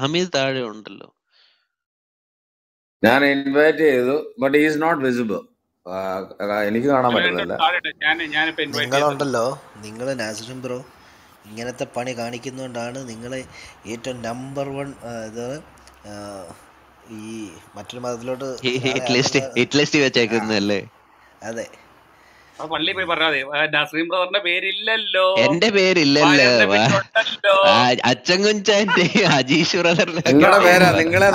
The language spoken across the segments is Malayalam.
ഹമീദ് താഴെ ഉണ്ടല്ലോ. ഞാൻ ഇൻവൈറ്റ് ചെയ്തു ബട്ട് ഈസ് നോട്ട് വിസിബിൾ എനിക്ക് കാണാൻ പറ്റുന്നില്ല നിങ്ങളുണ്ടല്ലോ നിങ്ങൾ നാസറിൻ ബ്രോ ഇങ്ങനത്തെ പണി കാണിക്കുന്നതുകൊണ്ടാണ് നിങ്ങളെ ഏറ്റവും നമ്പർ വൺ ഇത് ഈ മറ്റൊരു മതത്തിലോട്ട് ഹിറ്റ് ലിസ്റ്റ് ഹിറ്റ് ലിസ്റ്റ് വെച്ചേക്കുന്നല്ലേ അതെ. പള്ളി പോയി പറയാതെ നസീം ബ്രദറിന്റെ പേരില്ലല്ലോ. എന്റെ പേരില്ലല്ലോ. അച്ഛൻ കുഞ്ചാന്റെ അജീഷ് ബ്രദറിന്റെ നിങ്ങളുടെ പേരാ നിങ്ങളെ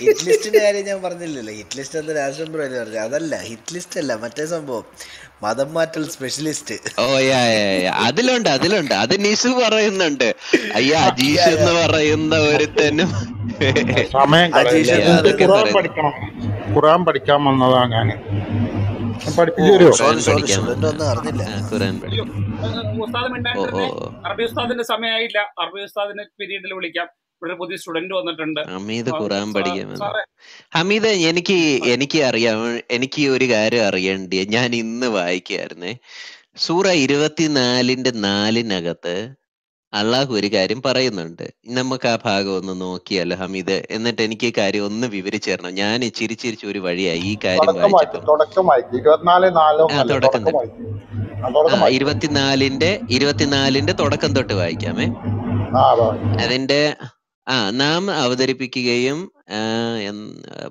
ഹിറ്റ് ലിസ്റ്റിന്റെ കാര്യം ഞാൻ പറഞ്ഞില്ലല്ലോ. ഹിറ്റ് ലിസ്റ്റ് എന്ന് അല്ലേ പറഞ്ഞു അതല്ല ഹിറ്റ് ലിസ്റ്റ് അല്ല മറ്റേ സംഭവം. മതം മാറ്റൽ സ്പെഷ്യലിസ്റ്റ്. ഓ യാ. അതിലുണ്ട് അതിലുണ്ട്. അത് നിസു പറയുന്നുണ്ട്. അയ്യാ അജീഷ് എന്ന് പറയുന്ന ഒരുത്തനും സമയം അജീഷ് ഖുറാൻ പഠിക്കണം. ഖുറാൻ പഠിക്കാൻ വന്നതാ ഞാൻ പഠിപ്പിച്ചു. അറബി ഉസ്താദിന്റെ സമയമായില്ല. അറബി ഉസ്താദിന്റെ പീരീഡിൽ വിളിക്കാം. ഇവിടെ പുതിയ സ്റ്റുഡന്റ് വന്നിട്ടുണ്ട്. ഹമീദ് ആ, ഖുറാൻ പഠിക്കാൻ ഹമീദ് എനിക്ക് എനിക്ക് അറിയാം. എനിക്ക് ഒരു കാര്യം അറിയണ്ടേ ഞാൻ ഇന്ന് വായിക്കായിരുന്നേ സൂറ ഇരുപത്തിനാലിന്റെ നാലിനകത്ത് അള്ളാഹു ഒരു കാര്യം പറയുന്നുണ്ട്. നമുക്ക് ആ ഭാഗം ഒന്ന് നോക്കിയാലോ ഹമീദ് എന്നിട്ട് എനിക്ക് കാര്യം ഒന്ന് വിവരിച്ചു തരണം. ഞാൻ ചിരിച്ചിരിച്ച് ഒരു വഴിയായി ഈ കാര്യം തുടക്കം ഇരുപത്തിനാലിന്റെ ഇരുപത്തിനാലിന്റെ തുടക്കം തൊട്ട് വായിക്കാമേ. അതിന്റെ ആ നാം അവതരിപ്പിക്കുകയും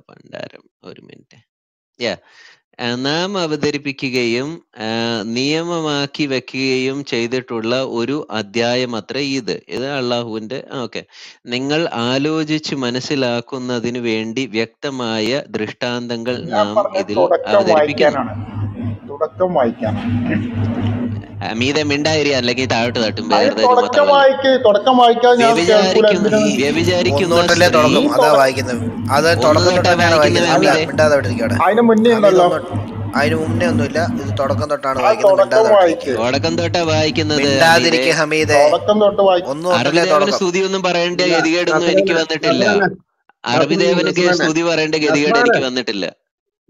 പണ്ടാരം ഒരു മിനിറ്റ്. യാ. നാം അവതരിപ്പിക്കുകയും നിയമമാക്കി വെക്കുകയും ചെയ്തിട്ടുള്ള ഒരു അധ്യായം അത്ര ഇത്. ഇത് അള്ളാഹുവിന്റെ ഓക്കെ. നിങ്ങൾ ആലോചിച്ച് മനസ്സിലാക്കുന്നതിന് വേണ്ടി വ്യക്തമായ ദൃഷ്ടാന്തങ്ങൾ നാം ഇതിൽ അവതരിപ്പിക്കാനാണ് അവതരിപ്പിക്കുന്നു. തുടക്കം വായിക്കാം. മീതെ അല്ലെങ്കിൽ താഴോട്ട് തട്ടും. തുടക്കം വായിക്ക് തുടക്കം വായിക്കാൻ ഞാൻ അതിന് മുന്നേ ഉണ്ടല്ലോ. അതിന് മുന്നേ ഒന്നുമില്ല. ഇത് തുടക്കം തൊട്ടാണ് വായിക്കുന്നത്. തുടക്കം തൊട്ടാ ഒന്നു തൊട്ടല്ലേ അറബിദേവന് തുടക്കം? സ്തുതി ഒന്നും പറയേണ്ട ഗതികേടൊന്നും എനിക്ക് വന്നിട്ടില്ല. അറബിദേവന് സ്തുതി പറയേണ്ട ഗതികേട് എനിക്ക് വന്നിട്ടില്ല.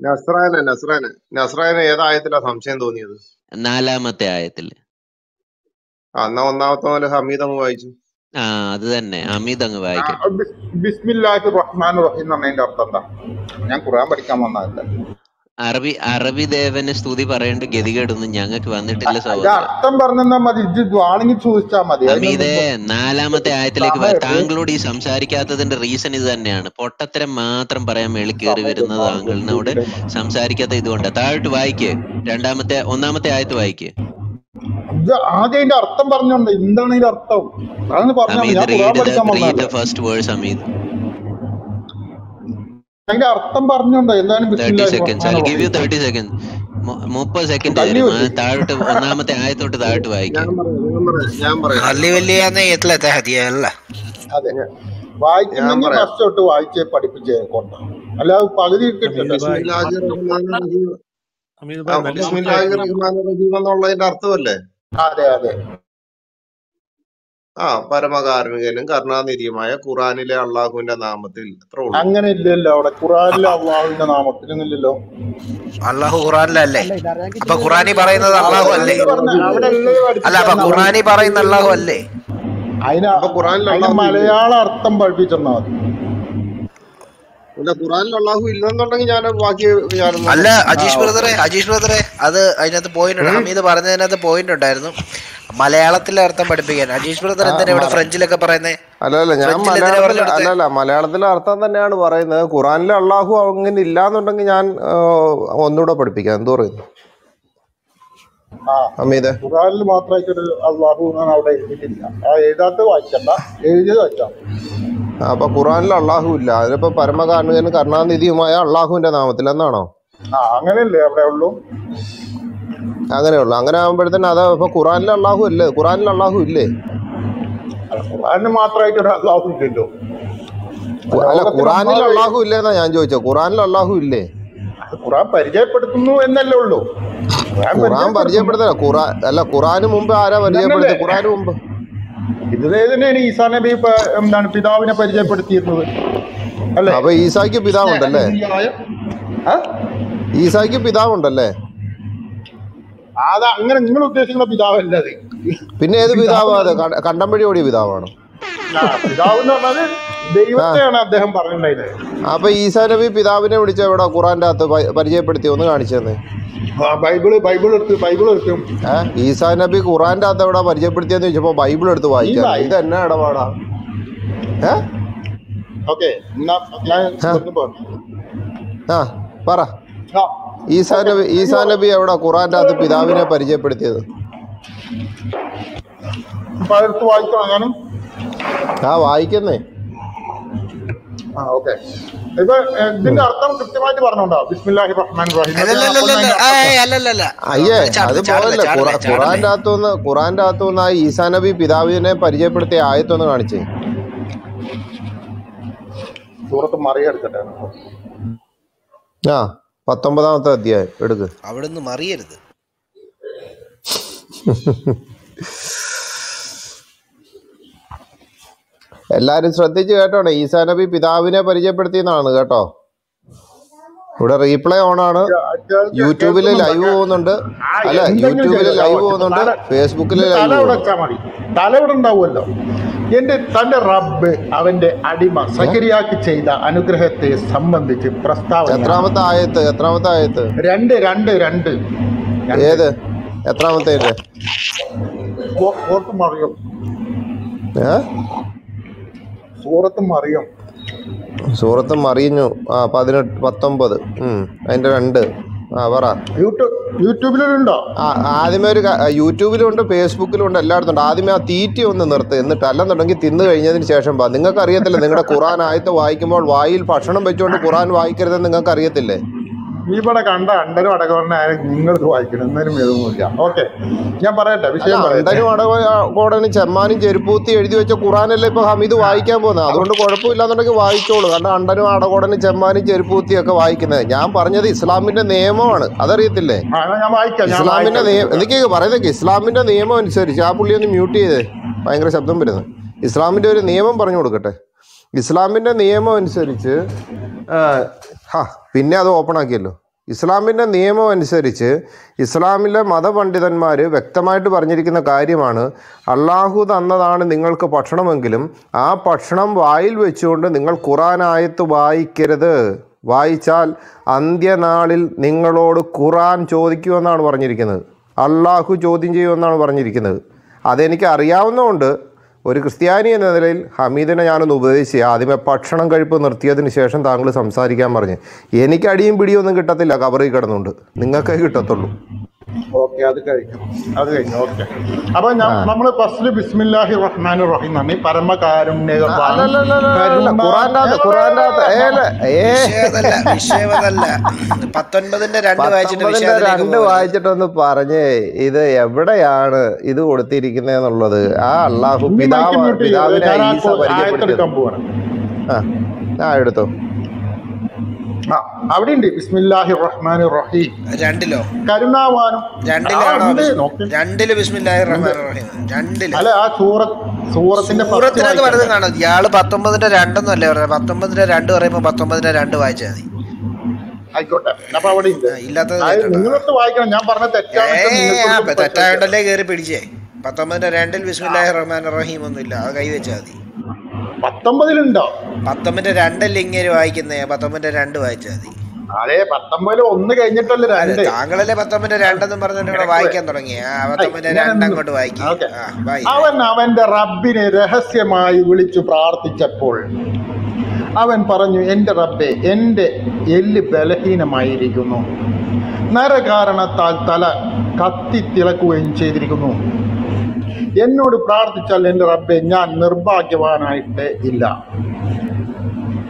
നസ്രാന് നസ്രാന്. നസ്രാന് ഏതായത്തിലാ സംശയം തോന്നിയത്? നാലാമത്തെ ആയത്തിൽ. ആ എന്നാ ഒന്നാമത്തെ പോലെ ഹമീദ് അങ്ങ് വായിച്ചു. ആ അത് തന്നെ. ഹമീദ് അങ്ങ് വായിക്കട്ടെ. ബിസ്- ബിസ്മില്ലാഹിർ റഹ്മാൻ റഹീം എന്ന് പറഞ്ഞതിന്റെ അർത്ഥം എന്താ? ഞാൻ ഖുർആൻ പഠിക്കാൻ വന്നതല്ല. അറബി അറബി ദേവന് സ്തുതി പറയേണ്ട ഗതികേടൊന്നും ഞങ്ങൾക്ക് വന്നിട്ടില്ല അർത്ഥം പറഞ്ഞാൽ മതി. ആണെങ്കിൽ ചോദിച്ചാ മതി. അമീതേ നാലാമത്തെ ആയത്തിലേക്ക് താങ്കളോട് ഈ സംസാരിക്കാത്തതിന്റെ റീസൺ ഇത് തന്നെയാണ്. പൊട്ടത്തരം മാത്രം പറയാൻ മേളിൽ കയറി വരുന്ന താങ്കളിനോട് സംസാരിക്കാത്ത ഇതുകൊണ്ട്. താഴോട്ട് വായിക്ക്. രണ്ടാമത്തെ ഒന്നാമത്തെ ആയത്ത് വായിക്ക്. ആദ്യം അതിന്റെ അർത്ഥം പറഞ്ഞോണ്ട് എന്താണ് ഇതിന്റെ അർത്ഥം? പറഞ്ഞാൽ ഫസ്റ്റ് ഹമീദ് ഞാൻ ഖുർആൻ റീഡ് പഠിക്കാൻ ദ റീഡ് വന്നതല്ല ദ ഫസ്റ്റ് വേഴ്സ് ഹമീദ് അതിന്റെ അർത്ഥം പറഞ്ഞോണ്ട് എന്തായാലും മുപ്പത് സെക്കൻഡ് താഴോട്ട് ഒന്നാമത്തെ ആയത്തോട്ട് താഴോട്ട് വായിക്കാം. അതെ. വായിക്കുന്നെങ്കിൽ ഫസ്റ്റ് തൊട്ട് വായിച്ച് പഠിപ്പിച്ച് കൊണ്ട. അല്ലാതെ പകുതി എന്നുള്ളതിന്റെ അർത്ഥമല്ലേ? അതെ അതെ. ആ പരമകാർമികനും കരുണാനിധിയുമായ ഖുറാനിലെ അള്ളാഹുവിന്റെ നാമത്തിൽ അങ്ങനെ ഇല്ലല്ലോ അവിടെ. ഖുറാനിലെ അള്ളാഹുവിന്റെ നാമത്തിലൊന്നുമില്ലല്ലോ അള്ളാഹു ഖുറാനിലല്ലേ? അപ്പൊ ഖുറാനി പറയുന്നത് അള്ളാഹു അല്ലേ? അല്ലേ അപ്പൊ ഖുറാനി പറയുന്ന അള്ളാഹു അല്ലേ? അതിന് മലയാള അർത്ഥം പഠിപ്പിച്ചെന്നാ മതി അല്ല ഖുറാനിൽ അള്ളാഹു ഇല്ലെന്നുണ്ടെങ്കിൽ ഞാൻ ബാക്കി വിചാരം അല്ല നോക്കാം ആ അജീഷ് ബ്രദറെ അജീഷ് ബ്രദറെ അത് അതിനകത്ത് പോയിന്റ് ഹമീദ് പറഞ്ഞതിനകത്ത് പോയിന്റ് ഉണ്ടായിരുന്നു. മലയാളത്തിലെ അർത്ഥം പഠിപ്പിക്കാൻ. അജീഷ് ബ്രദർ എന്തിനാ ഇവിടെ ഫ്രഞ്ചിലൊക്കെ പറയുന്നത് അല്ലല്ല അല്ല ഞാൻ അല്ലല്ല അല്ല അല്ല മലയാളത്തിലെ അർത്ഥം തന്നെയാണ് പറയുന്നത്. ഖുറാനിലെ അള്ളാഹു അങ്ങനെ ഇല്ലാന്നുണ്ടെങ്കിൽ ഞാൻ ഒന്നുകൂടെ പഠിപ്പിക്കാം. എന്തു പറയുന്നു? ഖുറാനിൽ മാത്രമായിട്ടൊരു അള്ളാഹു അവിടെ എഴുതിയിട്ടില്ല ആ എഴുതാത്ത വായിക്കണ്ട എഴുതിയത് വായിക്കാം. ആ, അപ്പൊ ഖുറാനിൽ അള്ളാഹു ഇല്ല. അതിലിപ്പോ പരമകാരുണികനും കരുണാനിധിയുമായ അള്ളാഹുവിന്റെ നാമത്തിൽ എന്നാണോ? അങ്ങനെയല്ലേ അവിടെ ഉള്ളൂ? അങ്ങനെയുള്ളു അങ്ങനെ ആകുമ്പോഴത്തേന് അത് ഇപ്പൊ ഖുറാനിൽ അള്ളാഹു ഇല്ലേ? ഖുറാനിൽ അള്ളാഹു ഇല്ലേ? അല്ല, ഖുറാനിന് മാത്രമായിട്ടൊരു അള്ളാഹു ഇല്ലല്ലോ. അല്ല ഖുറാനിൽ അള്ളാഹു ഇല്ലെന്നാ ഞാൻ ചോദിച്ചത് ഖുറാനിൽ അള്ളാഹു ഇല്ലേ? ഖുറാൻ പരിചയപ്പെടുത്തുന്നു എന്നല്ലേ ഉള്ളൂ. ഖുറാൻ പരിചയപ്പെടുത്തല ഖുറാൻ അല്ല ഖുറാന് മുമ്പ് ആരാ പരിചയപ്പെടുത്തി ഖുറാന് മുമ്പ്. ഇത് തന്നെയാണ് ഈസാ നബി എന്താണ് പിതാവിനെ പരിചയപ്പെടുത്തിയിരുന്നത്? അല്ലേ? അപ്പൊ ഈസായ്ക്ക് പിതാവുണ്ടല്ലേ? ഈസായ്ക്ക് പിതാവുണ്ടല്ലേ? അത് അങ്ങനെ നിങ്ങൾ ഉദ്ദേശിക്കുന്ന പിതാവല്ല അത്. പിന്നെ ഏത് പിതാവാണ് പിതാവാ അത്? കണ്ട- ഓടിയ പിതാവാണോ? പിതാവ് എന്ന് പറഞ്ഞാൽ ദൈവത്തെയാണ് അദ്ദേഹം പറഞ്ഞിട്ടുണ്ടായിരുന്നത് അപ്പൊ ഈസാ നബി പിതാവിനെ വിളിച്ച എവിടെ ഖുറാന്റെ അകത്ത് പരിചയപ്പെടുത്തി ഒന്ന് കാണിച്ചു തന്നെ ബൈബിൾ ബൈബിൾ എടുത്ത് ബൈബിൾ എടുക്കും. ഈസാ നബി ഖുറാന്റെ അകത്ത് എവിടെ പരിചയപ്പെടുത്തിയെന്ന് ചോദിച്ചപ്പോ ബൈബിൾ എടുത്ത് വായിക്കാം. ഇത് എന്നാ ഇടപാടാ? ഓക്കെ ആ. പറ. ഈസാ നബി ഈസാ നബി എവിടെ ഖുറാന്റെ അകത്ത് പിതാവിനെ പരിചയപ്പെടുത്തിയത്? ആ വായിക്കുന്നേ. ആ ഓക്കെ. ഇപ്പൊ ഇതിന്റെ അർത്ഥം കൃത്യമായിട്ട് പറഞ്ഞോണ്ടോ. ബിസ്മില്ലാഹി റഹ്മാൻ റഹീം. അയ്യേ അത് പോലല്ല ഖുറാന്റെ അകത്തുനിന്ന് ഖുറാന്റെ അകത്തുനിന്ന് ആ ഈസാ നബി പിതാവിനെ പരിചയപ്പെടുത്തിയ ആയത്തൊന്ന് കാണിച്ചേ. സൂറത്ത് മറിയെടുക്കട്ടെ ആ പത്തൊമ്പതാമത്തെ അധ്യായം. എടുക്ക്. അവിടുന്ന് മറിയരുത്. എല്ലാരും ശ്രദ്ധിച്ച് കേട്ടോണേ. ഈസാ നബി പിതാവിനെ പരിചയപ്പെടുത്തിയെന്നാണ് കേട്ടോ. ഇവിടെ റീപ്ലേ ഓൺ ആണ് യൂട്യൂബിൽ ലൈവ് പോകുന്നുണ്ട്. അല്ല യൂട്യൂബിൽ ലൈവ് പോകുന്നുണ്ട്. ഫേസ്ബുക്കിൽ ലൈവ് ഉണ്ടാവുമല്ലോ. എന്റെ തന്റെ റബ്ബ് അവന്റെ അടിമ സഹരിയാക്കി ചെയ്ത അനുഗ്രഹത്തെ സംബന്ധിച്ച് പ്രസ്താവന. എത്രാമത്തെ ആയത്ത്? എത്രാമത്തെ ആയത്ത്? രണ്ട് രണ്ട് രണ്ട്. ഏത്? എത്രാമത്തെ ഏ? സൂറത്ത് മറിയം. സൂറത്തും മറിഞ്ഞു ആ പതിനെട്ട് പത്തൊമ്പത്. അതിന്റെ രണ്ട്. ആ പറ. യൂട്യൂബ് യൂട്യൂബിലുണ്ടോ ആ ആദ്യമേ ഒരു യൂട്യൂബിലുണ്ട് യൂട്യൂബിലും ഉണ്ട് ഫേസ്ബുക്കിലും ഉണ്ട് എല്ലായിടത്തും ഉണ്ട് ആദ്യമേ ആ തീറ്റി ഒന്ന് നിർത്ത് എന്നിട്ട് അല്ലെന്നുണ്ടെങ്കിൽ തിന്നു കഴിഞ്ഞതിന് ശേഷം നിങ്ങൾക്ക് അറിയത്തില്ല നിങ്ങളുടെ ഖുറാൻ ആയത്ത് വായിക്കുമ്പോൾ വായിൽ ഭക്ഷണം വെച്ചുകൊണ്ട് ഖുറാൻ വായിക്കരുതെന്ന് നിങ്ങൾക്ക് അറിയത്തില്ലേ ഇവിടെ കണ്ട അണ്ടനും അടകോടനായാലും നിങ്ങൾക്ക് വായിക്കണം. എന്നാലും എഴുതുന്നില്ല ഓക്കെ. ഞാൻ പറയട്ടെ വിഷയം അണ്ടനും അടകോടനും ചെമ്മാനും ചെരുപ്പൂത്തി എഴുതി വെച്ച ഖുറാനല്ലേ ഇപ്പൊ ഹമീദ് വായിക്കാൻ പോകുന്നത്? അതുകൊണ്ട് കുഴപ്പമില്ലാന്നുണ്ടെങ്കിൽ വായിച്ചോളൂ. കാരണം അണ്ടനും അടകോടനും ചെമ്മാനും ചെരുപ്പൂത്തി ഒക്കെ വായിക്കുന്നത്. ഞാൻ പറഞ്ഞത് ഇസ്ലാമിന്റെ നിയമമാണ്. അതറിയത്തില്ലേ? ഇസ്ലാമിന്റെ നിയമം എന്തൊക്കെയാ പറയുന്നത്? ഇസ്ലാമിന്റെ നിയമം അനുസരിച്ച് ആ പുള്ളി ഒന്ന് മ്യൂട്ട് ചെയ്തേ. ഭയങ്കര ശബ്ദം വരുന്നത് ഇസ്ലാമിന്റെ ഒരു നിയമം പറഞ്ഞു കൊടുക്കട്ടെ. ഇസ്ലാമിന്റെ നിയമം അനുസരിച്ച് ഹാ പിന്നെ അത് ഓപ്പൺ ആക്കിയല്ലോ ഇസ്ലാമിന്റെ നിയമം അനുസരിച്ച് ഇസ്ലാമിലെ മതപണ്ഡിതന്മാർ വ്യക്തമായിട്ട് പറഞ്ഞിരിക്കുന്ന കാര്യമാണ് അള്ളാഹു തന്നതാണ് നിങ്ങൾക്ക് ഭക്ഷണമെങ്കിലും ആ ഭക്ഷണം വായിൽ വെച്ചുകൊണ്ട് നിങ്ങൾ ഖുറാനായത്ത് വായിക്കരുത്. വായിച്ചാൽ അന്ത്യനാളിൽ നിങ്ങളോട് ഖുറാൻ ചോദിക്കുമെന്നാണ് പറഞ്ഞിരിക്കുന്നത്. അള്ളാഹു ചോദ്യം ചെയ്യുമെന്നാണ് പറഞ്ഞിരിക്കുന്നത്. അതെനിക്ക് അറിയാവുന്നതുകൊണ്ട് ഒരു ക്രിസ്ത്യാനി എന്ന നിലയിൽ ഹമീദിനെ ഞാനൊന്ന് ഉപദേശിച്ച് ആദ്യമേ ഭക്ഷണം കഴിപ്പ് നിർത്തിയതിന് ശേഷം താങ്കൾ സംസാരിക്കാൻ പറഞ്ഞു. എനിക്ക് അടിയും പിടിയൊന്നും കിട്ടത്തില്ല കബറിൽ കിടന്നുകൊണ്ട്. നിങ്ങൾക്കേ കിട്ടത്തുള്ളൂ. ഓക്കെ അത് കഴിക്കും. അത് കഴിഞ്ഞു ഓക്കെ. അപ്പൊ നമ്മൾ നമ്മൾ ഫസ്റ്റ് ബിസ്മില്ലാഹി റഹ്മാൻ റഹീം ആണ് ഈ പത്തൊൻപതിന്റെ രണ്ട് വായിച്ചിട്ടൊന്ന് പറഞ്ഞേ ഇത് എവിടെയാണ് ഇത് കൊടുത്തിരിക്കുന്നതെന്നുള്ളത് ആ അള്ളാഹു പിതാവ് പിതാവിനെ ആ ഈസ എടുത്തോ. അവിടെ ഉണ്ട് ബിസ്മില്ലാഹി റഹ്മാൻ റഹീം. രണ്ടിലോ? കരുണാവാനും രണ്ടിലാണോ രണ്ടിൽ ബിസ്മില്ലാഹി റഹ്മാൻ റഹീം. രണ്ടിൽ. അല്ല ആ സൂറത്ത് സൂറത്തിന്റെ സൂറത്തിനകത്ത് കാണും. ഇയാൾ പത്തൊമ്പതിന്റെ രണ്ടെന്നും അല്ലേ പറഞ്ഞത് പത്തൊമ്പതിന്റെ രണ്ട് പറയുമ്പോ പത്തൊമ്പതിന്റെ രണ്ട് വായിച്ചാൽ മതി. ആയിക്കോട്ടെ. അപ്പൊ അവിടെ വായിക്കണം. ഞാൻ പറഞ്ഞ തെറ്റായോണ്ടല്ലേ കയറി പിടിച്ചേ? പത്തൊമ്പതിന്റെ രണ്ടിൽ ബിസ്മില്ലാഹി റഹ്മാൻ റഹീം ഒന്നും ഇല്ല അത് കൈ വെച്ചാൽ മതി. പത്തൊമ്പതിലുണ്ടോ? പത്തൊമ്പതിന്റെ രണ്ടല്ലേ ഇങ്ങനെ വായിക്കുന്നേ? പത്തൊമ്പതിന്റെ രണ്ട് വായിച്ചാൽ മതി. അതെ ഒന്ന് കഴിഞ്ഞിട്ടല്ലേ രണ്ട്. താങ്കളല്ലേ പത്തൊമ്പതിന്റെ രണ്ടെന്നും പറഞ്ഞിട്ട് ഇവിടെ വായിക്കാൻ തുടങ്ങി ആ പത്തൊമ്പതിന്റെ രണ്ട് അങ്ങോട്ട് വായിക്കും. അവൻ അവന്റെ റബ്ബിനെ രഹസ്യമായി വിളിച്ചു പ്രാർത്ഥിച്ചപ്പോൾ അവൻ പറഞ്ഞു എന്റെ റബ്ബെ എന്റെ എല്ല് ബലഹീനമായിരിക്കുന്നു. നരകാരണത്താൽ തല കത്തി തിളക്കുകയും ചെയ്തിരിക്കുന്നു. എന്നോട് പ്രാർത്ഥിച്ചാൽ എന്റെ റബ്ബെ ഞാൻ നിർഭാഗ്യവാനായിട്ട് ഇല്ല.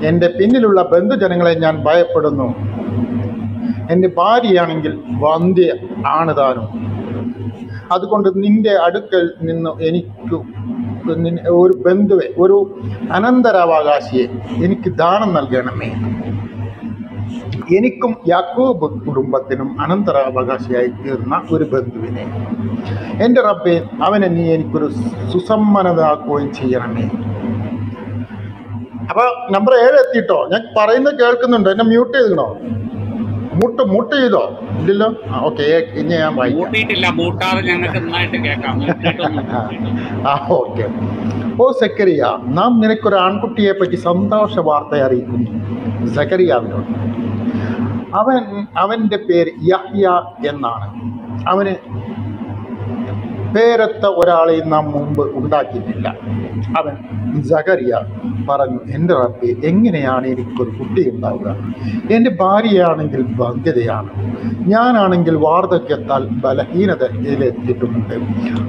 എന്റെ പിന്നിലുള്ള ബന്ധുജനങ്ങളെ ഞാൻ ഭയപ്പെടുന്നു. എന്റെ ഭാര്യയാണെങ്കിൽ വന്ധ്യ ആണ് താനും. അതുകൊണ്ട് നിന്റെ അടുക്കൽ നിന്ന് എനിക്ക് ഒരു ബന്ധുവെ ഒരു അനന്തരാവകാശിയെ എനിക്ക് ദാനം നൽകണമേ. എനിക്കും യാക്കോബ് കുടുംബത്തിനും അനന്തരാവകാശിയായി തീർന്ന ഒരു ബന്ധുവിനെ. എന്റെ റബ്ബെ അവനെ നീ എനിക്കൊരു സുസമ്മനതാക്കുകയും ചെയ്യണമേ. അപ്പൊ നമ്പർ ഏഴ് എത്തിയിട്ടോ? ഞാൻ പറയുന്നത് കേൾക്കുന്നുണ്ട്. എന്നെ മ്യൂട്ട് ചെയ്തോ മുട്ട് മുട്ട് ചെയ്തോ? ഇല്ലല്ലോ? ഓക്കെ ഇനി ഞാൻ ആ ഓക്കെ ഓ സെക്കരിയ നാം നിനക്കൊരു ആൺകുട്ടിയെ പറ്റി സന്തോഷ വാർത്ത അറിയിക്കുന്നു. സെക്കരിയാവിനോട് അവൻ അവന്റെ പേര് യഹ്യ എന്നാണ്. അവന് പേരൊത്ത ഒരാളെയും നാം മുമ്പ് ഉണ്ടാക്കിയിട്ടില്ല. അവൻ ജഗരിയ പറഞ്ഞു എന്റെ റബ്ബെ എങ്ങനെയാണ് എനിക്കൊരു കുട്ടി ഉണ്ടാവുക? എന്റെ ഭാര്യയാണെങ്കിൽ ഭഗ്യതയാണ് ഞാനാണെങ്കിൽ വാർദ്ധക്യത്താൽ ബലഹീനതയിലെത്തിയിട്ടുമുണ്ട്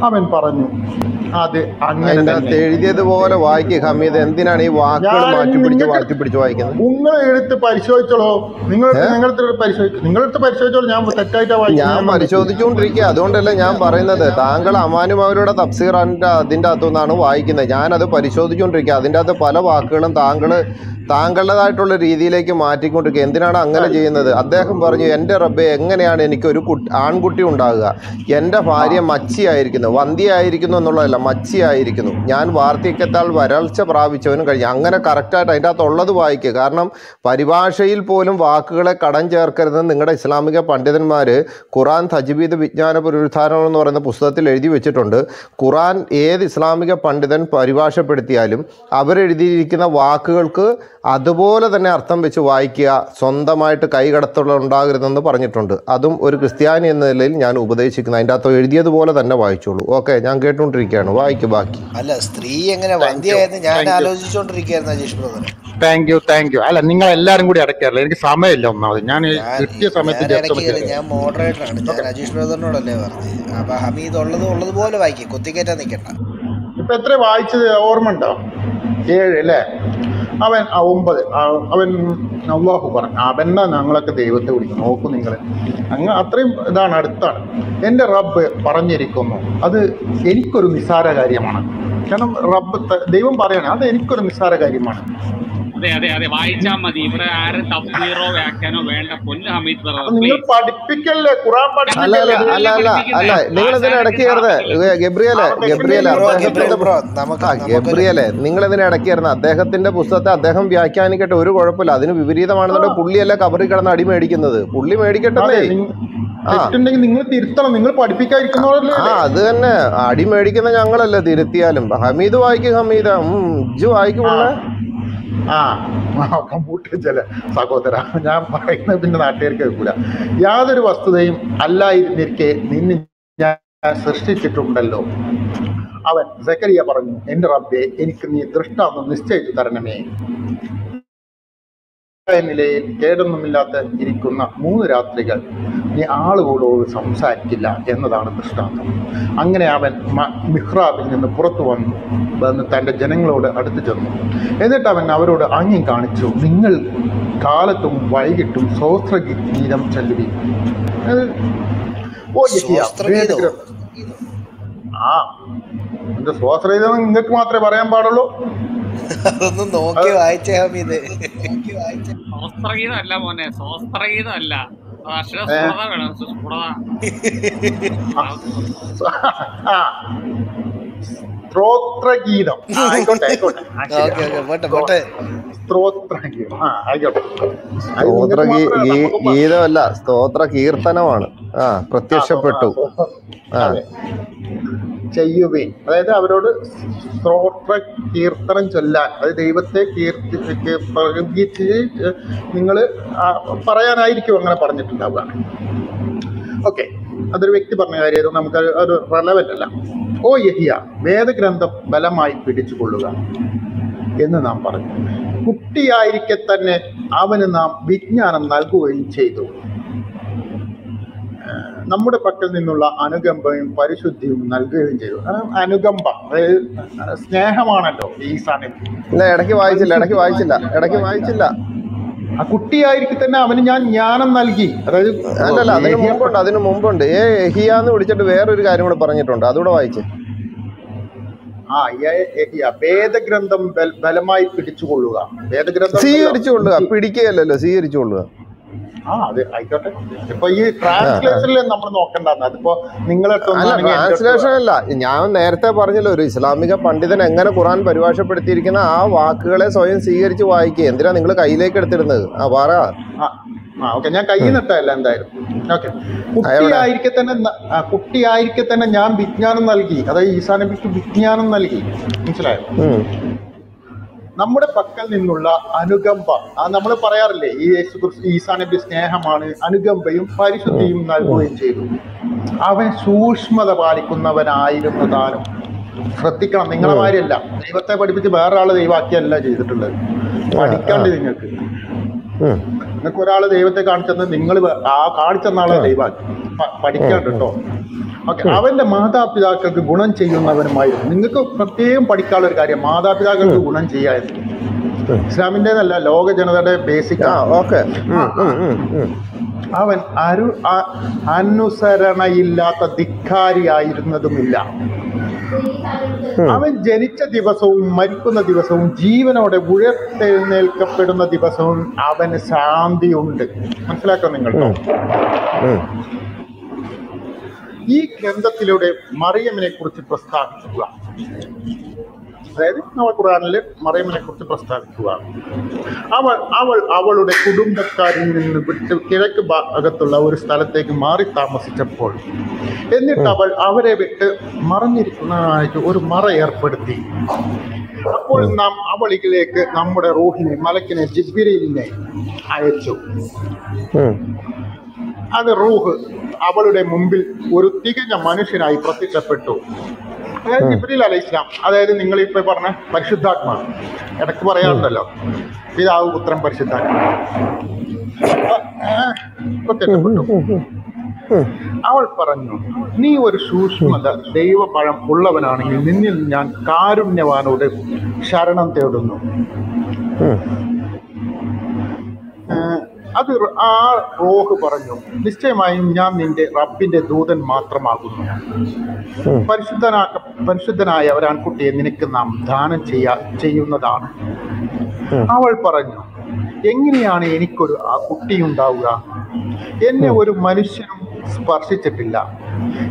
അവൻ പറഞ്ഞു അത് അങ്ങനെ എഴുതിയതുപോലെ വായിക്കുക ഹമീദ് എന്തിനാണ് ഈ വാക്കുകൾ ഞാൻ മാറ്റി പിടിച്ച് നിങ്ങൾക്ക് മാറ്റി പിടിച്ച് വായിക്കുന്നത്? നിങ്ങൾ എടുത്ത് പരിശോധിച്ചോളോ. നിങ്ങൾ നിങ്ങളുടെ പരിശോധിച്ചു നിങ്ങളെടുത്ത് പരിശോധിച്ചോളൂ ഞാൻ തെറ്റായിട്ടാണ് ഞാൻ പരിശോധിച്ചുകൊണ്ടിരിക്കുക. അതുകൊണ്ടല്ല ഞാൻ പറയുന്നത്. താങ്കൾ അമാനും അവരുടെ തഫ്സീറിന്റെ അതിന്റെ അകത്തു അകത്തുനിന്നാണ് വായിക്കുന്നത്. ഞാനത് പരിശോധിച്ചുകൊണ്ടിരിക്കുക അതിന്റെ അകത്ത് പല വാക്കുകളും താങ്കൾ താങ്കളുടേതായിട്ടുള്ള രീതിയിലേക്ക് മാറ്റിക്കൊണ്ടിരിക്കുക എന്തിനാണ് അങ്ങനെ ചെയ്യുന്നത്? അദ്ദേഹം പറഞ്ഞു എന്റെ റബ്ബെ എങ്ങനെയാണ് എനിക്കൊരു കുട്ടി ആൺകുട്ടി ഉണ്ടാകുക? എന്റെ ഭാര്യ മച്ചിയായിരിക്കുന്നു. വന്ധ്യയായിരിക്കുന്നു എന്നുള്ളതല്ല മച്ചിയായിരിക്കുന്നു. ഞാൻ വാർദ്ധക്യത്താൽ വരൾച്ച പ്രാപിച്ചവനും കഴിഞ്ഞു. അങ്ങനെ കറക്റ്റായിട്ട് അതിന്റെ അകത്തുള്ളത് വായിക്കുക. കാരണം പരിഭാഷയിൽ പോലും വാക്കുകളെ കടം ചേർക്കരുതെന്ന് നിങ്ങളുടെ ഇസ്ലാമിക പണ്ഡിതന്മാർ ഖുറാൻ തജ്വീദ് വിജ്ഞാന പുനരുദ്ധാരണം എന്ന് പറയുന്ന പുസ്തകത്തിൽ എഴുതി വെച്ചിട്ടുണ്ട്. ഖുറാൻ ഏത് ഇസ്ലാമിക പണ്ഡിതൻ പരിഭാഷപ്പെടുത്തിയാലും അവരെഴുതിയിരിക്കുന്ന വാക്കുകൾക്ക് അതുപോലെ തന്നെ അർത്ഥം വെച്ച് വായിക്കുക സ്വന്തമായിട്ട് കൈകടത്തുള്ള ഉണ്ടാകരുതെന്ന് പറഞ്ഞിട്ടുണ്ട്. അതും ഒരു ക്രിസ്ത്യാനി എന്ന നിലയിൽ ഞാൻ ഉപദേശിക്കുന്നു അതിന്റെ അകത്ത് എഴുതിയതുപോലെ തന്നെ വായിച്ചോളൂ. ഓക്കെ ഞാൻ കേട്ടുകൊണ്ടിരിക്കുകയാണ്. വായിക്കും ബാക്കി. അല്ല സ്ത്രീ എങ്ങനെ ഞാൻ ആലോചിച്ചുകൊണ്ടിരിക്കുകയായിരുന്നു Ajeesh brother thank you thank you. അല്ല നിങ്ങൾ എല്ലാരും കൂടി അടയ്ക്കാറില്ല. എനിക്ക് സമയമില്ല ഒന്നാമത്. ഞാൻ കൃത്യ സമയത്ത് ഞാൻ മോഡറേറ്ററാണ് ഞാൻ മോഡറേറ്റർ ആണ്. ഞാൻ അജീഷ് ബ്രദറിനോടല്ലേ പറഞ്ഞത്? അപ്പൊ ഹമീദ് ഉള്ളത് ഉള്ളതുപോലെ വായിക്കും. കുത്തിക്കേറ്റാൻ നിൽക്കണ്ട ഇപ്പൊ എത്ര വായിച്ചത്? ഓർമ്മ ഉണ്ടോ ഏഴ് അല്ലേ? അവൻ ഒമ്പത്. അവൻ അള്ളാഹു പറഞ്ഞു അവനെ ഞങ്ങളൊക്കെ ദൈവത്തെ വിളിക്കും. നോക്കൂ നിങ്ങൾ അങ്ങ് അത്രയും ഇതാണ് അടുത്താണ്. എന്റെ റബ്ബ് പറഞ്ഞിരിക്കുന്നു. അത് എനിക്കൊരു നിസ്സാര കാര്യമാണ്. കാരണം റബ്ബ് ദൈവം പറയണേ അത് എനിക്കൊരു നിസ്സാര കാര്യമാണ്. അതെ അതെ അതെ. വായിച്ചാൽ മതി. ഇവിടെ ആരും തഫ്സീറോ വ്യാഖ്യാനോ വേണ്ട. പൊന്ന് ഹമീദ് നിങ്ങൾ പഠിപ്പിക്കല്ലേ? ഖുറാൻ അല്ല അല്ല പഠിപ്പിക്കല്ലേ അല്ല അല്ല അല്ല. നിങ്ങൾ ഇതിന് ഇടയ്ക്ക് കയറുന്നത് ഗബ്രിയലെ ഗബ്രിയലെ. ഗബ്രിയലെ നിങ്ങൾ ഇതിന് ഇടക്കിയായിരുന്നു അദ്ദേഹത്തിന്റെ പുസ്തകത്തെ അദ്ദേഹം വ്യാഖ്യാനിക്കട്ടെ ഒരു കുഴപ്പമില്ല. അതിന് വിപരീതമാണെന്നുണ്ടെങ്കിൽ പുള്ളിയല്ല കബറി കിടന്ന് അടി മേടിക്കുന്നത്. പുള്ളി മേടിക്കട്ടെ നിങ്ങൾ തിരുത്തണം. നിങ്ങൾ പഠിപ്പിക്കാതിരിക്കുന്നവരല്ലേ? ആ അത് തന്നെ. അടി മേടിക്കുന്ന ഞങ്ങളല്ലേ തിരുത്തിയാലും. ഹമീദ് വായിക്കും ഹമീദ. ഉം ഇജ്ജ് കമ്പൂട്ടി ചില സഹോദര. ഞാൻ പറയുന്നത് പിന്നെ നാട്ടുകാർക്ക് കേൾക്കൂല. യാതൊരു വസ്തുതയും അല്ലായിരുന്നിരിക്കെ നിന്നെ ഞാൻ സൃഷ്ടിച്ചിട്ടുണ്ടല്ലോ. അവൻ സക്കരിയ പറഞ്ഞു എന്റെ റബ്ബെ എനിക്ക് നീ ദൃഷ്ടാന്തം നിശ്ചയിച്ചു തരണമേ. നിലയിൽ കേടൊന്നുമില്ലാത്ത ഇരിക്കുന്ന മൂന്ന് രാത്രികൾ നീ ആളുകളോട് സംസാരിക്കില്ല എന്നതാണ് ദൃഷ്ടാന്തം. അങ്ങനെ അവൻ മിഹ്റാബിൽ നിന്ന് പുറത്തു വന്നു വന്ന് തന്റെ ജനങ്ങളോട് അടുത്തു ചെന്നു. എന്നിട്ട് അവൻ അവരോട് ആംഗ്യം കാണിച്ചു നിങ്ങൾ കാലത്തും വൈകിട്ടും സ്വസ്ത്രഗീതം ചെല്ലുവി ആ എന്റെ സ്വാശ്രയത നിങ്ങൾക്ക് മാത്രമേ പറയാൻ പാടുള്ളൂ? അതൊന്നും നോക്കി വായിച്ചേ ഹമീദ്. അല്ല മോനെ സ്വസ്ത്രഗീതം അല്ല അത് അക്ഷരസ്ഫുടത വേണം സ്ഫുടത ആ, ആയിക്കോട്ടെ ആയിക്കോട്ടെ. ആ, ശരി. ഓക്കെ ഓക്കെ പോട്ടെ പോട്ടെ. സ്തോത്ര. ഗീതമല്ല സ്തോത്ര കീർത്തനമാണ്. ആ പ്രത്യക്ഷപ്പെട്ടു. ആ. ചെയ്യുകയും അതായത് അവരോട് സ്തോത്ര കീർത്തനം ചൊല്ലാൻ. അതായത് ദൈവത്തെ കീർത്തി പ്രകീർത്തിച്ച് നിങ്ങൾ പറയാനായിരിക്കും അങ്ങനെ പറഞ്ഞിട്ടുണ്ടാവുക. ഓക്കെ. അതൊരു വ്യക്തി പറഞ്ഞ കാര്യം നമുക്ക് ഒരു റെലവന്റ് അല്ല. ഓ യഹിയ വേദഗ്രന്ഥം ബലമായി പിടിച്ചുകൊള്ളുക. എന്ന് നാം പറഞ്ഞു. കുട്ടിയായിരിക്കെ തന്നെ അവന് നാം വിജ്ഞാനം നൽകുകയും ചെയ്തു. നമ്മുടെ പക്കൽ നിന്നുള്ള അനുകമ്പയും പരിശുദ്ധിയും നൽകുകയും ചെയ്തു. അനുകമ്പ അതായത് സ്നേഹമാണല്ലോ ഈ സാന്നിധ്യം. ഇല്ല ഇടയ്ക്ക് വായിച്ചില്ല ഇടയ്ക്ക് വായിച്ചില്ല ഇടയ്ക്ക് വായിച്ചില്ല. ആ കുട്ടിയായിരിക്കെ തന്നെ അവന് ഞാൻ ജ്ഞാനം നൽകി. അതായത് അല്ലല്ല അതിന് മുമ്പുണ്ട് അതിന് മുമ്പുണ്ട്. ഏ ഹിയാന്ന് വിളിച്ചിട്ട് വേറൊരു കാര്യം കൂടെ പറഞ്ഞിട്ടുണ്ട്. അതുകൂടെ വായിച്ചേ. ആ വേദഗ്രന്ഥം ബലമായി പിടിച്ചുകൊള്ളുക. വേദഗ്രന്ഥം സ്വീകരിച്ചു കൊള്ളുക പിടിക്കുകയല്ലല്ലോ സ്വീകരിച്ചു കൊള്ളുക ആ അത് ആയിക്കോട്ടെ. ഇപ്പൊ ഈ ട്രാൻസ്ലേഷനിൽ നമ്മൾ നോക്കണ്ടെന്ന്. അതിപ്പോ ട്രാൻസ്ലേഷൻ അല്ല ഞാൻ നേരത്തെ പറഞ്ഞല്ലോ ഒരു ഇസ്ലാമിക പണ്ഡിതൻ എങ്ങനെ ഖുറാൻ പരിഭാഷപ്പെടുത്തിയിരിക്കുന്ന ആ വാക്കുകളെ സ്വയം സ്വീകരിച്ച് വായിക്കുക. എന്തിനാ നിങ്ങൾ കയ്യിലേക്ക് എടുത്തിരുന്നത് ആ പറ. ഓക്കെ. ഞാൻ കൈ നിട്ടല്ല എന്തായാലും. ഓക്കെ. കുട്ടിയായിരിക്കെ തന്നെ കുട്ടിയായിരിക്കെ തന്നെ ഞാൻ വിജ്ഞാനം നൽകി. അതായത് ഈസാ നബിക്ക് വിജ്ഞാനം നൽകി. മനസ്സിലായോ. നമ്മുടെ പക്കൽ നിന്നുള്ള അനുകമ്പ. ആ നമ്മൾ പറയാറില്ലേ ഈ യേശു ക്രിസ്തു ഈസാ സ്നേഹമാണ് അനുകമ്പയും പരിശുദ്ധിയും നൽകുകയും ചെയ്തു. അവൻ സൂക്ഷ്മത പാലിക്കുന്നവനായിരുന്നു താനും. ശ്രദ്ധിക്കണം നിങ്ങളെ. മാതിരിയല്ല. ദൈവത്തെ പഠിപ്പിച്ച് വേറെ ആൾ ദൈവാക്കിയല്ല ചെയ്തിട്ടുള്ളത്. പഠിക്കാണ്ട് നിങ്ങൾക്ക്. നിങ്ങൾക്ക് ഒരാൾ ദൈവത്തെ കാണിച്ചെന്ന് നിങ്ങൾ ആ കാണിച്ചെന്ന ആളെ ആ ദൈവാക്കി പഠിക്കാണ്ട് കേട്ടോ. ഓക്കെ അവന്റെ മാതാപിതാക്കൾക്ക് ഗുണം ചെയ്യുന്നവരുമായിരുന്നു നിങ്ങൾക്ക് പ്രത്യേകം പഠിക്കാനുള്ള ഒരു കാര്യം മാതാപിതാക്കൾക്ക് ഗുണം ചെയ്യായിരുന്നു ഉം. ഇസ്ലാമിന്റെതല്ല ലോക ജനതയുടെ ബേസിക് ഓക്കെ. അവൻ അരു അനുസരണയില്ലാത്ത ധിക്കാരിയായിരുന്നതുമില്ല. അവൻ ജനിച്ച ദിവസവും മരിക്കുന്ന ദിവസവും ജീവനോടെ ഉയർത്തെഴുന്നേൽക്കപ്പെടുന്ന ദിവസവും അവന് ശാന്തിയുണ്ട് മനസ്സിലാക്കാം നിങ്ങൾ. ഈ ഗ്രന്ഥത്തിലൂടെ മറിയമിനെ കുറിച്ച് പ്രസ്താവിക്കുക. അതായത് നമ്മൾ ഖുറാനിൽ മറിയമിനെ കുറിച്ച് പ്രസ്താവിക്കുക. അവൾ അവൾ അവളുടെ കുടുംബക്കാരിൽ നിന്ന് വിട്ട് കിഴക്ക് ഭാഗത്തുള്ള ഒരു സ്ഥലത്തേക്ക് മാറി താമസിച്ചപ്പോൾ എന്നിട്ട് അവൾ അവരെ വിട്ട് മറഞ്ഞിരിക്കുന്നതായിട്ട് ഒരു മറ ഏർപ്പെടുത്തി. അപ്പോൾ നാം അവളിലേക്ക് നമ്മുടെ റൂഹിനെ മലക്കിനെ ജിബിരിലിനെ അയച്ചു. അത് റൂഹ് അവളുടെ മുമ്പിൽ ഒരു തികഞ്ഞ മനുഷ്യനായി പ്രത്യക്ഷപ്പെട്ടു. അതായത്. ജിബ്രീൽ അലൈഹി ഇസ്ലാം അതായത് നിങ്ങൾ ഇപ്പൊ പറഞ്ഞ പരിശുദ്ധാത്മാ ഇടയ്ക്ക് പറയാറുണ്ടല്ലോ പിതാവ് പുത്രൻ പരിശുദ്ധാത്മാ പ്രത്യക്ഷപ്പെട്ടു അവൾ പറഞ്ഞു നീ ഒരു സൂക്ഷ്മത ദൈവപഴം ഉള്ളവനാണെങ്കിൽ നിന്നിൽ ഞാൻ കാരുണ്യവാനോട് ശരണം തേടുന്നു. അത് ആ റോഹ് പറഞ്ഞു നിശ്ചയമായും ഞാൻ നിന്റെ റബ്ബിന്റെ ദൂതൻ മാത്രമാകുന്നു. പരിശുദ്ധനാക്ക പരിശുദ്ധനായ ഒരാൺകുട്ടിയെ നിനക്ക് നാം ദാനം ചെയ്യാ ചെയ്യുന്നതാണ്. അവൾ പറഞ്ഞു എങ്ങനെയാണ് എനിക്കൊരു ആ കുട്ടിയുണ്ടാവുക എന്നെ ഒരു മനുഷ്യനും സ്പർശിച്ചിട്ടില്ല.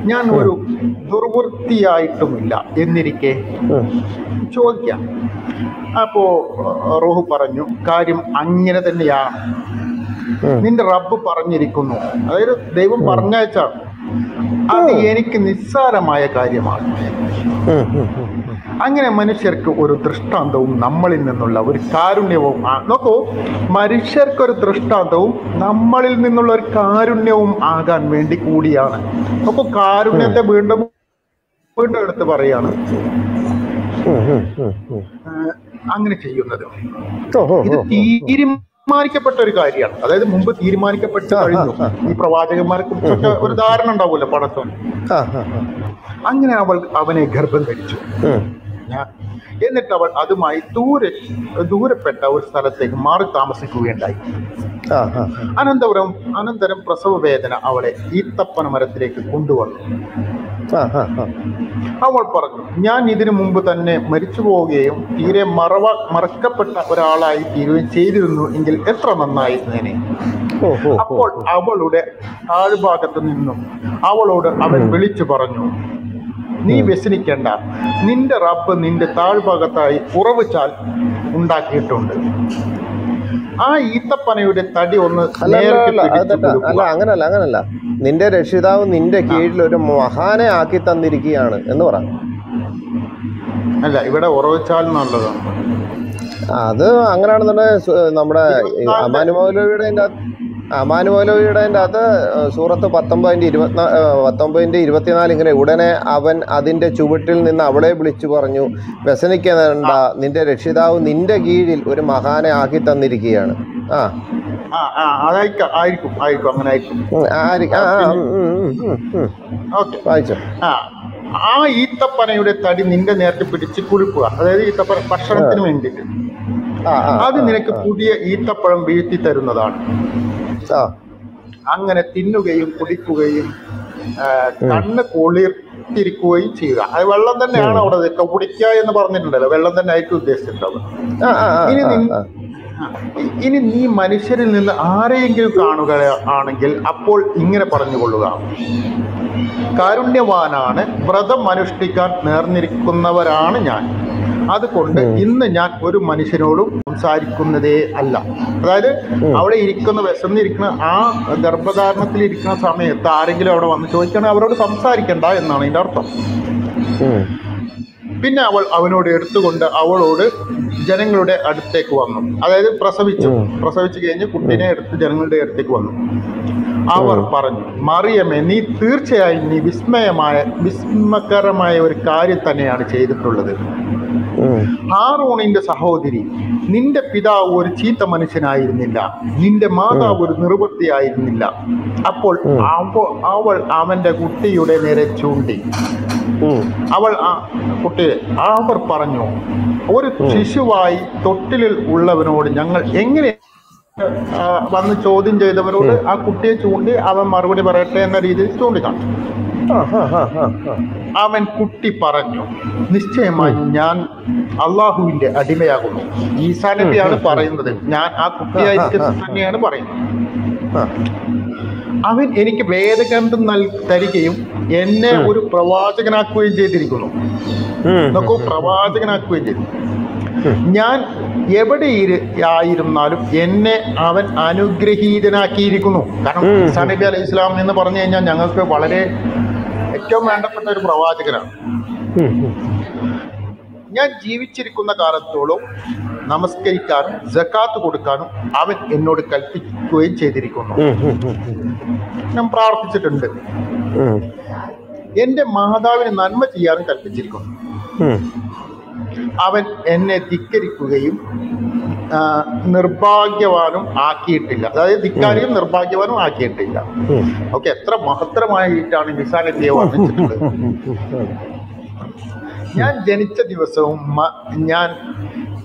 ഞാൻ ഒരു ദുർവൃത്തിയായിട്ടുമില്ല. എന്നിരിക്കെ. ചോദിക്കാം. അപ്പോ റോഹു പറഞ്ഞു കാര്യം അങ്ങനെ തന്നെയാണ്. നിന്റെ റബ്ബ് പറഞ്ഞിരിക്കുന്നു. അതായത് ദൈവം പറഞ്ഞയച്ചാണ്. അത് എനിക്ക് നിസ്സാരമായ കാര്യമാണ്. അങ്ങനെ മനുഷ്യർക്ക് ഒരു ദൃഷ്ടാന്തവും നമ്മളിൽ നിന്നുള്ള ഒരു കാരുണ്യവും നോക്കൂ മനുഷ്യർക്ക് ഒരു ദൃഷ്ടാന്തവും നമ്മളിൽ നിന്നുള്ള ഒരു കാരുണ്യവും ആകാൻ വേണ്ടി കൂടിയാണ്. നോക്കൂ കാരുണ്യത്തെ വീണ്ടും വീണ്ടും എടുത്ത് പറയാണ്. അങ്ങനെ ചെയ്യുന്നത്. ഇത്. തീരുമാനിക്കപ്പെട്ട ഒരു കാര്യമാണ്. അതായത് മുമ്പ് തീരുമാനിക്കപ്പെട്ട് കഴിഞ്ഞു. ഈ പ്രവാചകന്മാർക്ക് ഒരു ധാരണ ഉണ്ടാവുമല്ലോ ആ. അങ്ങനെ അവൾ അവനെ ഗർഭം ധരിച്ചു. ഞാൻ- എന്നിട്ട് അവൾ അതുമായി ദൂരെ ദൂരപ്പെട്ട ഒരു സ്ഥലത്തേക്ക് മാറി താമസിക്കുകയുണ്ടായി. അനന്തപുരം അനന്തരം പ്രസവ വേദന അവളെ ഈത്തപ്പന മരത്തിലേക്ക് കൊണ്ടുവന്നു. അവൾ പറഞ്ഞു ഞാൻ ഇതിനു മുമ്പ് തന്നെ മരിച്ചു പോവുകയും തീരെ മറവ മറക്കപ്പെട്ട ഒരാളായി തീരുകയും ചെയ്തിരുന്നു എങ്കിൽ എത്ര നന്നായിരുന്നേനെ? അപ്പോൾ അവളുടെ താഴ്ഭാഗത്ത് നിന്നും അവളോട് അവൻ വിളിച്ചു പറഞ്ഞു നീ വ്യസനിക്കേണ്ട. നിന്റെ റബ്ബ് നിന്റെ താഴ്ഭാഗത്തായി ഉറവുചാൽ ഉണ്ടാക്കിയിട്ടുണ്ട്. ആ ഈത്തപ്പനയുടെ തടി ഒന്ന് അല്ല. അങ്ങനല്ല അങ്ങനല്ല. നിന്റെ രക്ഷിതാവ് നിന്റെ കീഴിൽ ഒരു മഹാനെ ആക്കി തന്നിരിക്കുകയാണ് എന്ന് പറ. അല്ല ഇവിടെ ഉറവിച്ചാൽ എന്നുള്ളതാണ് അത് അങ്ങനെയാണെന്നുണ്ടെങ്കിൽ നമ്മുടെ ഈ അമാനു അത് സൂറത്ത് പത്തൊമ്പതിന്റെ ഇരുപത്തിനാ പത്തൊമ്പതിന്റെ ഇരുപത്തിനാല് ഇങ്ങനെ ഉടനെ അവൻ അതിന്റെ ചുവട്ടിൽ നിന്ന് അവളെ വിളിച്ചു പറഞ്ഞു വ്യസനിക്കേണ്ട നിന്റെ രക്ഷിതാവ് നിന്റെ കീഴിൽ ഒരു മഹാനെ ആക്കി തന്നിരിക്കുകയാണ്. ആ. ആയിരിക്കും ആയിരിക്കും അങ്ങനെ ആയിരിക്കും. ആ, ഈത്തപ്പനയുടെ തടി നിന്റെ നേരത്തെ പിടിച്ച് കുളിപ്പുക അതായത് ഈത്തപ്പന ഭക്ഷണത്തിന് വേണ്ടിയിട്ട്. അത് നിനക്ക് പുതിയ ഈത്തപ്പഴം വീഴ്ത്തി തരുന്നതാണ്. അങ്ങനെ തിന്നുകയും കുടിക്കുകയും. കണ്ണ് കുളിർത്തിരിക്കുകയും ചെയ്യുക. അത് വെള്ളം തന്നെയാണ് അവിടെ കുടിക്ക കുടിക്കുക എന്ന് പറഞ്ഞിട്ടുണ്ടല്ലോ. വെള്ളം തന്നെ ആയിരിക്കും ഉദ്ദേശിച്ചിട്ടുള്ളത്. ഇനി ഇനി നീ മനുഷ്യരിൽ നിന്ന് ആരെയെങ്കിലും കാണുക ആണെങ്കിൽ അപ്പോൾ ഇങ്ങനെ പറഞ്ഞുകൊള്ളുക. കാരുണ്യവാനാണ് വ്രതം അനുഷ്ഠിക്കാൻ നേർന്നിരിക്കുന്നവരാണ് ഞാൻ. അതുകൊണ്ട് ഇന്ന് ഞാൻ ഒരു മനുഷ്യനോടും സംസാരിക്കുന്നതേ അല്ല. അതായത് അവിടെ ഇരിക്കുന്ന വിശന്നിരിക്കുന്ന ആ ഗർഭധാരണത്തിൽ ഇരിക്കുന്ന സമയത്ത് ആരെങ്കിലും അവിടെ വന്ന് ചോദിക്കണേ അവരോട് സംസാരിക്കണ്ട എന്നാണ് അതിന്റെ അർത്ഥം. പിന്നെ അവൾ അവനോട് എടുത്തുകൊണ്ട് അവളോട് ജനങ്ങളുടെ അടുത്തേക്ക് വന്നു. അതായത് പ്രസവിച്ചു. പ്രസവിച്ചു കഴിഞ്ഞ് കുട്ടീനെ എടുത്ത് ജനങ്ങളുടെ അടുത്തേക്ക് വന്നു. അവർ പറഞ്ഞു മറിയമേ നീ തീർച്ചയായും നീ വിസ്മയമായ വിസ്മകരമായ ഒരു കാര്യം തന്നെയാണ് ചെയ്തിട്ടുള്ളത്. ഹാറൂണിന്റെ സഹോദരി നിന്റെ പിതാവ് ഒരു ചീത്ത മനുഷ്യനായിരുന്നില്ല. നിന്റെ മാതാവ് ഒരു നിർവൃത്തിയായിരുന്നില്ല. അപ്പോൾ അവൾ അവന്റെ കുട്ടിയുടെ നേരെ ചൂണ്ടി. അവൾ ആ കുട്ടി അവർ പറഞ്ഞു ഒരു ശിശുവായി തൊട്ടിലിൽ ഉള്ളവനോട് ഞങ്ങൾ എങ്ങനെ വന്ന് ചോദ്യം ചെയ്തവരോട് ആ കുട്ടിയെ ചൂണ്ടി അവൻ മറുപടി പറയട്ടെ എന്ന രീതിയിൽ ചൂണ്ടിക്കാണിച്ചു. അവൻ കുട്ടി പറഞ്ഞു നിശ്ചയമായി ഞാൻ അള്ളാഹുവിന്റെ അടിമയാകുന്നു. ഈസാ നബിയാണ് പറയുന്നത്. ഞാൻ ആ കുട്ടിയായിരിക്കും തന്നെയാണ് പറയുന്നത്. അവൻ എനിക്ക് വേദഗ്രന്ഥം നൽ തരികയും എന്നെ ഒരു പ്രവാചകനാക്കുകയും ചെയ്തിരിക്കുന്നു. നോക്കൂ പ്രവാചകനാക്കുകയും ചെയ്തു. ഞാൻ എവിടെ ആയിരുന്നാലും എന്നെ അവൻ അനുഗ്രഹീതനാക്കിയിരിക്കുന്നു കാരണം ഈസാ നബി അലൈഹി ഇസ്ലാം എന്ന് പറഞ്ഞു കഴിഞ്ഞാൽ ഞങ്ങൾക്ക് വളരെ ഏറ്റവും വേണ്ടപ്പെട്ട ഒരു പ്രവാചകനാണ്. ഞാൻ ജീവിച്ചിരിക്കുന്ന കാലത്തോളം നമസ്കരിക്കാനും ജക്കാത്ത് കൊടുക്കാനും അവൻ എന്നോട് കൽപ്പിക്കുകയും ചെയ്തിരിക്കുന്നു. ഞാൻ പ്രാർത്ഥിച്ചിട്ടുണ്ട്. എന്റെ മാതാവിന് നന്മ ചെയ്യാനും കൽപ്പിച്ചിരിക്കുന്നു. അവൻ എന്നെ ധിക്കരിക്കുകയും നിർഭാഗ്യവാനും ആക്കിയിട്ടില്ല അതായത് ധിക്കാരിയും നിർഭാഗ്യവാനും ആക്കിയിട്ടില്ല. ഓക്കെ എത്ര മഹത്തരമായിട്ടാണ് നിസാ നബിയെ വർണിച്ചിട്ടുള്ളത് ഞാൻ ജനിച്ച ദിവസവും ഞാൻ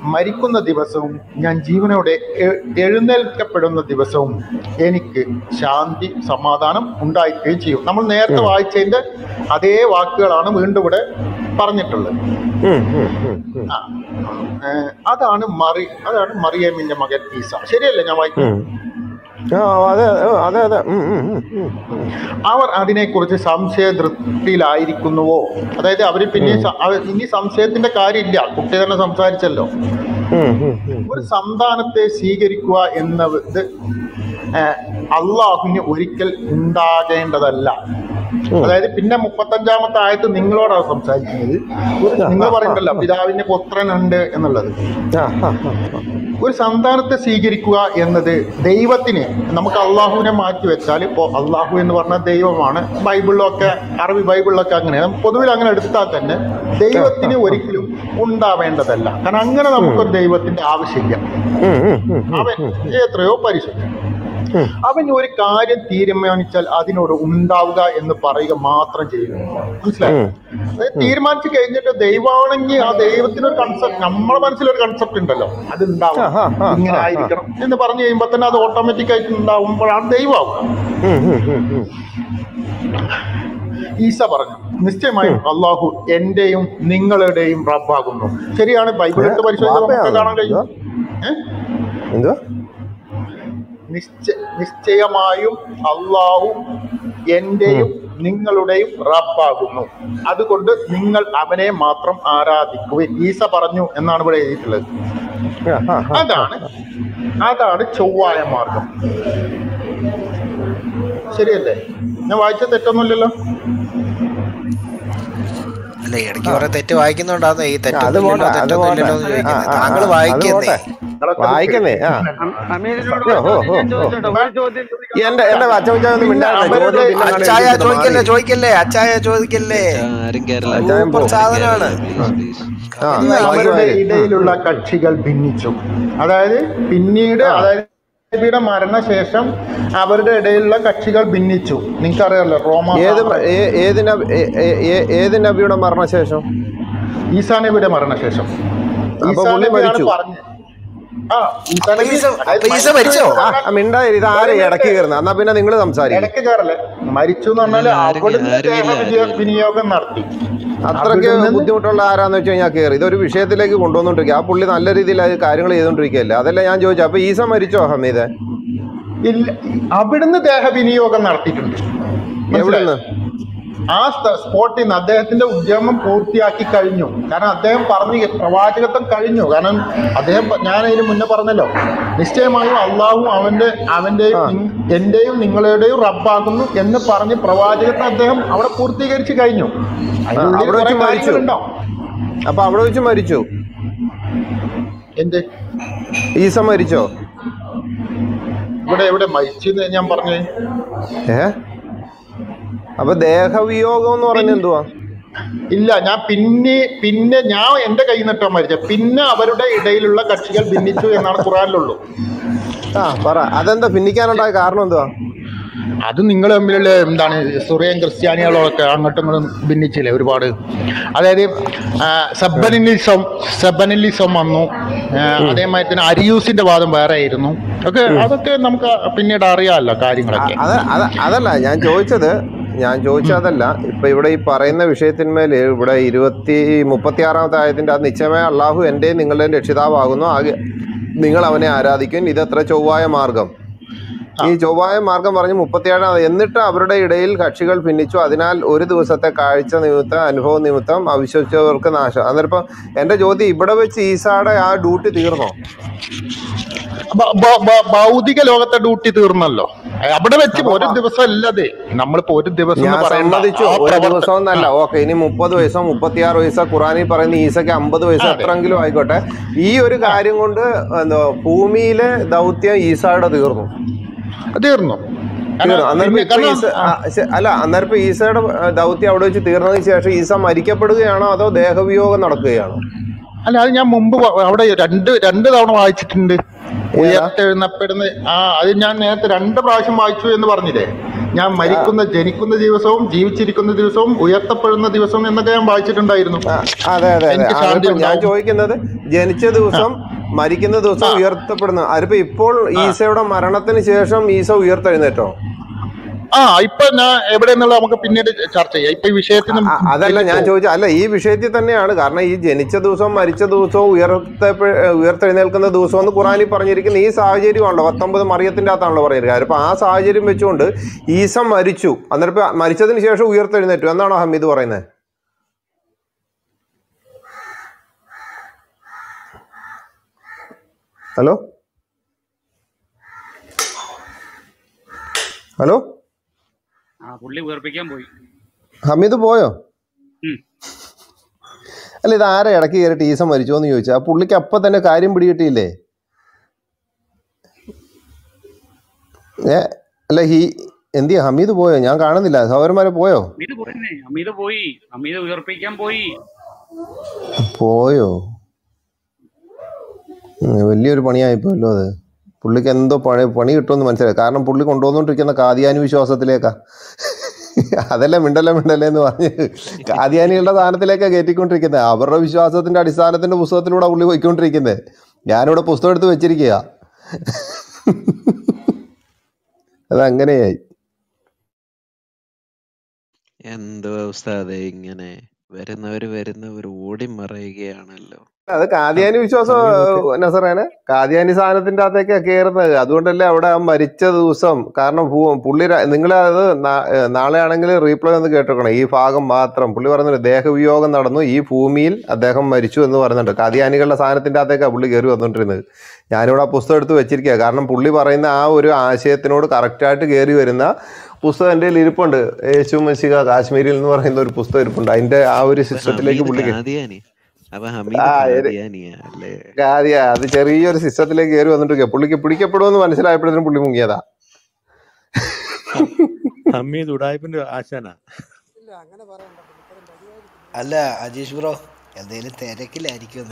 മരിക്കുന്ന ദിവസവും ഞാൻ ജീവനോടെ എഴുന്നേൽക്കപ്പെടുന്ന ദിവസവും എനിക്ക് ശാന്തി സമാധാനം ഉണ്ടായിരിക്കുകയും ചെയ്യും. നമ്മൾ നേരത്തെ വായിച്ചതിന്റെ അതേ വാക്കുകളാണ് വീണ്ടും ഇവിടെ പറഞ്ഞിട്ടുള്ളത്. അതാണ് മറി അതാണ് മറിയമ്മിന്റെ മകൻ ഈസ. ശരിയല്ലേ ഞാൻ വായിക്കുന്നത്? അവർ അതിനെക്കുറിച്ച് സംശയതൃപ്തിയിലായിരിക്കുന്നുവോ അതായത് അവർ പിന്നെ ഇനി സംശയത്തിന്റെ കാര്യമില്ല. കുട്ടി തന്നെ സംസാരിച്ചല്ലോ. ഒരു സന്താനത്തെ സ്വീകരിക്കുക എന്നത് അള്ളാഹുവിന് ഒരിക്കൽ ഉണ്ടാകേണ്ടതല്ല. അതായത് പിന്നെ മുപ്പത്തഞ്ചാമത്തെ ആയത്ത് നിങ്ങളോടാണ് സംസാരിക്കുന്നത്. നിങ്ങൾ പറയണ്ടല്ലോ പിതാവിന്റെ പുത്രനുണ്ട് എന്നുള്ളത്. ഒരു സന്താനത്തെ സ്വീകരിക്കുക എന്നത് ദൈവത്തിന് നമുക്ക് അള്ളാഹുവിനെ മാറ്റി വെച്ചാൽ ഇപ്പോൾ അള്ളാഹു എന്ന് പറഞ്ഞ ദൈവമാണ്. ബൈബിളിലൊക്കെ അറബി ബൈബിളിലൊക്കെ അങ്ങനെയാണ്. പൊതുവിൽ അങ്ങനെ എടുത്താൽ തന്നെ ദൈവത്തിന് ഒരിക്കലും ഉണ്ടാവേണ്ടതല്ല. കാരണം അങ്ങനെ നമുക്കൊരു ദൈവത്തിന്റെ ആവശ്യമില്ല. അവൻ എത്രയോ പരിശുദ്ധൻ. അവൻ ഒരു കാര്യം തീരുമാനിച്ചാൽ അതിനോട് ഉണ്ടാവുക എന്ന് പറയുക മാത്രം ചെയ്യുന്നു. മനസ്സിലായി? തീരുമാനിച്ചു കഴിഞ്ഞിട്ട് ദൈവമാണെങ്കിൽ ആ ദൈവത്തിനൊരു കൺസെപ്റ്റ് നമ്മളെ മനസ്സിലൊരു കൺസെപ്റ്റ് ഉണ്ടല്ലോ. അത് ഉണ്ടാവും ഇങ്ങനെ. ആയിരിക്കണം എന്ന് പറഞ്ഞു കഴിയുമ്പോൾ തന്നെ അത് ഓട്ടോമാറ്റിക് ആയിട്ട് ഉണ്ടാവുമ്പോഴാണ് ദൈവമാവുക. ഈസ പറഞ്ഞു നിശ്ചയമായും അള്ളാഹു എന്റെയും നിങ്ങളുടെയും റബ്ബാകുന്നു. ശരിയാണ് ബൈബിൾ എടുത്ത് കാണാൻ കഴിയും. എന്തോ എന്തുവാ? നിശ്ച നിശ്ചയമായും അള്ളാഹു എന്റെയും നിങ്ങളുടെയും റബ്ബാകുന്നു. അതുകൊണ്ട് നിങ്ങൾ അവനെ മാത്രം ആരാധിക്കുകയും ഈസ പറഞ്ഞു എന്നാണ് ഇവിടെ എഴുതിയിട്ടുള്ളത്. അതാണ് അതാണ് ചൊവ്വായ മാർഗം. ശരിയല്ലേ? ഞാൻ വായിച്ച തെറ്റൊന്നുമില്ലല്ലോ? അല്ല? ഇടയ്ക്ക് കുറെ തെറ്റ് വായിക്കുന്നുണ്ടാന്ന് ഈ തെറ്റൊന്നുമില്ലല്ലോ തെറ്റൊന്നുമില്ലല്ലോ എന്ന് ചോദിക്കുന്നത് താങ്കൾ വായിക്കുന്നേ? വായിക്കുന്നേ ആ. എന്റെ എന്റെ അച്ചായ ചോദിക്കല്ലേ ചോദിക്കല്ലേ? അച്ചായ ചോദിക്കല്ലേ? സാധനമാണ്. ഇടയിലുള്ള കക്ഷികൾ ഭിന്നിച്ചു. അതായത് പിന്നീട് അതായത് നബിയുടെ മരണശേഷം അവരുടെ ഇടയിലുള്ള കക്ഷികൾ ഭിന്നിച്ചു. നിങ്ങൾക്കറിയാലോ റോമ ഏത് നബി- നബിയുടെ മരണശേഷം? ഈസാ നബിയുടെ മരണശേഷം ഈസാ നബിയാണ് മരിച്ചു. ഈസ മരിച്ചു മിണ്ടായി ഇത് ആരെ ഇടയ്ക്ക് കയറുന്നത്? എന്നാ പിന്നെ നിങ്ങൾ സംസാരിക്കും. മരിച്ചു വിനിയോഗം നടത്തി. അത്രയ്ക്ക് ബുദ്ധിമുട്ടുള്ള ആരാന്ന് വെച്ച് കഴിഞ്ഞാൽ കയറി ഇതൊരു വിഷയത്തിലേക്ക് കൊണ്ടുവന്നോണ്ടിരിക്കുക ആ പുള്ളി നല്ല രീതിയിൽ അത് കാര്യങ്ങൾ ചെയ്തോണ്ടിരിക്കുകയല്ലേ അതല്ല ഞാൻ ചോദിച്ചു. അപ്പൊ ഈസ മരിച്ചോ ഹമീദ്? ഇല്ല അവിടുന്ന് ദേഹവിനിയോഗം നടത്തിയിട്ടുണ്ട്. എവിടുന്ന്? ആ സ്പോട്ടിൽ നിന്ന് അദ്ദേഹത്തിന്റെ ഉദ്യമം പൂർത്തിയാക്കി കഴിഞ്ഞു. കാരണം അദ്ദേഹം പറഞ്ഞു പ്രവാചകത്വം കഴിഞ്ഞു. കാരണം അദ്ദേഹം ഞാൻ അതിന് മുന്നേ പറഞ്ഞല്ലോ നിശ്ചയമായും അള്ളാഹു അവന്റെ അവന്റെയും എന്റെയും നിങ്ങളുടെയും റബ്ബാകുന്നു എന്ന് പറഞ്ഞ് പ്രവാചകത്വം അദ്ദേഹം അവിടെ പൂർത്തീകരിച്ചു കഴിഞ്ഞു. അവിടെ വെച്ച് മരിച്ചു. അപ്പൊ അവിടെ വെച്ച് മരിച്ചു. എന്ത്? ഈസ മരിച്ചോ? ഇവിടെ എവിടെ മരിച്ചെന്ന് ഞാൻ പറഞ്ഞേ. ഏ അപ്പൊ ദേഹവിയോഗം എന്ന് പറഞ്ഞ എന്തുവാ? ഇല്ല ഞാൻ പിന്നെ പിന്നെ ഞാൻ എന്റെ കയ്യിൽ നിന്നിട്ടാ മരിച്ച പിന്നെ അവരുടെ ഇടയിലുള്ള കക്ഷികൾ ഭിന്നിച്ചു എന്നാണ് ഖുറാനിലുള്ളൂ. ആ പറ. അതെന്താ ഭിന്നിക്കാനുണ്ടായ കാരണം എന്തുവാ? അത് നിങ്ങൾ തമ്മിലുള്ള എന്താണ് സുറിയൻ ക്രിസ്ത്യാനികളൊക്കെ അങ്ങോട്ടും ഇങ്ങോട്ടും ഭിന്നിച്ചില്ലേ ഒരുപാട്? അതായത് സബനിലിസം സബനിലിസം വന്നു. അതേമാതിരി തന്നെ അരിയൂസിന്റെ വാദം വേറെ ആയിരുന്നു. ഒക്കെ അതൊക്കെ നമുക്ക് പിന്നീട് അറിയാമല്ലോ കാര്യങ്ങളൊക്കെ. അത് അത് അതല്ല ഞാൻ ചോദിച്ചത് ഞാൻ ചോദിച്ചതല്ല ഇപ്പൊ ഇവിടെ ഈ പറയുന്ന വിഷയത്തിന്മേൽ ഇവിടെ ഇരുപത്തി മുപ്പത്തി ആറാമത്തെ ആയതിന്റെ അത് നിശ്ചയമായ അള്ളാഹു എന്റെയും നിങ്ങളുടെയും രക്ഷിതാവാകുന്നു. ആകെ നിങ്ങൾ അവനെ ആരാധിക്കും. ഇതത്ര ചൊവ്വായ മാർഗം? ഈ ചൊവ്വായ മാർഗം പറഞ്ഞ് മുപ്പത്തിയേഴാം എന്നിട്ട് അവരുടെ ഇടയിൽ കക്ഷികൾ ഭിന്നിച്ചു. അതിനാൽ ഒരു ദിവസത്തെ കാഴ്ച നിമിത്തം അനുഭവ നിമിത്തം അവിശ്വസിച്ചവർക്ക് നാശം. അന്നേരം ഇപ്പം എന്റെ ചോദ്യം ഇവിടെ വെച്ച് ഈസാടെ ആ ഡ്യൂട്ടി തീർന്നോ? ഭൗതിക ലോകത്തെ ഡ്യൂട്ടി തീർന്നല്ലോ. അവിടെ വെച്ച് ഒരു ദിവസം അല്ലാതെ നമ്മളിപ്പോ ഒരു ദിവസം ഒരു ദിവസം എന്നല്ല ഓക്കെ ഇനി മുപ്പത് വയസ്സോ മുപ്പത്തിയാറ് വയസ്സോ ഖുറാനിൽ പറയുന്ന ഈസയ്ക്ക് അമ്പത് വയസ്സോ എത്രങ്കിലും എത്രയെങ്കിലും ആയിക്കോട്ടെ. ഈ ഒരു കാര്യം കൊണ്ട് എന്തോ ഭൂമിയിലെ ദൗത്യം ഈസയുടെ തീർന്നു. തീർന്നു. അല്ല അന്നേരം ഇപ്പൊ ഈസയുടെ ദൗത്യം അവിടെ വെച്ച് തീർന്നതിന് ശേഷം ഈസ മരിക്കപ്പെടുകയാണോ അതോ ദേഹവിയോഗം നടക്കുകയാണോ? അല്ല അത് ഞാൻ മുമ്പ് അവിടെ രണ്ട് രണ്ട് തവണ വായിച്ചിട്ടുണ്ട്. ഉയർത്തെഴുന്നപ്പെടുന്ന ആ അത് ഞാൻ നേരത്തെ രണ്ട് പ്രാവശ്യം വായിച്ചു എന്ന് പറഞ്ഞില്ലേ? ഞാൻ മരിക്കുന്ന ജനിക്കുന്ന ദിവസവും ജീവിച്ചിരിക്കുന്ന ദിവസവും ഉയർത്തപ്പെടുന്ന ദിവസവും എന്നൊക്കെ ഞാൻ വായിച്ചിട്ടുണ്ടായിരുന്നു. അതെ അതെ ഞാൻ ചോദിക്കുന്നത് ജനിച്ച ദിവസം മരിക്കുന്ന ദിവസം ഉയർത്തപ്പെടുന്നു അതിപ്പോ ഇപ്പോൾ ഈസയുടെ മരണത്തിന് ശേഷം ഈസ ഉയർത്തെഴുന്നേറ്റോ? ആ ഇപ്പൊ ഞാൻ എവിടെ എന്നുള്ള നമുക്ക് പിന്നീട് ചർച്ച ചെയ്യാം. ഇപ്പൊ ഈ വിഷയത്തിന് അതല്ല ഞാൻ ചോദിച്ച അല്ല ഈ വിഷയത്തിൽ തന്നെയാണ്. കാരണം ഈ ജനിച്ച ദിവസവും മരിച്ച ദിവസവും ഉയർത്ത ഉയർത്തെഴുന്നേൽക്കുന്ന ദിവസം എന്ന് ഖുറാനിൽ പറഞ്ഞിരിക്കുന്ന ഈ സാഹചര്യമാണല്ലോ. പത്തൊമ്പത് മറിയത്തിന്റെ അകത്താണല്ലോ പറഞ്ഞിരിക്കുന്നത് അപ്പൊ ആ സാഹചര്യം വെച്ചുകൊണ്ട് ഈസ മരിച്ചു. അന്നേരം മരിച്ചതിന് ശേഷം ഉയർത്തെഴുന്നേറ്റു. എന്നാണോ ഹമീദ് പറയുന്നത്? ഹലോ? ഹലോ? ആ പുള്ളി ഉയർപ്പിക്കാൻ പോയി. ഹമീദ് പോയോ. അല്ല ഇത് ആരെ ഇടയ്ക്ക് കയറിയിട്ട് ഈസ മരിച്ചോ എന്ന് ചോദിച്ചാ പുള്ളിക്ക് അപ്പൊ തന്നെ കാര്യം പിടികിട്ടിയില്ലേ? ഏ അല്ല ഹി എന്തിയാ ഹമീദ് പോയോ? ഞാൻ കാണുന്നില്ല. സഹോദരന്മാരെ പോയോ? പോയി. അമീത് ഉയർപ്പിക്കാൻ പോയി. പോയോ? വലിയൊരു പണിയായിപ്പോയല്ലോ അത്. പുള്ളിക്ക് എന്തോ പണി പണി കിട്ടുമെന്ന് മനസ്സിലായി. കാരണം പുള്ളി കൊണ്ടുവന്നുകൊണ്ടിരിക്കുന്ന കാതിയാനി വിശ്വാസത്തിലേക്കാ. അതല്ല മിണ്ടല്ല മിണ്ടല്ലേ എന്ന് പറഞ്ഞ് കാദിയാനികളുടെ സ്ഥാനത്തിലേക്കാണ് കയറ്റിക്കൊണ്ടിരിക്കുന്നത് അവരുടെ വിശ്വാസത്തിന്റെ അടിസ്ഥാനത്തിന്റെ പുസ്തകത്തിലൂടെ പുള്ളി പോയിക്കൊണ്ടിരിക്കുന്നത് ഞാനിവിടെ പുസ്തകം എടുത്ത് വെച്ചിരിക്കുക അതങ്ങനെയായി. എന്തോ അവസ്ഥ? അതെ ഇങ്ങനെ വരുന്നവര് വരുന്നവർ ഓടി മറയുകയാണല്ലോ. അത് കാദ്യാനി വിശ്വാസം നസറേനെ. കാദിയാനി സാധനത്തിന്റെ അകത്തേക്കാ കയറുന്നത് അതുകൊണ്ടല്ലേ അവിടെ ആ മരിച്ച ദിവസം കാരണം ഭൂ- പുള്ളി നിങ്ങൾ അത് നാളെ ആണെങ്കിൽ റീപ്ലൈ ഒന്ന് കേട്ടേക്കണം. ഈ ഭാഗം മാത്രം. പുള്ളി പറയുന്നുണ്ട് ദേഹവിയോഗം നടന്നു. ഈ ഭൂമിയിൽ അദ്ദേഹം മരിച്ചു എന്ന് പറയുന്നുണ്ട് കാദിയാനികളുടെ സാധനത്തിന്റെ അകത്തേക്കാ പുള്ളി കയറി വന്നുകൊണ്ടിരുന്നത് ഞാനിവിടെ ആ പുസ്തകം എടുത്ത് വെച്ചിരിക്കുക കാരണം പുള്ളി പറയുന്ന ആ ഒരു ആശയത്തിനോട് കറക്റ്റായിട്ട് കയറി വരുന്ന പുസ്തകം എന്റെ കയ്യിൽ ഇരിപ്പുണ്ട്. യേശു മസിക കാശ്മീരിൽ എന്ന് പറയുന്ന ഒരു പുസ്തകം ഇരിപ്പുണ്ട്. അതിന്റെ ആ ഒരു സിസ്റ്റത്തിലേക്ക് പുള്ളി കാദിയാനിയാ അത് ചെറിയൊരു സിസ്റ്റത്തിലേക്ക് കയറി വന്നിട്ട് പുള്ളിക്ക് പിടിക്കപ്പെടുമെന്ന് മനസ്സിലായപ്പോഴത്തേനും പുള്ളി മുങ്ങിയതാ. ഹമീദ് ഉടായ്പിന്റെ ആശാനാ. അല്ല അജീഷ് ബ്രോ എന്തേലും തിരക്കിലായിരിക്കും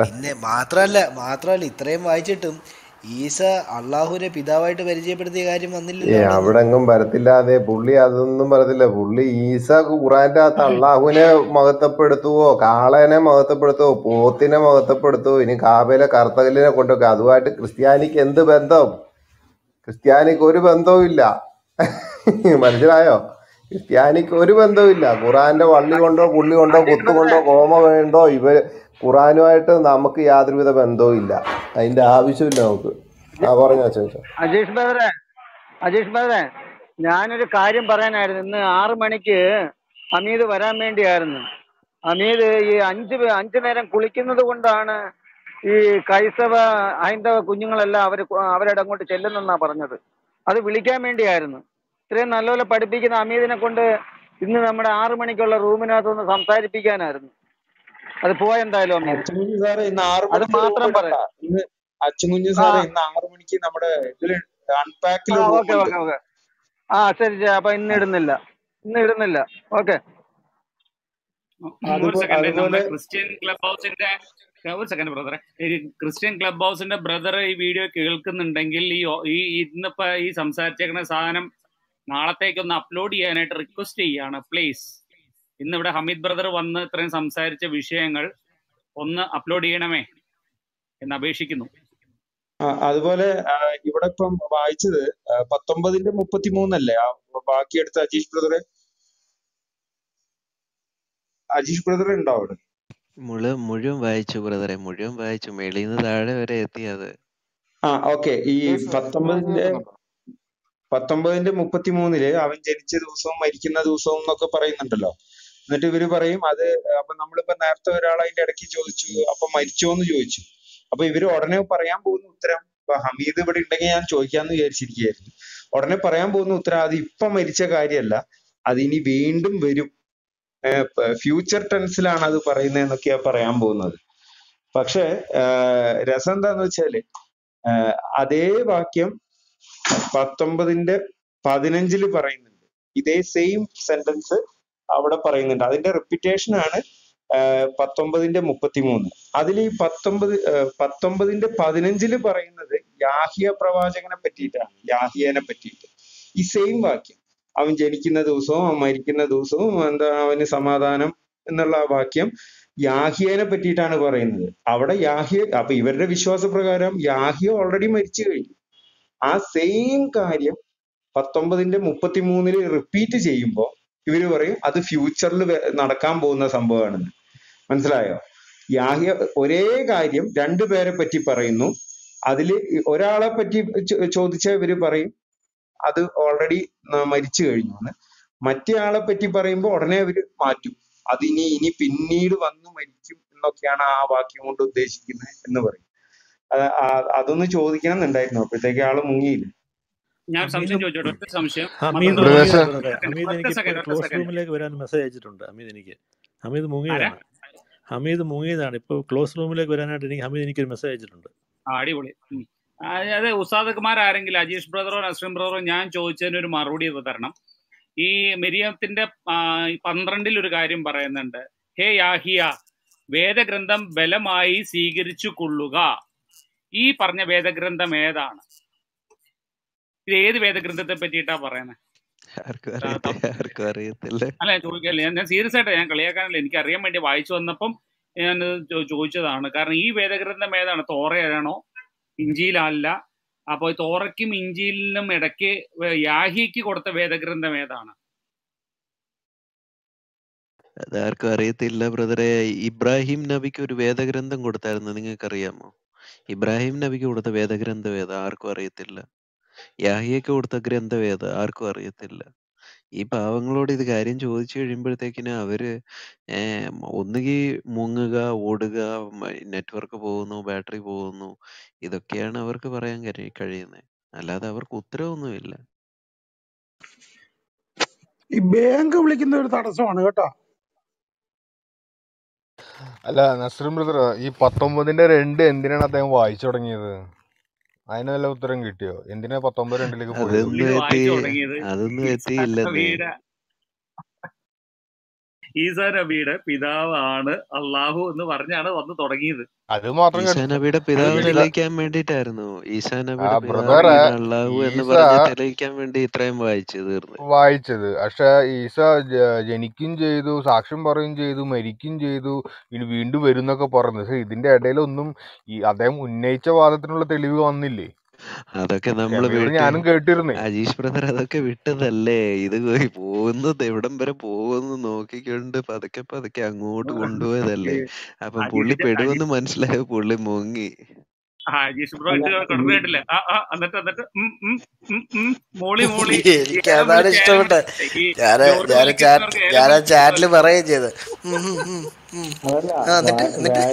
പിന്നെ മാത്രല്ല മാത്രല്ല ഇത്രയും വായിച്ചിട്ടും ഈസ അള്ളാഹുവിനെ പിതാവായിട്ട് പരിചയപ്പെടുത്തിയ കാര്യം വന്നില്ല വന്നില്ലല്ലോ അവിടെ എങ്ങും വരത്തില്ല അതെ വരത്തില്ലാതെ പുള്ളി അതൊന്നും വരത്തില്ല. പുള്ളി ഈസ ഖുറാന്റെ അകത്ത് അള്ളാഹുവിനെ മഹത്വപ്പെടുത്തുവോ കാളനെ മഹത്വപ്പെടുത്തുവോ പോത്തിനെ മഹത്വപ്പെടുത്തുവോ ഇനി കാബയിലെ കർത്തകലിനെ കൊണ്ടുവെക്കുക അതുമായിട്ട് ക്രിസ്ത്യാനിക്ക് എന്ത് ബന്ധം? ക്രിസ്ത്യാനിക്ക് ഒരു ബന്ധവും ഇല്ല മനസ്സിലായോ? ക്രിസ്ത്യാനിക്ക് ഒരു ബന്ധവും ഇല്ല ഖുറാന്റെ വള്ളി കൊണ്ടോ പുള്ളി കൊണ്ടോ കുത്തു കൊണ്ടോ കോമ വേണ്ടോ ഇവർ ഖുറാനുമായിട്ട് നമുക്ക് യാതൊരുവിധ ബന്ധവും ഇല്ല അതിന്റെ ആവശ്യമില്ല നമുക്ക്. ആ പറഞ്ഞോ ചോദിച്ചോ അജീഷ് ബദറെ അജീഷ് ബദറെ ഞാനൊരു കാര്യം പറയാനായിരുന്നു. ഇന്ന് ആറു മണിക്ക് അമീത് വരാൻ വേണ്ടിയായിരുന്നു. അമീത് ഈ അഞ്ച് അഞ്ചു നേരം കുളിക്കുന്നത് കൊണ്ടാണ് ഈ ക്രൈസ്തവ ഹൈന്ദവ കുഞ്ഞുങ്ങളെല്ലാം അവർ അവരുടെ അങ്ങോട്ട് ചെല്ലുന്നെന്നാ പറഞ്ഞത്. അത് വിളിക്കാൻ വേണ്ടിയായിരുന്നു. ഇത്രയും നല്ലപോലെ പഠിപ്പിക്കുന്ന അമീദിനെ കൊണ്ട് ഇന്ന് നമ്മുടെ ആറു മണിക്കുള്ള റൂമിനകത്തൊന്ന് സംസാരിപ്പിക്കാനായിരുന്നു. അത് പോയ എന്തായാലും അച്ഛൻകുഞ്ഞ് സാറേ ഇന്ന് ആറു അത് മാത്രം പറയാം. ഇന്ന് അച്ഛൻകുഞ്ഞ് ആ ഇന്ന് ആറു മണിക്ക് നമ്മുടെ അൺപാക്കിൽ ഓക്കെ ഓക്കെ ഓക്കെ. ആ ശരി ശരി. അപ്പൊ ഇന്ന് ഇടുന്നില്ല. ഇന്ന് ഇടുന്നില്ല. ഓക്കെ. ഒരു സെക്കൻഡ് നമ്മുടെ ക്രിസ്ത്യൻ ക്ലബ് ഹൗസിന്റെ ഒരു സെക്കൻഡ് ബ്രദറെ ഈ ക്രിസ്ത്യൻ ക്ലബ് ഹൗസിന്റെ ബ്രദർ ഈ വീഡിയോ കേൾക്കുന്നുണ്ടെങ്കിൽ ഈ ഇന്നിപ്പോ ഈ സംസാരിച്ചേക്കുന്ന സാധനം നാളത്തേക്ക് ഒന്ന് അപ്ലോഡ് ചെയ്യാനായിട്ട് റിക്വസ്റ്റ് ചെയ്യാണ്. പ്ലീസ് ഇന്ന് ഇവിടെ ഹമീദ് ബ്രദർ വന്ന് ഇത്രയും സംസാരിച്ച വിഷയങ്ങൾ ഒന്ന് അപ്ലോഡ് ചെയ്യണമേ എന്ന് അപേക്ഷിക്കുന്നു. ആ, അതുപോലെ ഇവിടെ ഇപ്പം വായിച്ചത് പത്തൊമ്പതിന്റെ മുപ്പത്തി മൂന്നല്ലേ ബാക്കി എടുത്ത അജീഷ് ബ്രദർ അജീഷ് ബ്രദർ ഉണ്ടോ അവിടെ? മുഴുവൻ മുഴുവൻ വായിച്ചു ബ്രദറെ മുഴുവൻ വായിച്ചു. മേളിൽ നിന്ന് താഴെ വരെ എത്തി അത്. ആ ഓക്കെ ഈ പത്തൊമ്പതിന്റെ പത്തൊമ്പതിന്റെ മുപ്പത്തി മൂന്നിൽ അവൻ ജനിച്ച ദിവസവും മരിക്കുന്ന ദിവസവും എന്നൊക്കെ പറയുന്നുണ്ടല്ലോ. എന്നിട്ട് ഇവർ പറയും അത് അപ്പൊ നമ്മളിപ്പോ നേരത്തെ ഒരാൾ അതിന്റെ ഇടയ്ക്ക് ചോദിച്ചു അപ്പൊ മരിച്ചോ എന്ന് ചോദിച്ചു. അപ്പൊ ഇവർ ഉടനെ പറയാൻ പോകുന്ന ഉത്തരം ഇപ്പൊ ഹമീദ് ഇവിടെ ഉണ്ടെങ്കിൽ ഞാൻ ചോദിക്കാന്ന് വിചാരിച്ചിരിക്കുകയായിരുന്നു. ഉടനെ പറയാൻ പോകുന്ന ഉത്തരം അത് ഇപ്പൊ മരിച്ച കാര്യമല്ല അത് ഇനി വീണ്ടും വരും. ഫ്യൂച്ചർ ടെൻസിലാണ് അത് പറയുന്നത് എന്നൊക്കെയാ പറയാൻ പോകുന്നത്. പക്ഷെ രസം എന്താന്ന് വെച്ചാൽ അതേ വാക്യം പത്തൊമ്പതിന്റെ പതിനഞ്ചിൽ പറയുന്നുണ്ട്. ഇതേ സെയിം സെന്റൻസ് അവിടെ പറയുന്നുണ്ട്. അതിന്റെ റിപ്പിറ്റേഷൻ ആണ് പത്തൊമ്പതിന്റെ മുപ്പത്തിമൂന്ന്. അതിൽ ഈ പത്തൊമ്പത് പത്തൊമ്പതിന്റെ പതിനഞ്ചിൽ പറയുന്നത് യാഹിയ പ്രവാചകനെ പറ്റിയിട്ടാണ്. യാഹിയനെ പറ്റിയിട്ട്. ഈ സെയിം വാക്യം. അവൻ ജനിക്കുന്ന ദിവസവും അവൻ മരിക്കുന്ന ദിവസവും എന്താ അവന് സമാധാനം എന്നുള്ള വാക്യം യാഹിയനെ പറ്റിയിട്ടാണ് പറയുന്നത്. അവിടെ യാഹിയ അപ്പൊ ഇവരുടെ വിശ്വാസപ്രകാരം യാഹിയ ഓൾറെഡി മരിച്ചു കഴിഞ്ഞു. ആ സെയിം കാര്യം പത്തൊമ്പതിന്റെ മുപ്പത്തിമൂന്നിൽ റിപ്പീറ്റ് ചെയ്യുമ്പോൾ ഇവർ പറയും അത് ഫ്യൂച്ചറിൽ നടക്കാൻ പോകുന്ന സംഭവമാണെന്ന്. മനസ്സിലായോ? യാഹ്യ ഒരേ കാര്യം രണ്ടു പേരെ പറ്റി പറയുന്നു. അതിൽ ഒരാളെ പറ്റി ചോദിച്ച ഇവർ പറയും അത് ഓൾറെഡി മരിച്ചു കഴിഞ്ഞു എന്ന് ആളെ പറ്റി പറയുമ്പോൾ ഉടനെ അവർ മാറ്റും. അത് ഇനി ഇനി പിന്നീട് വന്ന് മരിക്കും എന്നൊക്കെയാണ് ആ വാക്യം കൊണ്ട് ഉദ്ദേശിക്കുന്നത് എന്ന് പറയും. അതൊന്ന് ചോദിക്കണം എന്നുണ്ടായിരുന്നു അപ്പോഴത്തേക്ക് ആൾ മുങ്ങിയില്ല. ഞാൻ സംശയം ഹമീദ് ചോദിച്ചോട്ടെ ഒറ്റ സംശയം. ഹമീദ് മുങ്ങിയതാണ് ഇപ്പൊ എനിക്ക് ക്ലോസ് റൂമിലേക്ക് വരാൻ മെസ്സേജ് അയച്ചിട്ടുണ്ട്. അമീദ് എനിക്ക്. മുങ്ങിയതാണ്. ഹമീദ് മുങ്ങിയതാണ്. ഇപ്പോൾ ക്ലോസ് റൂമിലേക്ക് വരാനായിട്ട് എനിക്ക് ഹമീദ് എനിക്കൊരു മെസ്സേജ് അയച്ചിട്ടുണ്ട്. അടിപൊളി. അതെ ഉസ്താദക്കുമാർ ആരെങ്കിലും അജീഷ് ബ്രദറോ അസ്ലിം ബ്രദറോ ഞാൻ ചോദിച്ചതിന് ഒരു മറുപടി ഇത് തരണം. ഈ മെരിയത്തിന്റെ പന്ത്രണ്ടിൽ ഒരു കാര്യം പറയുന്നുണ്ട്. ഹേ യാഹിയ വേദഗ്രന്ഥം ബലമായി സ്വീകരിച്ചു കൊള്ളുക. ഈ പറഞ്ഞ വേദഗ്രന്ഥം ഏതാണ്? ഇത് ഏത് വേദഗ്രന്ഥത്തെ പറ്റിയിട്ടാ പറയുന്നത് അല്ല ചോദിക്കല്ലേ ഞാൻ സീരിയസ് ആയിട്ട് ഞാൻ കളിയാക്കാനല്ല എനിക്ക് അറിയാൻ വേണ്ടി വായിച്ചു വന്നപ്പം ഞാൻ ചോദിച്ചതാണ്. കാരണം ഈ വേദഗ്രന്ഥം ഏതാണ്? തോറയാണോ? ഇഞ്ചിയിലല്ല. അപ്പൊ തോറയ്ക്കും ഇഞ്ചിയിലിനും ഇടയ്ക്ക് യാഹിക്ക് കൊടുത്ത വേദഗ്രന്ഥം ഏതാണ്? അതാർക്കും അറിയത്തില്ല ബ്രദറെ. ഇബ്രാഹിം നബിക്ക് ഒരു വേദഗ്രന്ഥം കൊടുത്തായിരുന്നു നിങ്ങൾക്ക് അറിയാമോ ഇബ്രാഹിം നബിക്ക് കൊടുത്ത വേദഗ്രന്ഥം ഏത് ആർക്കും അറിയത്തില്ല. യാഹിയക്ക് കൊടുത്ത ഗ്രന്ഥം വേദ ആർക്കും അറിയത്തില്ല. ഈ പാവങ്ങളോട് ഇത് കാര്യം ചോദിച്ചു കഴിയുമ്പോഴത്തേക്കിന് അവർ ഒന്നുകിൽ മുങ്ങുക ഓടുക നെറ്റ്വർക്ക് പോകുന്നു ബാറ്ററി പോകുന്നു ഇതൊക്കെയാണ് അവർക്ക് പറയാൻ കഴി- കഴിയുന്നത് അല്ലാതെ അവർക്ക് ഉത്തരവൊന്നുമില്ല. ഈ ബാങ്ക് വിളിക്കുന്ന ഒരു തടസ്സമാണ് കേട്ടോ. അല്ല നസ്രീം ബ്രദർ ഈ പത്തൊമ്പതിന്റെ രണ്ട് എന്തിനാണ് അദ്ദേഹം വായിച്ചു തുടങ്ങിയത്? അതിന് നല്ല ഉത്തരം കിട്ടിയോ? എന്തിനാ പത്തൊമ്പത് രണ്ടിലേക്ക് പോയത്? അതൊന്നും പുള്ളി ഇത് എത്തി വായിച്ചു തുടങ്ങിയത് അതൊന്നും ഈ എത്തിയില്ലെന്നേ സഭയുടെ ഈസാ നബിയുടെ പിതാവാണ് അള്ളാഹു എന്ന് പറഞ്ഞാണ് വന്ന് തുടങ്ങിയത്. അത് മാത്രം ഈസാ നബിയുടെ പിതാവ് തെളിയിക്കാൻ വേണ്ടിയിട്ടായിരുന്നു. ഈസാ നബിയുടെ അള്ളാഹു എന്ന് പറഞ്ഞ് തെളിയിക്കാൻ വേണ്ടി ഇത്രയും വായിച്ചു തീർന്നു. വായിച്ചത്. പക്ഷെ ഈസ ജനിക്കും ചെയ്തു സാക്ഷ്യം പറയും ചെയ്തു മരിക്കും ചെയ്തു ഇനി വീണ്ടും വരും എന്നൊക്കെ പറഞ്ഞു. പക്ഷെ ഇതിന്റെ ഇടയിലൊന്നും ഈ അദ്ദേഹം ഉന്നയിച്ച വാദത്തിനുള്ള തെളിവ് വന്നില്ലേ? അതൊക്കെ നമ്മൾ ഞാനും കേട്ടിരുന്നു. അജീഷ് ബ്രദർ അതൊക്കെ വിട്ടതല്ലേ? ഇത് പോകുന്നത് എവിടം വരെ പോകുന്നു നോക്കിക്കൊണ്ട് പതുക്കെ പതുക്കെ അങ്ങോട്ട് കൊണ്ടുപോയതല്ലേ? അപ്പൊ പുള്ളി പെടുവെന്ന് പെടുമെന്ന് മനസ്സിലായ പുള്ളി മുങ്ങി. എനിക്ക് അതാണ് ഇഷ്ടപ്പെട്ടത്. ഞാൻ ഞാൻ ചാറ്റ് ഞാൻ ആ പോലെ പറയുകയും ചെയ്ത്. ഉം, ഉം, ഉം, ഉം. അതല്ല ആ എന്നിട്ട് എന്നിട്ട്.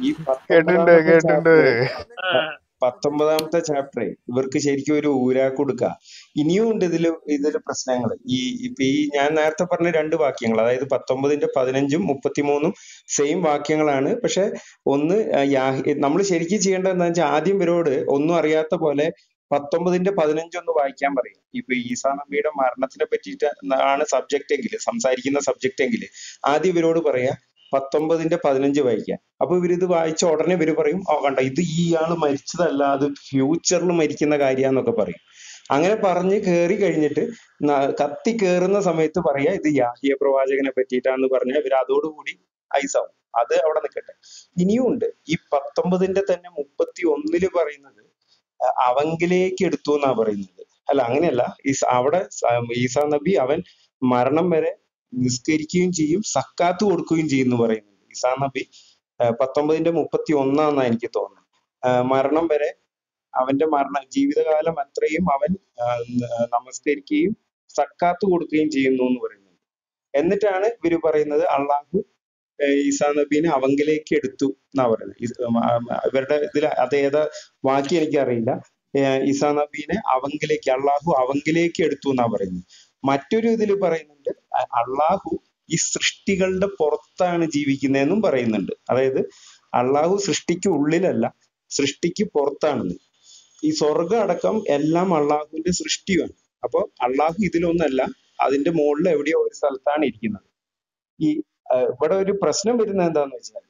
ഈ കേട്ടിട്ടുണ്ട് കേട്ടിട്ടുണ്ട്. പത്തൊമ്പതാമത്തെ ചാപ്റ്റർ ഇവർക്ക് ശരിക്കും ഒരു ഊരാ കൊടുക്ക. ഇനിയും ഉണ്ട് ഇതിൽ ഇതിൽ പ്രശ്നങ്ങൾ ഈ ഇപ്പൊ ഈ ഞാൻ നേരത്തെ പറഞ്ഞ രണ്ട് വാക്യങ്ങൾ അതായത് പത്തൊമ്പതിന്റെ പതിനഞ്ചും മുപ്പത്തിമൂന്നും സെയിം വാക്യങ്ങളാണ്. പക്ഷെ ഒന്ന് നമ്മൾ ശരിക്കും ചെയ്യേണ്ടത് എന്താ വെച്ചാൽ ആദ്യം ഇവരോട് ഒന്നും അറിയാത്ത പോലെ പത്തൊമ്പതിന്റെ പതിനഞ്ചൊന്ന് വായിക്കാൻ പറയും. ഇപ്പൊ ഈസാ നബിയുടെ മരണത്തിനെ പറ്റിയിട്ട് ആണ് സബ്ജക്റ്റ് എങ്കിൽ സംസാരിക്കുന്ന സബ്ജക്റ്റ് എങ്കിൽ ആദ്യം ഇവരോട് പറയാ പത്തൊമ്പതിന്റെ പതിനഞ്ച് വായിക്കാം. അപ്പൊ ഇവരിത് വായിച്ച ഉടനെ ഇവർ പറയും ഓ കണ്ട ഇത് ഈ ഇയാൾ മരിച്ചതല്ല അത് ഫ്യൂച്ചറിൽ മരിക്കുന്ന കാര്യാന്നൊക്കെ പറയും. അങ്ങനെ പറഞ്ഞ് കയറി കഴിഞ്ഞിട്ട് കത്തി കയറുന്ന സമയത്ത് പറയാ ഇത് യാഹിയ പ്രവാചകനെ പറ്റിയിട്ടാന്ന് പറഞ്ഞാൽ ഇവർ അതോടുകൂടി ഐസാവും അത് അവിടെ നിൽക്കട്ടെ ഇനിയും ഉണ്ട്. ഈ പത്തൊമ്പതിന്റെ തന്നെ മുപ്പത്തി ഒന്നിൽ പറയുന്നത് അവങ്കിലേക്ക് എടുത്തു എന്നാ പറയുന്നത്. അല്ല അങ്ങനെയല്ല. ഈസ അവിടെ ഈസാ നബി അവൻ മരണം വരെ നിസ്കരിക്കുകയും ചെയ്യും സക്കാത്ത് കൊടുക്കുകയും ചെയ്യും എന്ന് പറയുന്നുണ്ട് ഈസാ നബി പത്തൊമ്പതിന്റെ മുപ്പത്തി ഒന്നാന്നാ എനിക്ക് തോന്നുന്നത്. മരണം വരെ അവന്റെ മരണ ജീവിതകാലം അത്രയും അവൻ നമസ്കരിക്കുകയും സക്കാത്ത് കൊടുക്കുകയും ചെയ്യുന്നു എന്ന് പറയുന്നുണ്ട്. എന്നിട്ടാണ് ഇവർ പറയുന്നത് അള്ളാഹു ഈസാ നബീനെ അവങ്കിലേക്ക് എടുത്തു എന്നാ പറയുന്നത്. ഇസ് ഇവരുടെ ഇതിൽ അത് ഏതാ വാക്യം എനിക്കറിയില്ല. ഈസാ നബീനെ അവങ്കിലേക്ക് അള്ളാഹു അവങ്കിലേക്ക് എടുത്തു എന്നാ പറയുന്നത്. മറ്റൊരു ഇതിൽ പറയുന്നുണ്ട് അള്ളാഹു ഈ സൃഷ്ടികളുടെ പുറത്താണ് ജീവിക്കുന്നതെന്നും പറയുന്നുണ്ട്. അതായത് അള്ളാഹു സൃഷ്ടിക്ക് ഉള്ളിലല്ല സൃഷ്ടിക്ക് പുറത്താണെന്ന്. ഈ സ്വർഗം അടക്കം എല്ലാം അള്ളാഹുവിന്റെ സൃഷ്ടിയാണ്. അപ്പൊ അള്ളാഹു ഇതിലൊന്നല്ല അതിന്റെ മുകളിൽ എവിടെയോ ഒരു സ്ഥലത്താണ് ഇരിക്കുന്നത്. ഈ ഇവിടെ ഒരു പ്രശ്നം വരുന്നത് എന്താന്ന് വെച്ചാൽ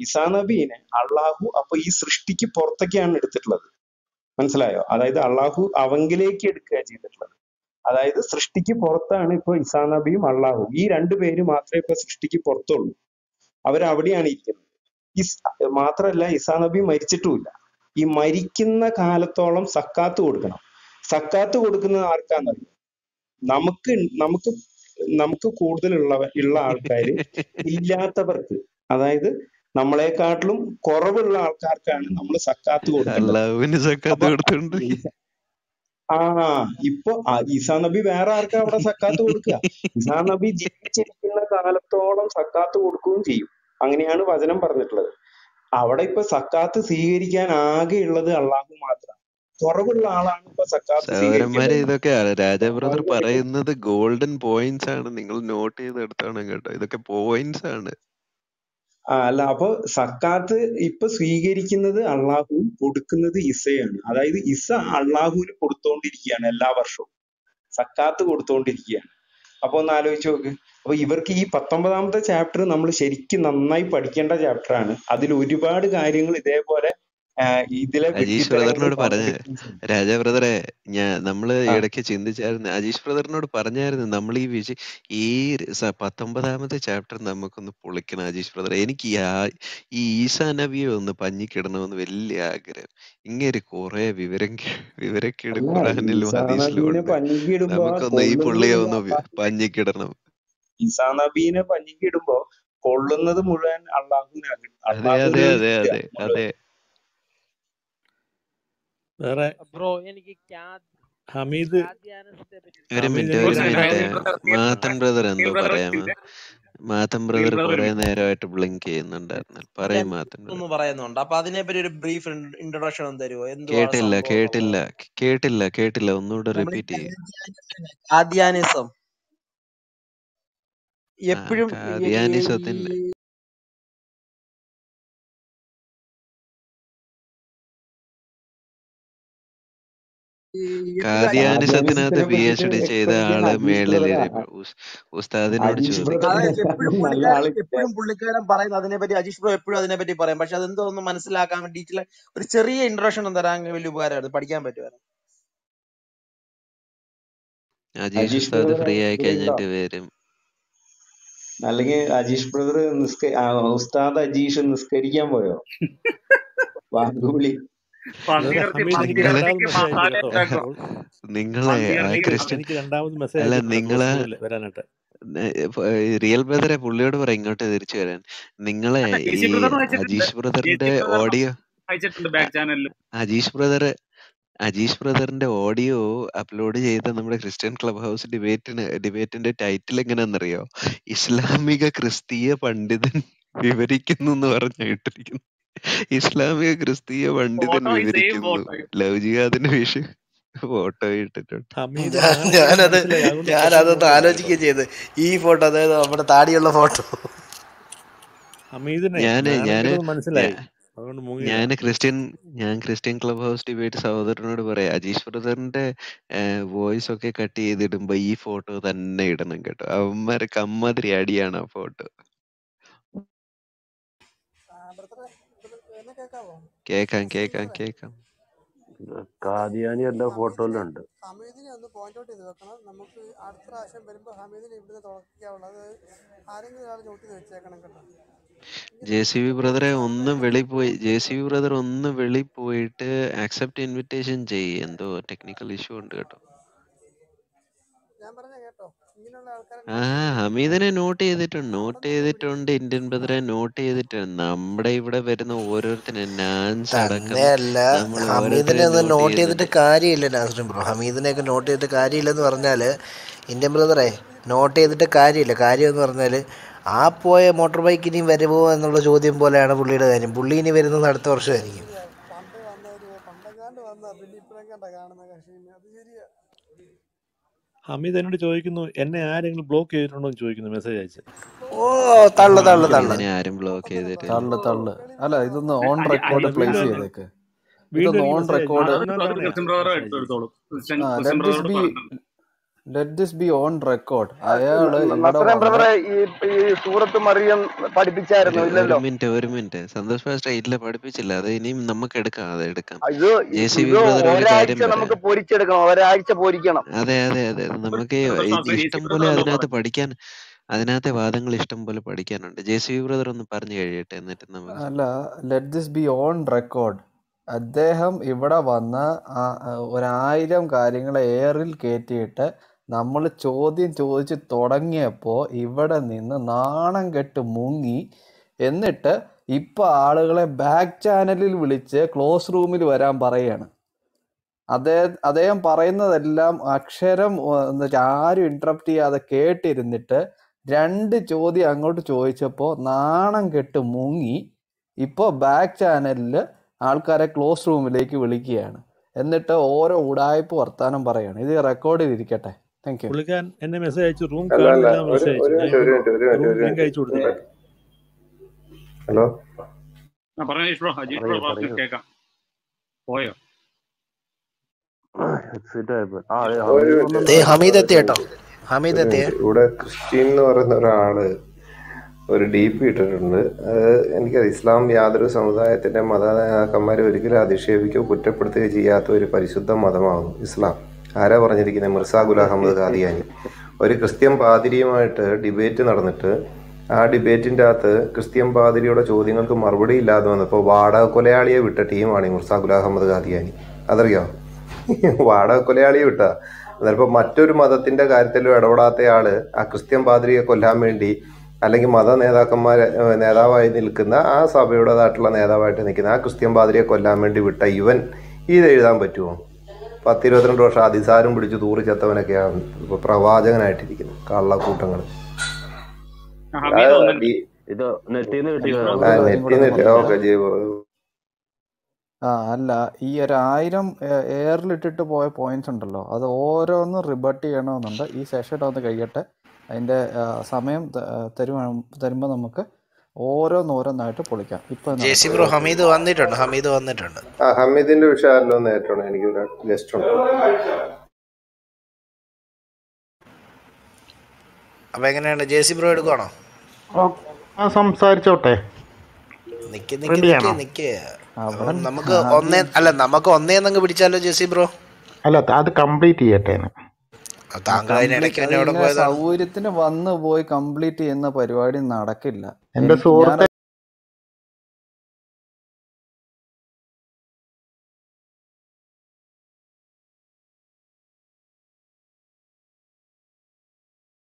ഇസാ നബീനെ അള്ളാഹു അപ്പൊ ഈ സൃഷ്ടിക്ക് പുറത്തൊക്കെയാണ് എടുത്തിട്ടുള്ളത്. മനസ്സിലായോ? അതായത് അള്ളാഹു അവങ്കിലേക്ക് എടുക്കുക ചെയ്തിട്ടുള്ളത്. അതായത് സൃഷ്ടിക്ക് പുറത്താണ് ഇപ്പൊ ഇസാ നബിയും അള്ളാഹും ഈ രണ്ടു പേര് മാത്രമേ ഇപ്പൊ സൃഷ്ടിക്ക് പുറത്തുള്ളൂ. അവരവിടെയാണ് ഇരിക്കുന്നത്. ഈ മാത്രമല്ല മാത്രല്ല ഇസാ നബി മരിച്ചിട്ടുമില്ല. ഈ മരിക്കുന്ന കാലത്തോളം സക്കാത്ത് കൊടുക്കണം. സക്കാത്ത് കൊടുക്കുന്നത് ആർക്കാന്നറിയോ നമുക്ക് നമുക്ക് നമുക്ക് കൂടുതലുള്ളവ ഉള്ള ആൾക്കാർ ഇല്ലാത്തവർക്ക്. അതായത് നമ്മളെക്കാട്ടിലും കുറവുള്ള ആൾക്കാർക്കാണ് നമ്മൾ സക്കാത്ത് കൊടുക്കേണ്ടത് അള്ളാഹുവിന് സക്കാത്ത് അപ്പൊ കൊടുത്തോണ്ട് ഈസ- ആ ഇപ്പൊ ഇസാ നബി വേറെ ആർക്കാ അവിടെ സക്കാത്ത് കൊടുക്കുക ഇസാ നബി ജീവിച്ചിരിക്കുന്ന കാലത്തോളം സക്കാത്ത് കൊടുക്കുകയും ചെയ്യും. അങ്ങനെയാണ് വചനം പറഞ്ഞിട്ടുള്ളത്. അവിടെ ഇപ്പൊ സക്കാത്ത് സ്വീകരിക്കാൻ ആകെയുള്ളത് അള്ളാഹു മാത്രമാണ് കുറവുള്ള ആളാണ് ഇപ്പൊ സക്കാത്ത് ഇതൊക്കെയാണ്. രാജാ ബ്രദർ പറയുന്നത് ഗോൾഡൻ പോയിന്റ്സ് ആണ്. നിങ്ങൾ നോട്ട് ചെയ്തെടുത്താണ് കേട്ടോ. ഇതൊക്കെ പോയിന്റ്സ് ആണ്. അല്ല അപ്പൊ സക്കാത്ത് ഇപ്പൊ സ്വീകരിക്കുന്നത് അള്ളാഹുവും കൊടുക്കുന്നത് ഇസയാണ്. അതായത് ഇസ അള്ളാഹുവിന് കൊടുത്തോണ്ടിരിക്കുകയാണ് എല്ലാ വർഷവും. സക്കാത്ത് കൊടുത്തോണ്ടിരിക്കുകയാണ് അപ്പൊ ഒന്ന് ആലോചിച്ച് നോക്ക്. അപ്പൊ ഇവർക്ക് ഈ പത്തൊമ്പതാമത്തെ ചാപ്റ്റർ നമ്മൾ ശരിക്കും നന്നായി പഠിക്കേണ്ട ചാപ്റ്റർ ആണ്. അതിൽ ഒരുപാട് കാര്യങ്ങൾ ഇതേപോലെ അജീഷ് ബ്രദറിനോട് പറഞ്ഞ രാജ ബ്രദറെ ഞാൻ നമ്മൾ ഇടയ്ക്ക് ചിന്തിച്ചായിരുന്നു അജീഷ് ബ്രദറിനോട് പറഞ്ഞായിരുന്നു നമ്മൾ ഈ വിഷയം ഈ പത്തൊമ്പതാമത്തെ ചാപ്റ്റർ നമുക്കൊന്ന് പൊളിക്കണം അജീഷ് ബ്രദർ എനിക്ക് ഈ ഈസാ നബിയെ ഒന്ന് പഞ്ഞിക്കിടണമെന്ന് വലിയ ആഗ്രഹം. ഇങ്ങനെ കുറെ വിവരം വിവരക്കേട് അല്ല ഖുറാനിലും ഈസാ ഹദീസിലും ഉണ്ട് നമുക്കൊന്ന് ഈ പുള്ളിയെ ഒന്ന് പഞ്ഞിക്കിടണം. ഈസാ നബീനെ പഞ്ഞിക്കിടുമ്പോ കൊള്ളുന്നത് മുഴുവൻ അള്ളാഹുവിനാണ്. അതെ അതെ അതെ അതെ അതെ. വേറെ ബ്രോ എനിക്ക് ഹമീദ് ഒരു മിനിറ്റ് ഒരു മിനിറ്റ്. മാത്തൻ ബ്രദർ എന്തോ പറയാമോ മാത്തൻ ബ്രദർ കുറെ നേരമായിട്ട് ബ്ലിങ്ക് ചെയ്യുന്നുണ്ടായിരുന്നു. പറയും മാത്തൻ ബ്രദർ. ഒന്ന് പറയുന്നുണ്ട്. അപ്പൊ അതിനെപ്പറ്റി ഒരു ബ്രീഫ് ഇൻട്രൊഡക്ഷൻ തരുമോ കേട്ടില്ല കേട്ടില്ല കേട്ടില്ല കേട്ടില്ല. ഒന്നുകൂടെ റിപ്പീറ്റ് ചെയ്യും. ആദ്യാനിസം എപ്പോഴും എപ്പോഴും ഈ കാദ്യാനിസത്തിന്റെ ഈ എന്ത് കാര്യം കാദ്യാനിസത്തിനകത്ത് പി എച്ച് ഡി പറ്റി ചെയ്ത ആൾ അജീഷ് മേളിൽ ഉസ്താദിനോട് എപ്പോഴും പുള്ളിക്കാരൻ പറയുന്നത് അതിനെപ്പറ്റി അജീഷ് ബ്രോ എപ്പോഴും അതിനെപ്പറ്റി പറയും. പക്ഷെ അതെന്തോ ഒന്ന് മനസ്സിലാക്കാൻ വേണ്ടിയിട്ടുള്ള ഒരു ചെറിയ ഇൻട്രൊഡക്ഷൻ തരാൻ വലിയ ഉപകാരമായിരുന്നു പഠിക്കാൻ പറ്റുമായിരുന്നു. അജീഷ് അജീഷ് ഉസ്താദ് ഫ്രീ ആയി കഴിഞ്ഞിട്ട് വരും. അല്ലെങ്കിൽ അജീഷ് ബ്രദർ നിസ്ക ഉസ്താദ് അജീഷ് നിസ്കരിക്കാൻ പോയോ? ബാങ്കുവിളി നിങ്ങളെ ക്രിസ്ത്യൻ എനിക്ക് രണ്ടാമത് മെസ്സേജ് അല്ല നിങ്ങളെ വരാനായിട്ട്. റിയൽ ബ്രദറെ പുള്ളിയോട് പറ ഇങ്ങോട്ട് തിരിച്ചു വരാൻ. നിങ്ങളെ ഈ അജീഷ് ബ്രദറിന്റെ ഓഡിയോ അയച്ചിട്ടുണ്ട് ബാക്ക് ചാനലിൽ അജീഷ് ബ്രദർ അജീഷ് ബ്രദറിന്റെ ഓഡിയോ അപ്ലോഡ് ചെയ്ത നമ്മുടെ ക്രിസ്ത്യൻ ക്ലബ് ഹൗസ് ഡിബേറ്റിന് ഡിബേറ്റിന്റെ ടൈറ്റിൽ എങ്ങനെയാണെന്നറിയോ? ഇസ്ലാമിക ക്രിസ്തീയ പണ്ഡിതൻ വിവരിക്കുന്നു എന്ന് പറഞ്ഞു ഇട്ടിരിക്കുന്നു ഇസ്ലാമിക ക്രിസ്തീയ പണ്ഡിതൻ വിവരിക്കുന്നു ലവ് ജിഹാദിന്റെ വിഷയം ഫോട്ടോ ഇട്ടിട്ടുണ്ട്. ഞാൻ ഞാനത് ഞാൻ കേട്ടോ ആലോചിക്കുകയും ചെയ്ത്. ഈ ഫോട്ടോ അതായത് നമ്മുടെ താടിയുള്ള ഫോട്ടോ. ഞാൻ ഞാൻ മനസ്സിലായി. ഞാ- അതുകൊണ്ട് മുങ്ങിയതാ ഞാൻ ക്രിസ്ത്യൻ ഞാൻ ക്രിസ്ത്യൻ ക്ലബ് ഹൗസ് ഡിബേറ്റ് സഹോദരനോട് പറയാം. അജീഷ് ബ്രദറിന്റെ വോയിസ് ഒക്കെ കട്ട് ചെയ്തിടുമ്പോ ഈ ഫോട്ടോ തന്നെ ഇടണം കേട്ടോ. അവന്മാർക്ക് അമ്മാതിരി അടിയാണ് ആ ഫോട്ടോ. കേക്കാം കേക്കാം കേക്കാം. കാദിയാനി എല്ലാ ഫോട്ടോയിലുണ്ട്. ഹമീദിനെ ഒന്ന് പോയിന്റ് ഔട്ട് ചെയ്ത് വെക്കണം. നമുക്ക് അടുത്ത പ്രാവശ്യം വരുമ്പോൾ ഹമീദിനെ ഇവിടുന്ന് തുറക്കാവുള്ളത് ആരെങ്കിലും ഒരാൾ നോട്ട് ചെയ്ത് വെച്ചേക്കണം കേട്ടോ. ജെ സി ബി ബ്രദറെ ഒന്ന് വെളി പോയി ജെ സി ബി ബ്രദർ ഒന്ന് വെളി പോയിട്ട് ആക്സെപ്റ്റ് ഇൻവിറ്റേഷൻ ചെയ്യ്. എന്തോ ടെക്നിക്കൽ ഇഷ്യൂ ഉണ്ട് കേട്ടോ. ഞാൻ പറഞ്ഞ കേട്ടോ. ആ ഹമീദിനെ നോട്ട് ചെയ്തിട്ടുണ്ട് നോട്ട് ചെയ്തിട്ടുണ്ട് ഇന്ത്യൻ ബ്രദറെ നോട്ട് ചെയ്തിട്ടുണ്ട്. നമ്മുടെ ഇവിടെ വരുന്ന ഓരോരുത്തരും നാൻസ് അടക്കം തന്നെയല്ല ഹമീദിനെ ഒന്നും നോട്ട് ചെയ്തിട്ട് കാര്യമില്ല നാസറിൻ ബ്രോ. ഹമീദിനെയൊക്കെ നോട്ട് ചെയ്തിട്ട് കാര്യമില്ലെന്ന് പറഞ്ഞാൽ ഇന്ത്യൻ ബ്രദറെ നോട്ട് ചെയ്തിട്ട് കാര്യമില്ല. കാര്യം എന്ന് പറഞ്ഞാൽ ആ പോയ മോട്ടോർ ബൈക്ക് ഇനി വരുമോ എന്നുള്ള ചോദ്യം പോലെയാണ് പുള്ളിയുടെ കാര്യം. പുള്ളി ഇനി വരുന്നത് അടുത്ത വർഷമായിരിക്കും. ഹമീദ് എന്നോട് ചോദിക്കുന്നു എന്നെ ആരെങ്കിലും ബ്ലോക്ക് ചെയ്തിട്ടുണ്ടോ? എന്ന് ചോദിക്കുന്നു മെസ്സേജ് അയച്ച്. ഓ തള്ള തള്ള തള്ള. ആരും ബ്ലോക്ക് ചെയ്തിട്ട് തള്ള തള്ള. അല്ല ഇതൊന്ന് ഓൺ റെക്കോർഡ് പ്ലേസ് ചെയ്തേക്ക്. വീണ്ടും ഇതൊന്ന് ഓൺ റെക്കോർഡ് ലെറ്റ് ദിസ് ബ്രദറോട് ബി പറഞ്ഞിട്ടുണ്ട് let this be on record അയാൾ ഇവിടെ നസ്രൻ വന്ന് ബ്രദറെ ഈ ഈ സൂറത്ത് മറിയം ഒരു പഠിപ്പിച്ചായിരുന്നു ഒരു ഇല്ലല്ലോ? മിനിറ്റ് ഒരു മിനിറ്റ് സന്തോഷ് പാസ്റ്റർ ഇല്ല പഠിപ്പിച്ചില്ല. അത് ഇനിയും നമുക്ക് എടുക്കാം അത് എടുക്കാം. ഒരാഴ്ച നമുക്ക് പൊരിച്ചെടുക്കണം ഒരാഴ്ച പൊരിക്കണം. അതെ അതെ അതെ. നമുക്ക് ഇഷ്ടം പോലെ അതിനകത്ത് പഠിക്കാൻ അതിനകത്തെ വാദങ്ങൾ ഇഷ്ടം പോലെ പഠിക്കാനുണ്ട്. ജെ സി ബ്രദർ ഒന്ന് പറഞ്ഞു കഴിയട്ടെ എന്നിട്ട് നമുക്ക് അല്ല let this be on record അദ്ദേഹം ഇവിടെ വന്ന് ഒരായിരം കാര്യങ്ങളെ എയറിൽ കയറ്റിയിട്ട് നമ്മൾ ചോദ്യം ചോദിച്ച് തുടങ്ങിയപ്പോൾ ഇവിടെ നിന്ന് നാണം കെട്ട് മുങ്ങി എന്നിട്ട് ഇപ്പം ആളുകളെ ബാക്ക് ചാനലിൽ വിളിച്ച് ക്ലോസ് റൂമിൽ വരാൻ പറയാണ്. അദ്ദേഹം അദ്ദേഹം പറയുന്നതെല്ലാം അക്ഷരം ആരും ഇൻട്രപ്റ്റ് ചെയ്യാതെ കേട്ടിരുന്നിട്ട് രണ്ട് ചോദ്യം അങ്ങോട്ട് ചോദിച്ചപ്പോൾ നാണം കെട്ട് മുങ്ങി ഇപ്പോൾ ബാക്ക് ചാനലിൽ ആൾക്കാരെ ക്ലോസ് റൂമിലേക്ക് വിളിക്കുകയാണ്. എന്നിട്ട് ഓരോ ഉടായ്പ വർത്താനം പറയുകയാണ് ഇത് റെക്കോർഡ് ചെയ്തിരിക്കട്ടെ. യു എന്നെ മെസ്സേജ് അയച്ചു റൂം മെസ്സേജ് അയച്ചു. ഹലോ പോയോ? ഹമീദ് ഹമീദ് എത്തിയേ ഇവിടെ എന്ന് പറയുന്ന ഒരാൾ ഒരു ഡി പി ഇട്ടിട്ടുണ്ട്. അത് എനിക്കത് ഇസ്ലാം യാതൊരു സമുദായത്തിന്റെ മത നേതാക്കന്മാരെ ഒരിക്കലും അധിക്ഷേപിക്കുകയോ കുറ്റപ്പെടുത്തുകയോ ചെയ്യാത്ത ഒരു പരിശുദ്ധ മതമാകുന്നു ഇസ്ലാം. ആരാ പറഞ്ഞിരിക്കുന്നത് മിർസ ഗുല അഹമ്മദ് ഖാദിയാനി. ഒരു ക്രിസ്ത്യൻ പാതിരിയുമായിട്ട് ഡിബേറ്റ് നടന്നിട്ട് ആ ഡിബേറ്റിന്റെ അകത്ത് ക്രിസ്ത്യൻ പാതിരിയുടെ ചോദ്യങ്ങൾക്ക് മറുപടി ഇല്ലാതെ വന്നപ്പോൾ വാടക കൊലയാളിയെ വിട്ട ടീമാണ് ഈ മിർസ ഗുല അഹമ്മദ് ഖാദിയാനി. അതറിയോ? വാടക കൊലയാളിയെ വിട്ട. ചിലപ്പോൾ മറ്റൊരു മതത്തിന്റെ കാര്യത്തിലും ആൾ ആ ക്രിസ്ത്യൻ പാതിരിയെ കൊല്ലാൻ വേണ്ടി അല്ലെങ്കിൽ മത നേതാക്കന്മാരെ നേതാവായി നിൽക്കുന്ന ആ സഭയുടേതായിട്ടുള്ള നേതാവായിട്ട് നിൽക്കുന്ന ആ ക്രിസ്ത്യൻ പാതിരിയെ കൊല്ലാൻ വേണ്ടി വിട്ട ഇവൻ ഇത് എഴുതാൻ പറ്റുമോ? പത്തിരുപത്തിരണ്ട് വർഷം അതിസാരം പിടിച്ച് തൂറി ചത്തവനൊക്കെയാണ് ഇപ്പൊ പ്രവാചകനായിട്ടിരിക്കുന്നത്. കള്ളക്കൂട്ടങ്ങൾ. അല്ല ഈ ഒരു ആയിരം എയറിലിട്ടിട്ട് പോയ പോയിന്റ്സ് ഉണ്ടല്ലോ. അത് ഓരോന്നും റിബർട്ട് ചെയ്യണമെന്നുണ്ട്. ഈ സെഷൻ ഒന്ന് കഴിയട്ടെ. അതിന്റെ സമയം ത- തരുവാ തരുമ്പോൾ നമുക്ക് ഓരോന്നോരോന്നായിട്ട് പൊളിക്കാം. ഇപ്പൊ ജെസി ബ്രോ ഹമീദ് വന്നിട്ടുണ്ട് ഹമീദ് വന്നിട്ടുണ്ട്. ആ ഹമീദിന്റെ വിഷയമല്ലോ നേരിട്ടുണ്ട് എനിക്ക് ഗസ്റ്റ് ഉണ്ട്. അപ്പൊ എങ്ങനെയാണ് ജെ സി ബ്രോ എടുക്കുവാണോ? ആ സംസാരിച്ചോട്ടെ. നിക്ക് നിക്ക് നിക്ക് നിക്ക്. നമുക്ക് ഒന്നേ അല്ല നമുക്ക് ഒന്നേന്നങ്ങ് പിടിച്ചാലോ ജെ സി ബ്രോ? അല്ല അത് കംപ്ലീറ്റ് ചെയ്യട്ടെ സൗകര്യത്തിന് വന്ന് പോയി കംപ്ലീറ്റ് ചെയ്യുന്ന പരിപാടി നടക്കില്ല. എന്റെ സുഹൃത്ത്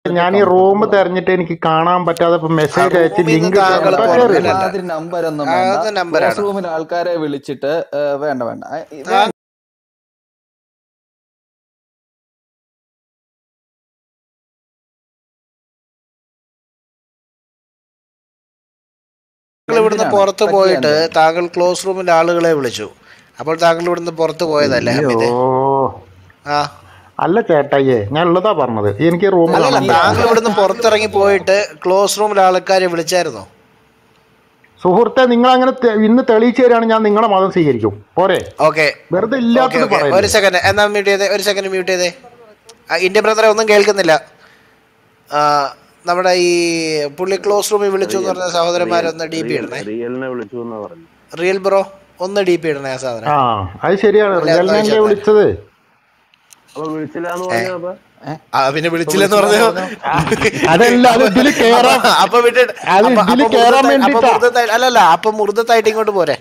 ഞാൻ ഈ റൂം തെരഞ്ഞിട്ട് എനിക്ക് കാണാൻ പറ്റാതെ മെസ്സേജ് അയച്ച് ലിങ്ക് നമ്പർ ഒന്നും ആൾക്കാരെ വിളിച്ചിട്ട് വേണ്ട വേണ്ട. ഇവിടുന്ന് പുറത്ത് പോയിട്ട് താങ്കൾ ക്ലോസ് റൂമിൽ ആളുകളെ വിളിച്ചു. അപ്പോൾ താങ്കൾ ഇവിടുന്ന് പുറത്ത് പോയതല്ലേ ആ. അല്ല ചേട്ടായിയെ ഞാൻ ഉള്ളതാ പറഞ്ഞത്. എനിക്ക് റൂം അല്ലല്ല കാണാൻ താങ്കൾ ഇവിടുന്ന് പുറത്തിറങ്ങി പോയിട്ട് ക്ലോസ് റൂമിലെ ആൾക്കാരെ വിളിച്ചായിരുന്നോ? സുഹൃത്തെ നിങ്ങൾ അങ്ങനെ ഇന്ന് തെളിയിച്ചു തരാണ് ഞാൻ നിങ്ങളെ മതം സ്വീകരിക്കും. പോരെ? ഓക്കെ. വെറുതെ ഇല്ലാത്തത് ഒരു സെക്കൻഡ് എന്നാ മ്യൂട്ട് ചെയ്തേ? ഒരു സെക്കൻഡ് മ്യൂട്ട് ചെയ്തേ. ഇന്ത്യ ബ്രദറെ ഒന്നും കേൾക്കുന്നില്ല. നമ്മുടെ ഈ പുള്ളി ക്ലോസ് റൂമിൽ വിളിച്ചു എന്ന് പറഞ്ഞ സഹോദരന്മാരൊന്ന് ഡി പി ഇടണേ. റിയലിനെ വിളിച്ചു എന്നാ പറഞ്ഞു. റിയൽ ബ്രോ ഒന്ന് ഡി പി ഇടണേ ആ സാധനം. ആ അത് ശരിയാണ്. വിളിച്ചത്? പിന്നെ വിളിച്ചില്ലെന്ന് പറഞ്ഞോ? അപ്പൊ അല്ലല്ല അപ്പൊ മുറുതത്തായിട്ട് ഇങ്ങോട്ട് പോരെ.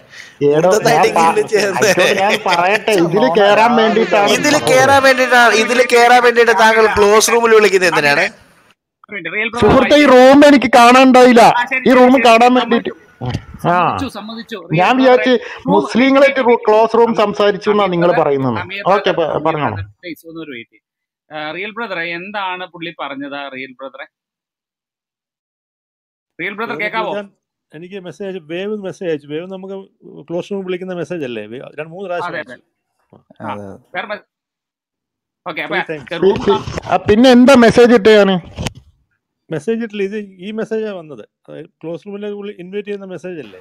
ഇതിൽ കേറാൻ രാവിലെ ഇതിൽ കേറാൻ വേണ്ടിട്ടാണ് ഇതിൽ കേറാൻ വേണ്ടിട്ട് താങ്കൾ ക്ലോസ് റൂമിൽ വിളിക്കുന്നത് എന്തിനാണ്? സുഹൃത്തെ ഈ റൂം എനിക്ക് കാണാണ്ടായില്ല ഈ റൂം കാണാൻ വേണ്ടിട്ട്. ആ. സമ്മതിച്ചു സമ്മതിച്ചു. ഞാൻ വിചാരിച്ച് മുസ്ലിങ്ങളായിട്ട് ക്ലോസ് റൂം സംസാരിച്ചു എന്നാ നിങ്ങൾ ബ്രദർ പറയുന്നത്. ഓക്കെ ബ്രദർ പറഞ്ഞോളൂ. ബ്രദർ റിയൽ ബ്രദറെ എന്താണ് പുള്ളി പറഞ്ഞത് റിയൽ ബ്രദറെ റിയൽ ബ്രദർ കേക്കാവോ? കേൾക്കാവോ എനിക്ക് മെസ്സേജ് അയച്ചു വേവ് മെസ്സേജ് അയച്ചു വേവ് നമുക്ക് ക്ലോസ് റൂം വിളിക്കുന്ന മെസ്സേജ് അല്ലേ? രണ്ട് മൂന്ന് പ്രാവശ്യം പിന്നെ എന്താ മെസ്സേജ് ഇട്ടേ മെസ്സേജ് ഇട്ടില്ല. ഇത് ഈ മെസ്സേജാണ് വന്നത്. അതായത് ക്ലോസ് റൂമിലേക്ക് ഇൻവൈറ്റ് ചെയ്യുന്ന മെസ്സേജ് അല്ലേ?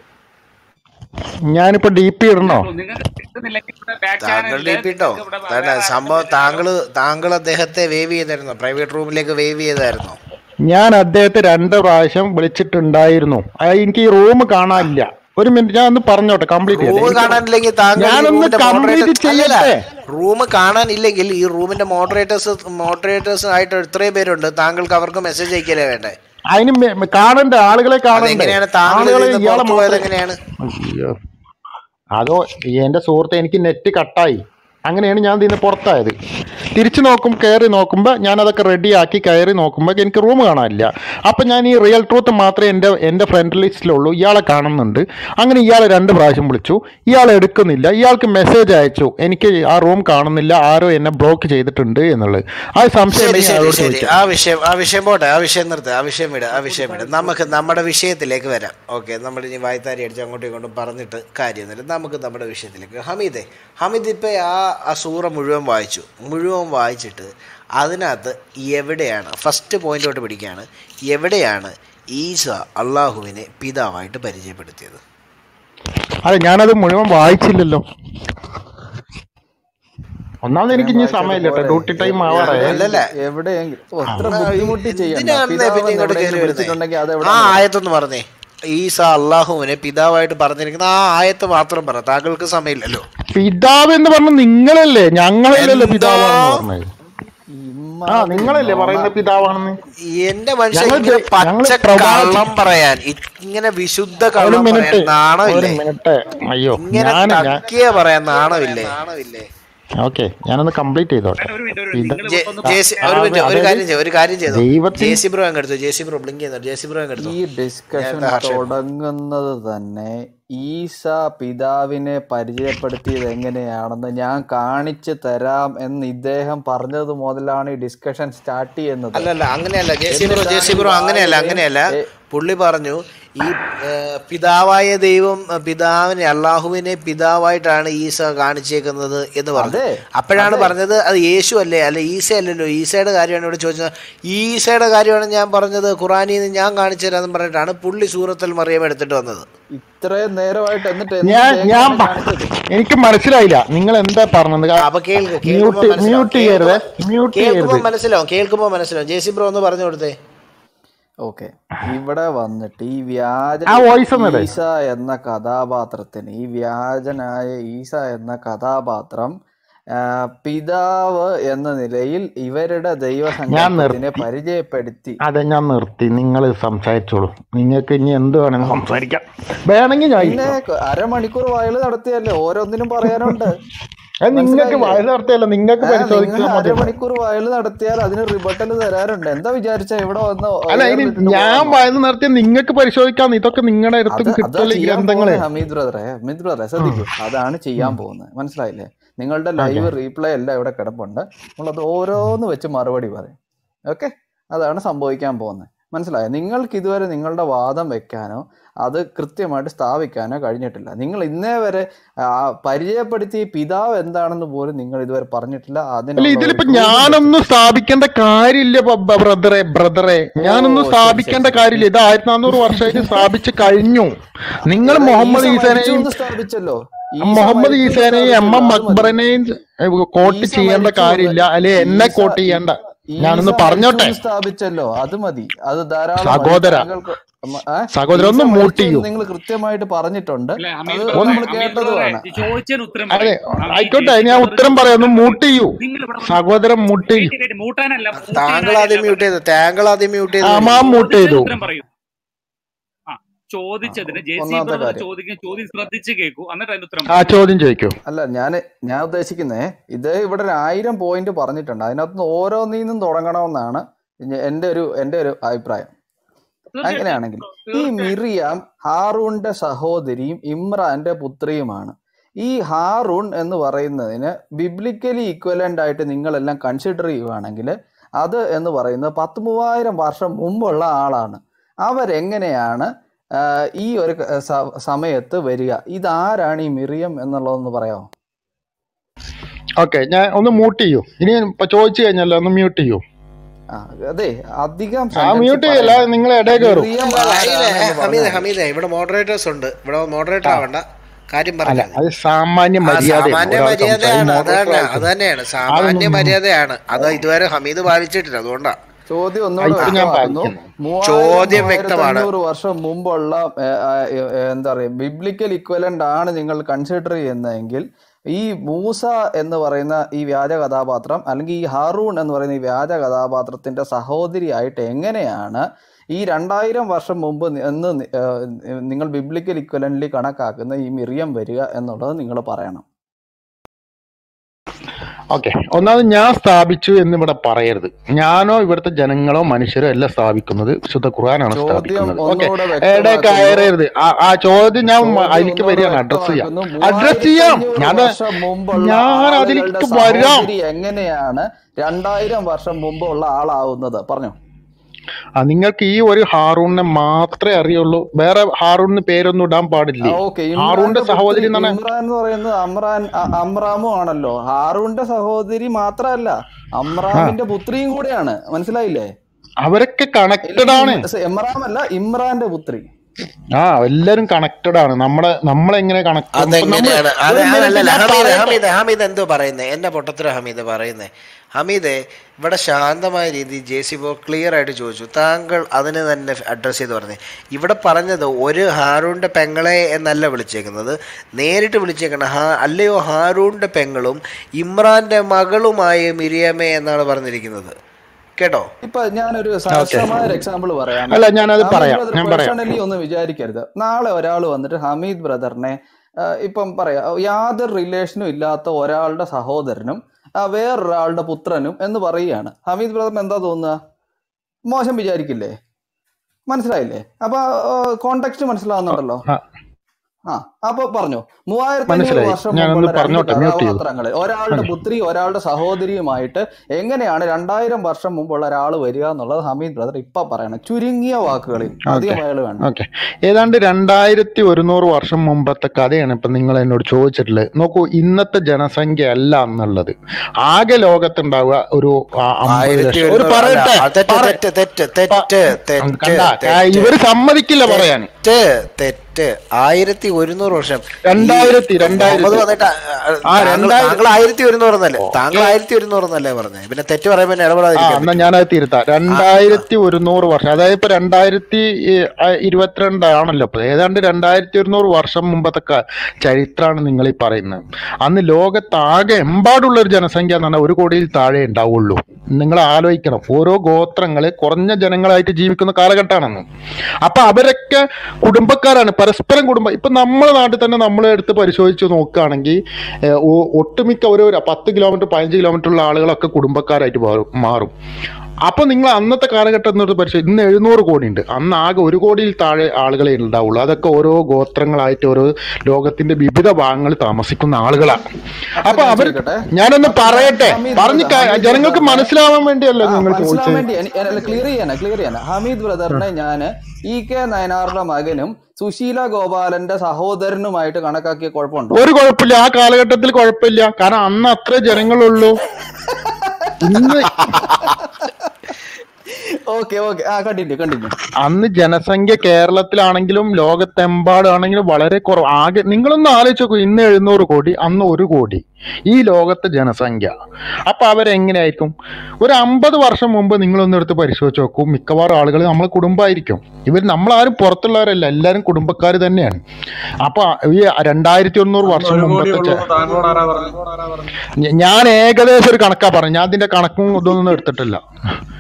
ഞാനിപ്പോ ഡി പി ഇടണോ? നിങ്ങൾക്ക് കിട്ടുന്നില്ലെങ്കിൽ ബാക്ക് താങ്കൾ ഡി പി ഇട്ടോ? സംഭവം താങ്കൾ താങ്കൾ താങ്കൾ അദ്ദേഹത്തെ വേവ് ചെയ്തായിരുന്നോ. പ്രൈവറ്റ് റൂമിലേക്ക് വേവ് ചെയ്തായിരുന്നോ. ഞാൻ അദ്ദേഹത്തെ രണ്ട് പ്രാവശ്യം വിളിച്ചിട്ടുണ്ടായിരുന്നു. എനിക്ക് ഈ റൂം കാണാനില്ല. ഒരു മിനിറ്റ് ഞാൻ ഒന്ന് പറഞ്ഞോട്ടെ കംപ്ലീറ്റ് റൂം കാണാനില്ലെങ്കിൽ ഞാനൊന്ന് റൂമിന്റെ കംപ്ലീറ്റ് റൂം കാണാനില്ലെങ്കിൽ ഈ റൂമിന്റെ മോഡറേറ്റേഴ്സ് മോഡറേറ്റേഴ്സ് ആയിട്ട് ഇത്രയും പേരുണ്ട്. താങ്കൾക്ക് അവർക്ക് മെസ്സേജ് അയക്കലേ വേണ്ടേ? അതിന് ആളുകളെ കാണണ്ടേ? ആളുകളെ അയ്യോ. അതോ എന്റെ സുഹൃത്ത് എനിക്ക് നെറ്റ് കട്ടായി അങ്ങനെയാണ് ഞാൻ ഇതിന് പുറത്തായത്. തിരിച്ചു നോക്കും കയറി നോക്കുമ്പോൾ ഞാനതൊക്കെ റെഡിയാക്കി കയറി നോക്കുമ്പോൾ എനിക്ക് റൂം കാണാനില്ല. അപ്പം ഞാൻ ഈ റിയൽ ട്രൂത്ത് മാത്രമേ എന്റെ എന്റെ ഫ്രണ്ട് ലിസ്റ്റിലുള്ളൂ ഇയാളെ കാണുന്നുണ്ട്. അങ്ങനെ ഇയാളെ രണ്ട് പ്രാവശ്യം വിളിച്ചു. ഇയാൾ എടുക്കുന്നില്ല. ഇയാൾക്ക് മെസ്സേജ് അയച്ചു. എനിക്ക് ആ റൂം കാണുന്നില്ല. ആരോ എന്നെ ബ്ലോക്ക് ചെയ്തിട്ടുണ്ട് എന്നുള്ളത്. ആ സംശയം ആ വിഷയം ആ വിഷയം പോട്ടെ. ആ വിഷയം നിർത്ത്. ആ വിഷയം വിട ആ വിഷയം വിട. നമുക്ക് നമ്മുടെ വിഷയത്തിലേക്ക് വരാം. ഓക്കെ നമ്മൾ ഇനി വായത്താരി അടിച്ച് അങ്ങോട്ടും ഇങ്ങോട്ടും പറഞ്ഞിട്ട് കാര്യമൊന്നുമില്ല. നമുക്ക് നമ്മുടെ വിഷയത്തിലേക്ക് ഹമീദേ ഹമീദ് ഇപ്പം ആ ആ സൂറ മുഴുവൻ വായിച്ചു. മുഴുവൻ വായിച്ചിട്ട് അതിനകത്ത് എവിടെയാണ് ഫസ്റ്റ് പോയിന്റോട്ട് പിടിക്കുകയാണ് എവിടെയാണ് ഈസ അള്ളാഹുവിനെ പിതാവായിട്ട് പരിചയപ്പെടുത്തിയത്? അതെ ഞാനത് മുഴുവൻ വായിച്ചില്ലല്ലോ. ഒന്നാമത് എനിക്ക് ഇനി സമയമില്ല ഡ്യൂട്ടി ടൈം ആവാറായി. എവിടെയെങ്കിലും ആ ആയത്തൊന്ന് പറഞ്ഞേ. ഈസ അള്ളാഹുവിനെ പിതാവായിട്ട് പറഞ്ഞിരിക്കുന്ന ആ ആയത്ത് മാത്രം പറ. താങ്കൾക്ക് സമയമില്ലല്ലോ. പിതാവ് എന്ന് പറഞ്ഞ നിങ്ങളല്ലേ? ഞങ്ങളല്ലല്ലോ പിതാവ് നിങ്ങളല്ലേ നുണ പറയുന്ന പിതാവാണെന്ന്? എന്റെ മനുഷ്യൻ പച്ച കള്ളം പറയാൻ ഇങ്ങനെ വിശുദ്ധ കള്ളം പറയാൻ ഒരു നാണമില്ലേ? മിനിറ്റ്. അയ്യോ ഇങ്ങനെ പറയാൻ നാണമില്ലേ? പറയാൻ നാണമില്ലേ? ഓക്കെ ഞാനൊന്ന് കംപ്ലീറ്റ് ചെയ്തോട്ടെ. ഒരു മിനിറ്റ് ഒരു ജെ- ഒന്ന് ജേസി- ആ, ഒരു മിനിറ്റ് ഒരു കാര്യം ചെയ്തു ഒരു കാര്യം ചെയ്തു? ദൈവത്തിന് ബ്രോ അങ്ങ് എടുത്തു ജേസി ബ്രോ ബ്ലിങ്ക് ചെയ്യുന്നു ജേസി ബ്രോ അങ്ങ് ഈ ഡിസ്കഷൻ തുടങ്ങുന്നത് തന്നെ ഈസ പിതാവിനെ പരിചയപ്പെടുത്തിയത് എങ്ങനെയാണെന്ന് ഞാൻ കാണിച്ചു തരാം എന്ന് ഇദ്ദേഹം പറഞ്ഞത് മുതലാണ് ഈ ഡിസ്കഷൻ സ്റ്റാർട്ട് ചെയ്യുന്നത്. അല്ലല്ല അങ്ങനെയല്ല. J C bro J C bro അങ്ങനെയല്ല അങ്ങനെയല്ല. പുള്ളി പറഞ്ഞു ഈ പിതാവായ ദൈവം പിതാവിനെ അള്ളാഹുവിനെ പിതാവായിട്ടാണ് ഈസ കാണിച്ചേക്കുന്നത് എന്ന് പറഞ്ഞു. അപ്പോഴാണ് പറഞ്ഞത് അത് യേശു അല്ലേ? അല്ലെ ഈസ അല്ലല്ലോ ഈസയുടെ കാര്യമാണ് ഇവിടെ ചോദിച്ചത്. ഈസയുടെ കാര്യമാണ് ഞാൻ പറഞ്ഞത് ഖുറാനിൽ നിന്ന് ഞാൻ കാണിച്ചു തരാമെന്ന് പറഞ്ഞിട്ടാണ് പുള്ളി സൂറത്തിൽ മറിയം എടുത്തിട്ട് വന്നത്. ഇത്രയും നേരമായിട്ട് എന്നിട്ട് ഞാൻ ഞാൻ എനിക്ക് മനസ്സിലായില്ല. നിങ്ങൾ എന്താ പറഞ്ഞത് മ്യൂട്ട് മനസ്സിലാവും മ്യൂട്ട് ചെയ്യരുത്. കേൾക്കുമ്പോ മ്യൂട്ട് ചെയ്യരുത്. മനസ്സിലാവും. കേൾക്കുമ്പോ മനസ്സിലാവും. ജെ സി ബ്രോ ഒന്ന് പറഞ്ഞു കൊടുത്തേ. ഓക്കെ. ഇവിടെ വന്നിട്ട് ഈ വ്യാജ ആ വോയിസ് ഒന്നിടെ ഈസ എന്ന കഥാപാത്രത്തിന് ഈ വ്യാജനായ ഈസ എന്ന കഥാപാത്രം പിതാവ് എന്ന നിലയിൽ ഇവരുടെ ദൈവസംഘത്തിനെ പരിചയപ്പെടുത്തി. അതെ ഞാൻ നിർത്തി. നിങ്ങൾ സംസാരിച്ചോളൂ. നിങ്ങൾക്ക് ഇനി എന്ത് വേണമെങ്കിലും സംസാരിക്കാം. വേണമെങ്കിൽ ഞാൻ അരമണിക്കൂർ വയൽ നടത്തിയല്ലേ? ഓരോന്നിനും പറയാനുണ്ട്. നിങ്ങൾക്ക് വയൽ നടത്തിയല്ലോ. നിങ്ങൾക്ക് അരമണിക്കൂർ വയൽ നടത്തിയാൽ അതിന് റിബട്ടൽ തരാറുണ്ട്. എന്താ വിചാരിച്ച? ഇവിടെ വന്ന് അല്ല ഇനി ഞാൻ വയൽ നടത്തിയ നിങ്ങൾക്ക് പരിശോധിക്കാം. ഇതൊക്കെ നിങ്ങളുടെ അടുത്ത് ഗ്രന്ഥങ്ങളെ. ഹമീദ് ബ്രദറെ. ഹമീദ് ബ്രദറെ ശ്രദ്ധിക്കും. അതാണ് ചെയ്യാൻ പോകുന്നത്. മനസ്സിലായില്ലേ? നിങ്ങളുടെ ലൈവ് റീപ്ലേ എല്ലാം ഇവിടെ കിടപ്പുണ്ട്. നമ്മളത് ഓരോന്ന് വെച്ച് മറുപടി പറയും. ഓക്കെ അതാണ് സംഭവിക്കാൻ പോകുന്നത്. മനസ്സിലായോ? നിങ്ങൾക്ക് ഇതുവരെ നിങ്ങളുടെ വാദം വെക്കാനോ അത് കൃത്യമായിട്ട് സ്ഥാപിക്കാനോ കഴിഞ്ഞിട്ടില്ല. നിങ്ങൾ ഇന്നേ വരെ പരിചയപ്പെടുത്തി പിതാവ് എന്താണെന്ന് പോലും നിങ്ങൾ ഇതുവരെ പറഞ്ഞിട്ടില്ല. അതിന് ഇതിലിപ്പോ ഞാനൊന്നും സ്ഥാപിക്കേണ്ട കാര്യമില്ല ബ്രദറെ ബ്രദറെ. ഞാനൊന്നും സ്ഥാപിക്കേണ്ട കാര്യമില്ല. ഇത് ആയിരത്തി നാനൂറ് വർഷമായിട്ട് സ്ഥാപിച്ചു കഴിഞ്ഞു. നിങ്ങൾ മുഹമ്മദ് ഈസനെയും സ്ഥാപിച്ചല്ലോ. മുഹമ്മദ് ഈസാനെയും എം എം അക്ബറിനെയും കോട്ട് ചെയ്യേണ്ട കാര്യമില്ല. അല്ലെ എന്നെ കോട്ട് ചെയ്യേണ്ട. ഞാനൊന്ന് പറഞ്ഞോട്ടെ? സ്ഥാപിച്ചല്ലോ അത് മതി. അത് ധാരാളം സഹോദര താങ്കൾക്ക് സഹോദര ഒന്ന് മൂട്ട് ചെയ്യൂ നിങ്ങൾ കൃത്യമായിട്ട് പറഞ്ഞിട്ടുണ്ട്. അത് ആയിക്കോട്ടെ ഞാൻ ഉത്തരം പറയാം ഒന്ന് ചോദിച്ചതിന് ചെയ്യൂ. സഹോദരൻ മൂട്ടിയു ചെയ്യൂ. മൂട്ട് താങ്കൾ ആദ്യം മ്യൂട്ട് ചെയ്തു? താങ്കൾ ആദ്യം മ്യൂട്ട് ചെയ്തു? ആ മൂട്ട് ചെയ്തു ഉത്തരം പറയൂ ആ ആ ചോദിച്ചതിന് ജെ സി ബ്രദർ ചോദിക്കുന്ന ചോദ്യം ശ്രദ്ധിച്ച് കേൾക്കൂ എന്നിട്ട് അതിന്റെ ഉത്തരം ആ ചോദ്യം ചോദിക്കൂ. അല്ല ഞാൻ ഞാൻ ഉദ്ദേശിക്കുന്നേ ഇത് ഇവിടെ ഒരു ആയിരം പോയിന്റ് പറഞ്ഞിട്ടുണ്ട്. അതിനകത്ത് ഓരോന്നിൽ നിന്നും തുടങ്ങണമെന്നാണ് എന്റെ ഒരു എന്റെ ഒരു അഭിപ്രായം. അങ്ങനെയാണെങ്കിൽ ഈ മിറിയാം ഹാറൂന്റെ സഹോദരിയും ഇമ്രാന്റെ പുത്രിയുമാണ്. ഈ ഹാറൂൺ എന്ന് പറയുന്നതിന് ബിബ്ലിക്കലി ഈക്വലന്റ് ആയിട്ട് നിങ്ങളെല്ലാം കൺസിഡർ ചെയ്യുവാണെങ്കിൽ അത് എന്ന് പറയുന്നത് പത്ത് മൂവായിരം വർഷം മുമ്പുള്ള ആളാണ്. അവരെങ്ങനെയാണ് ഈ ഒരു സമയത്ത് വരിക. ഇതാരാണ് ഈ മിറിയം എന്നുള്ളതെന്ന് പറയാമോ? ഓക്കെ ഞാൻ ഒന്ന് മ്യൂട്ട് ചെയ്യൂ. ഇനി ചോദിച്ചു കഴിഞ്ഞല്ലോ ഒന്ന് മ്യൂട്ട് ചെയ്യൂ. അതെ അധികം ആ മ്യൂട്ട് ചെയ്യല്ല നിങ്ങൾ ഇടയിൽ കയറും. ഹമീദ ഹമീദെ ഇവിടെ മോഡറേറ്റേഴ്സ് ഉണ്ട്. ഇവിടെ മോഡറേറ്റർ ആവണ്ട. കാര്യം അല്ല പറഞ്ഞാൽ അത് സാമാന്യ മര്യാദ അതാണ് അത് തന്നെയാണ് സാമാന്യ മര്യാദയാണ്. അത് ഇതുവരെ ഹമീദ് പാലിച്ചിട്ടില്ല അതുകൊണ്ടാ. ചോദ്യം ഒന്നുകൂടെ ചോദ്യം വ്യക്തമാണ്. വർഷം മുമ്പുള്ള എന്താ പറയുക ബിബ്ലിക്കൽ ഇക്വലന്റ് ആണ് നിങ്ങൾ കൺസിഡർ ചെയ്യുന്നതെങ്കിൽ ഈ മൂസ എന്ന് പറയുന്ന ഈ വ്യാജ കഥാപാത്രം അല്ലെങ്കിൽ ഈ ഹാറൂൺ എന്ന് പറയുന്ന ഈ വ്യാജ കഥാപാത്രത്തിന്റെ സഹോദരിയായിട്ട് എങ്ങനെയാണ് ഈ രണ്ടായിരം വർഷം മുമ്പ് എന്ന് നിങ്ങൾ ബിബ്ലിക്കൽ ഇക്വലന്റിൽ കണക്കാക്കുന്ന ഈ മിറിയം വരിക എന്നുള്ളത് നിങ്ങൾ പറയണം. ഓക്കെ. ഒന്നാമത് ഞാൻ സ്ഥാപിച്ചു എന്ന് ഇവിടെ പറയരുത്. ഞാനോ ഇവിടുത്തെ ജനങ്ങളോ മനുഷ്യരോ എല്ലാം സ്ഥാപിക്കുന്നത്. വിശുദ്ധ ഖുർആനാണ് സ്ഥാപിക്കുന്നത്. ഓക്കെ. എടെ എവിടെ കയറരുത്. ആ ചോദ്യം ഞാൻ എനിക്ക് അതിലേക്ക് വരികയാണ്. അഡ്രസ് ചെയ്യാം. അഡ്രസ് ചെയ്യാം. ഞാൻ ഞാൻ അതിലേക്ക് വരാം. എങ്ങനെയാണ്? രണ്ടായിരം വർഷം മുമ്പുള്ള ആളാവുന്നത്. പറഞ്ഞു. നിങ്ങൾക്ക് ഈ ഒരു ഹാറൂണിനെ മാത്രമേ അറിയുള്ളൂ. വേറെ ഹാറൂണിന് പേരൊന്നും ഇടാൻ പാടില്ല? ഹാറൂണിന്റെ സഹോദരി ഇമ്രാൻ എന്ന് പറയുന്നത് അമ്രാൻ അമ്രാമു ആണല്ലോ. ഹാറൂണിന്റെ സഹോദരി മാത്രമല്ല അമ്രാമിന്റെ പുത്രിയും കൂടെയാണ്. മനസ്സിലായില്ലേ? അവരൊക്കെ കണക്ടഡ് കണക്റ്റഡ് ആണ്. എമ്രാം അല്ല ഇമ്രാന്റെ പുത്രി. ആ എല്ലാരും കണക്റ്റഡ് ആണ്. നമ്മളെ നമ്മളെങ്ങനെ ഹമീദ് എന്തോ പറയുന്നേ? എന്നെ പൊട്ടത്തര ഹമീദ് പറയുന്നേ. ഹമീദ് ഇവിടെ ശാന്തമായ രീതിയിൽ ജെ സി ബോ ക്ലിയർ ആയിട്ട് ചോദിച്ചു. താങ്കൾ അതിനെ തന്നെ അഡ്രസ്സ് ചെയ്ത് പറഞ്ഞേ. ഇവിടെ പറഞ്ഞത് ഒരു ഹാരൂണിന്റെ പെങ്ങളെ എന്നല്ല വിളിച്ചേക്കുന്നത്. നേരിട്ട് വിളിച്ചേക്കണം ഹാ അല്ലയോ ഹാരൂണിന്റെ പെങ്ങളും ഇമ്രാന്റെ മകളുമായ മിരിയമേ എന്നാണ് പറഞ്ഞിരിക്കുന്നത്. കേട്ടോ. ഇപ്പൊ ഞാനൊരു സഹസ്രമായ ഒരു എക്സാമ്പിൾ പറയാം. അല്ല ഞാനത് പറയാം. ഞാൻ പറയാം. പേഴ്സണലി ഒന്നും വിചാരിക്കരുത്. നാളെ ഒരാൾ വന്നിട്ട് ഹമീദ് ബ്രദറിനെ ഇപ്പം പറയാ യാതൊരു റിലേഷനും ഇല്ലാത്ത ഒരാളുടെ സഹോദരനും ആ, വേറൊരാളുടെ പുത്രനും എന്ന് പറയുകയാണ്. ഹമീദ് ബ്രദറിന് എന്താ തോന്നുക? മോശം വിചാരിക്കില്ലേ? മനസ്സിലായില്ലേ? അപ്പൊ കോണ്ടാക്ട് മനസ്സിലാവുന്നുണ്ടല്ലോ. ആ അപ്പൊ പറഞ്ഞു. മൂവായിരത്തി വർഷം ഞാനൊന്ന് പറഞ്ഞോട്ടെ മ്യൂട്ട് ചെയ്തു ഒരാളുടെ. പുത്രി ഒരാളുടെ സഹോദരിയുമായിട്ട് എങ്ങനെയാണ് രണ്ടായിരം വർഷം മുമ്പുള്ള ഒരാൾ വരിക എന്നുള്ളത് ഹമീദ് ബ്രദർ ഇപ്പൊ പറയണം. ചുരുങ്ങിയ വാക്കുകളിൽ അധികം അയാൾ ഏതാണ്ട് രണ്ടായിരത്തി ഒരുന്നൂറ് വർഷം മുമ്പത്തെ കഥയാണ് ഇപ്പൊ നിങ്ങൾ എന്നോട് ചോദിച്ചിട്ടുള്ളത്. നോക്കൂ ഇന്നത്തെ ജനസംഖ്യ അല്ല എന്നുള്ളത്. ആകെ ലോകത്തുണ്ടാവുക ഒരു പറയട്ടെ തെറ്റ് തെറ്റ് തെറ്റ് തെറ്റ് തെറ്റ് ഇവർ സമ്മതിക്കില്ല പറയാൻ തെറ്റ് തെറ്റ് ആയിരത്തി ഒരുന്നൂറ് വർഷം. രണ്ടായിരത്തി രണ്ടായിരത്തി. വന്നിട്ട് താങ്കൾ ആയിരത്തി ഒരുന്നൂറ് എന്നല്ലേ? താങ്കൾ ആയിരത്തി ഒരുന്നൂറ് എന്നല്ലേ പറഞ്ഞത് പിന്നെ തെറ്റ് പറയുമ്പോൾ പറ്റുമോ ഞാനത് തിരുത്താം. രണ്ടായിരത്തി ഒരുന്നൂറ് വർഷം. അതായത് ഇപ്പൊ രണ്ടായിരത്തി ഇരുപത്തിരണ്ടാണല്ലോ ഇപ്പൊ ഏതാണ്ട് രണ്ടായിരത്തി ഒരുന്നൂറ് വർഷം മുമ്പത്തെ ചരിത്രമാണ് നിങ്ങൾ ഈ പറയുന്നത്. അന്ന് ലോകത്താകെ എമ്പാടുള്ള ഒരു ജനസംഖ്യ എന്ന് പറഞ്ഞാൽ ഒരു കോടിയിൽ താഴെ ഉണ്ടാവുള്ളൂ. നിങ്ങൾ ആലോചിക്കണം. ഓരോ ഗോത്രങ്ങൾ കുറഞ്ഞ ജനങ്ങളായിട്ട് ജീവിക്കുന്ന കാലഘട്ടമാണെന്ന്. അപ്പൊ അവരൊക്കെ കുടുംബക്കാരാണ്. പരസ്പരം കുടുംബം ഇപ്പൊ നമ്മുടെ നാട്ടിൽ തന്നെ നമ്മൾ എടുത്ത് പരിശോധിച്ച് നോക്കുകയാണെങ്കിൽ ഒട്ടുമിക്ക ഒരു പത്ത് കിലോമീറ്റർ പതിനഞ്ച് കിലോമീറ്റർ ഉള്ള ആളുകളൊക്കെ കുടുംബക്കാരായിട്ട് മാറും. മാറും അപ്പൊ നിങ്ങൾ അന്നത്തെ കാലഘട്ടം എന്ന് പരിശോധിച്ച് ഇന്ന് എഴുന്നൂറ് കോടി ഉണ്ട് അന്ന് ആകെ ഒരു കോടിയിൽ താഴെ ആളുകളെ ഉണ്ടാവുള്ളൂ. അതൊക്കെ ഓരോ ഗോത്രങ്ങളായിട്ട് ഓരോ ലോകത്തിന്റെ വിവിധ ഭാഗങ്ങളിൽ താമസിക്കുന്ന ആളുകളാണ് അപ്പൊ അവർ ഞാനൊന്ന് പറയട്ടെ? പറഞ്ഞ ജനങ്ങൾക്ക് മനസ്സിലാവാൻ വേണ്ടിയല്ലോ നിങ്ങൾ ചോദിച്ചത്? ക്ലിയർ ചെയ്യാനാ ക്ലിയർ ചെയ്യാനാ ഹമീദ് ബ്രദറിനെ ഞാൻ ഇ കെ നയനാറിന്റെ മകനും സുശീല ഗോപാലന്റെ സഹോദരനുമായിട്ട് കണക്കാക്കിയ കുഴപ്പമുണ്ടോ? ഒരു കുഴപ്പമില്ല. ആ കാലഘട്ടത്തിൽ കുഴപ്പമില്ല. കാരണം അന്ന് അത്ര ജനങ്ങളുള്ളൂ. ഇന്ന് ഓക്കെ ഓക്കെ. ആ കണ്ടിന്യൂ കണ്ടിന്യൂ അന്ന് ജനസംഖ്യ കേരളത്തിലാണെങ്കിലും ലോകത്തെമ്പാടാണെങ്കിലും വളരെ കുറവ്. ആകെ നിങ്ങളൊന്ന് ആലോചിച്ച് നോക്കൂ ഇന്ന് എഴുന്നൂറ് കോടി അന്ന് ഒരു കോടി. ഈ ലോകത്തെ ജനസംഖ്യ. അപ്പൊ അവരെങ്ങനെയായിരിക്കും? ഒരു അമ്പത് വർഷം മുമ്പ് നിങ്ങളൊന്നെടുത്ത് പരിശോധിച്ച് നോക്കൂ. മിക്കവാറും ആളുകൾ നമ്മളെ കുടുംബമായിരിക്കും. ഇവർ നമ്മളാരും പുറത്തുള്ളവരല്ല എല്ലാവരും കുടുംബക്കാർ തന്നെയാണ്. അപ്പോൾ ഈ രണ്ടായിരത്തി ഒന്നൂറ് വർഷം മുമ്പ് മുമ്പത്തെ ഞാൻ ഏകദേശം ഒരു കണക്കാ പറഞ്ഞു. ഞാൻ അതിന്റെ കണക്കും ഇതൊന്നും എടുത്തിട്ടില്ല.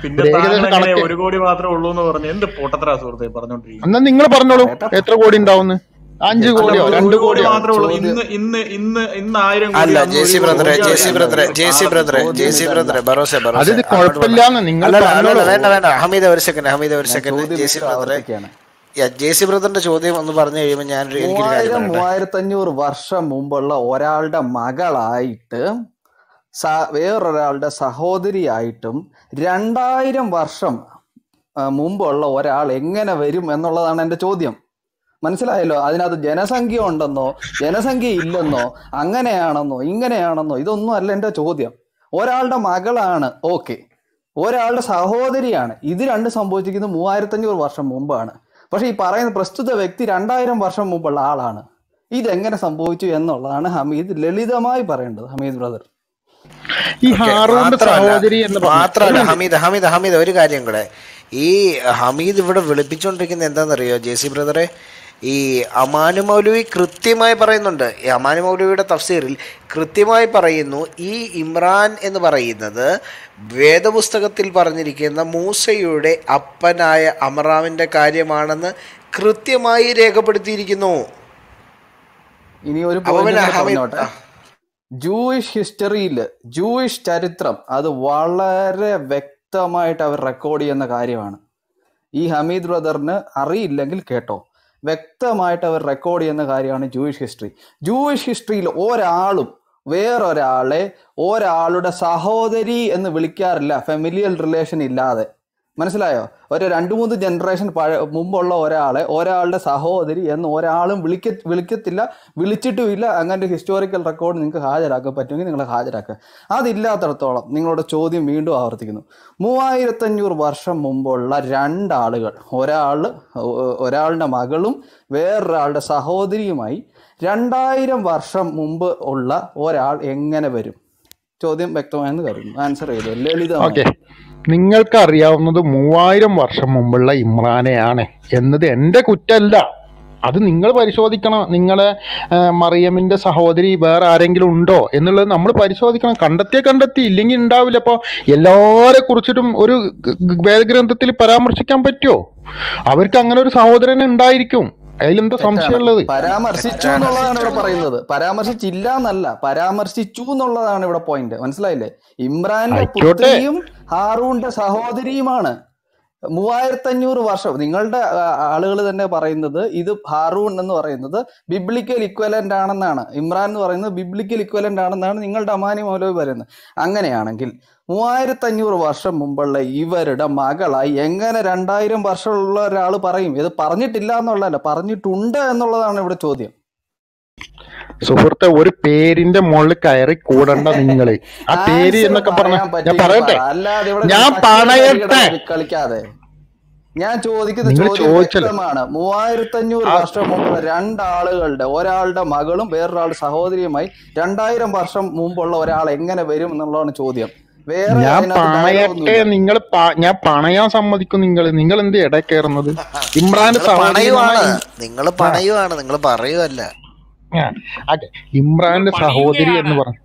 ഏകദേശം കണക്ക് ഒരു കോടി മാത്രമേ ഉള്ളൂ എന്ന് പറഞ്ഞു? എന്ത് പൊട്ടത്തരാ സുഹൃത്തെ? നിങ്ങൾ പറഞ്ഞോളൂ. എത്ര കോടി ഉണ്ടാവുന്ന്? അഞ്ച് കോടിയോ? ഒരു കോടി കോടിയോ? മാത്രമേ ഉള്ളൂ. ഇന്ന് ഇന്ന് ആയിരം അല്ല ബ്രദറെ ബ്രദറെ ബ്രദറെ അത് കുഴപ്പമില്ലാന്ന് നിങ്ങൾ വേണ്ട വേണ്ട. ഹമീദ ഒരു സെക്കൻഡ് ഹമീദ ഒരു സെക്കൻഡ് ചോദ്യം ജെ സി ബ്രദറെ ആവർത്തിക്കുകയാണ് ജെ സി ബ്രദറിന്റെ ചോദ്യം ഒന്ന് പറഞ്ഞു കഴിയുമ്പോൾ ഞാൻ എനിക്കൊരു കാര്യം മൂവായിരം മൂവായിരത്തി അഞ്ഞൂറ് വർഷം മുമ്പുള്ള ഒരാളുടെ മകളായിട്ട് വേറൊരാളുടെ സഹോദരിയായിട്ടും രണ്ടായിരം വർഷം മുമ്പുള്ള ഒരാൾ എങ്ങനെ വരും എന്നുള്ളതാണ് എന്റെ ചോദ്യം. മനസ്സിലായല്ലോ? അതിനകത്ത് ജനസംഖ്യ ഉണ്ടെന്നോ ജനസംഖ്യ ഇല്ലെന്നോ അങ്ങനെയാണെന്നോ ഇങ്ങനെയാണെന്നോ ഇതൊന്നും അല്ല എന്റെ ചോദ്യം. ഒരാളുടെ മകളാണ് ഓക്കെ. ഒരാളുടെ സഹോദരിയാണ്. ഇത് രണ്ട് സംഭവിച്ചിരിക്കുന്നത് മൂവായിരത്തഞ്ഞൂറ് വർഷം മുമ്പാണ്. പക്ഷേ ഈ പറയുന്ന പ്രസ്തുത വ്യക്തി രണ്ടായിരം വർഷം മുമ്പുള്ള ആളാണ്. ഇതെങ്ങനെ സംഭവിച്ചു എന്നുള്ളതാണ് ഹമീദ് ലളിതമായി പറയേണ്ടത്. ഹമീദ് ബ്രദർ. ഈ സഹോദരി എന്ന് മാത്രമല്ല ഹമീദ് ഹമീദ് ഹമീദ് ഒരു കാര്യം കൂടെ. ഈ ഹമീദ് ഇവിടെ വിളിപ്പിച്ചുകൊണ്ടിരിക്കുന്നത് എന്താണെന്നറിയോ ജെ സി ബ്രദറെ? ഈ അമാനു മൗലവി കൃത്യമായി പറയുന്നുണ്ട്. ഈ അമാനു മൗലവിയുടെ തഫ്സീറിൽ കൃത്യമായി പറയുന്നു ഈ ഇമ്രാൻ എന്ന് പറയുന്നത് വേദപുസ്തകത്തിൽ പറഞ്ഞിരിക്കുന്ന മൂസയുടെ അപ്പനായ അമറാമിന്റെ കാര്യമാണെന്ന് കൃത്യമായി രേഖപ്പെടുത്തിയിരിക്കുന്നു. ഇനി ഒരു ജൂയിഷ് ഹിസ്റ്ററിയിൽ ജൂയിഷ് ചരിത്രം അത് വളരെ വ്യക്തമായിട്ട് അവർ റെക്കോർഡ് ചെയ്യുന്ന കാര്യമാണ്. ഈ ഹമീദ് ബ്രദറിന് അറിയില്ലെങ്കിൽ കേട്ടോ. വ്യക്തമായിട്ട് അവർ റെക്കോർഡ് ചെയ്യുന്ന കാര്യമാണ് ജൂയിഷ് ഹിസ്റ്ററി ജൂയിഷ് ഹിസ്റ്ററിയിൽ ഒരാളും വേറൊരാളെ ഒരാളുടെ സഹോദരി എന്ന് വിളിക്കാറില്ല. ഫെമിലിയൽ റിലേഷൻ ഇല്ലാതെ. മനസ്സിലായോ? ഒരു രണ്ട് മൂന്ന് ജനറേഷൻ പഴ മുമ്പുള്ള ഒരാളെ ഒരാളുടെ സഹോദരി എന്ന് ഒരാളും വിളിക്ക വിളിക്കത്തില്ല വിളിച്ചിട്ടുമില്ല. അങ്ങനെ ഒരു ഹിസ്റ്റോറിക്കൽ റെക്കോർഡ് നിങ്ങൾക്ക് ഹാജരാക്കാൻ പറ്റുമെങ്കിൽ നിങ്ങൾ ഹാജരാക്കുക. അതില്ലാത്തടത്തോളം നിങ്ങളുടെ ചോദ്യം വീണ്ടും ആവർത്തിക്കുന്നു. മൂവായിരത്തഞ്ഞൂറ് വർഷം മുമ്പുള്ള രണ്ടാളുകൾ ഒരാൾ ഒരാളുടെ മകളും വേറൊരാളുടെ സഹോദരിയുമായി രണ്ടായിരം വർഷം മുമ്പ് ഉള്ള ഒരാൾ എങ്ങനെ വരും? ചോദ്യം വ്യക്തമായെന്ന് കരുതുന്നു. ആൻസർ ചെയ്തു? ഓക്കെ ലളിതമായി നിങ്ങൾക്ക് അറിയാവുന്നത് മൂവായിരം വർഷം മുമ്പുള്ള ഇമ്രാനെയാണ് എന്നത് എന്റെ കുറ്റമല്ല അത് നിങ്ങൾ പരിശോധിക്കണം. നിങ്ങളെ മറിയമ്മിന്റെ സഹോദരി വേറെ ആരെങ്കിലും ഉണ്ടോ എന്നുള്ളത് നമ്മൾ പരിശോധിക്കണം. കണ്ടെത്തിയ കണ്ടെത്തി. ഇല്ലെങ്കിൽ ഉണ്ടാവില്ല. അപ്പോൾ എല്ലാവരെ കുറിച്ചിട്ടും ഒരു വേദഗ്രന്ഥത്തിൽ പരാമർശിക്കാൻ പറ്റുമോ അവർക്ക് അങ്ങനെ ഒരു സഹോദരൻ ഉണ്ടായിരിക്കും. അതിലെന്താ സംശയമുള്ളത്. പരാമർശിച്ചു എന്നുള്ളതാണ് ഇവിടെ പറയുന്നത്. പരാമർശിച്ചില്ല എന്നല്ല പരാമർശിച്ചു എന്നുള്ളതാണ് ഇവിടെ പോയിന്റ് മനസ്സിലായില്ലേ? ഇമ്രാന്റെ പുത്രിയും ഹാറൂന്റെ സഹോദരിയുമാണ്. മൂവായിരത്തി അഞ്ഞൂറ് വർഷം. നിങ്ങളുടെ ആളുകൾ തന്നെ പറയുന്നത് ഇത് ഹാറൂൺ എന്ന് പറയുന്നത് ബിബ്ലിക്കൽ ഇക്വലന്റ് ആണെന്നാണ്. ഇമ്രാൻ എന്ന് പറയുന്നത് ബിബ്ലിക്കൽ ഇക്വലന്റ് ആണെന്നാണ് നിങ്ങളുടെ അമാനി മൗലവി പറയുന്നത്. അങ്ങനെയാണെങ്കിൽ മൂവായിരത്തി അഞ്ഞൂറ് വർഷം മുമ്പുള്ള ഇവരുടെ മകളായി എങ്ങനെ രണ്ടായിരം വർഷമുള്ള ഒരാൾ പറയും? ഇത് പറഞ്ഞിട്ടില്ല എന്നുള്ളതല്ല പറഞ്ഞിട്ടുണ്ട് എന്നുള്ളതാണ് ഇവിടെ ചോദ്യം. സുഹൃത്തെ ഒരു പേരിന്റെ മുകളിൽ കയറി കൂടണ്ട നിങ്ങൾ. ആ പേര് എന്നൊക്കെ പറഞ്ഞ ഞാൻ പറയട്ടെ? ഞാൻ പറയട്ടെ? കളിക്കാതെ. ഞാൻ ചോദിക്കുന്ന ചോദ്യം ചോദിച്ചല്ലോ? വ്യക്തമാണ്. മൂവായിരത്തി അഞ്ഞൂറ് വർഷം മുമ്പുള്ള രണ്ടാളുകളുടെ ഒരാളുടെ മകളും വേറൊരാളുടെ സഹോദരിയുമായി രണ്ടായിരം വർഷം മുമ്പുള്ള ഒരാൾ എങ്ങനെ വരും എന്നുള്ളതാണ് ചോദ്യം. ഞാൻ പണയട്ടെ നിങ്ങൾ ഞാൻ പണയാൻ സമ്മതിക്കും നിങ്ങൾ നിങ്ങൾ എന്ത് ഇട കയറുന്നത് ഇമ്രാന്റെ നിങ്ങൾ സഹോദരി എന്ന് പണയുവാണ് നിങ്ങൾ നിങ്ങൾ പണയുവാണ്. നിങ്ങൾ പറയുവല്ല. ഇമ്രാന്റെ സഹോദരി എന്ന് പറഞ്ഞു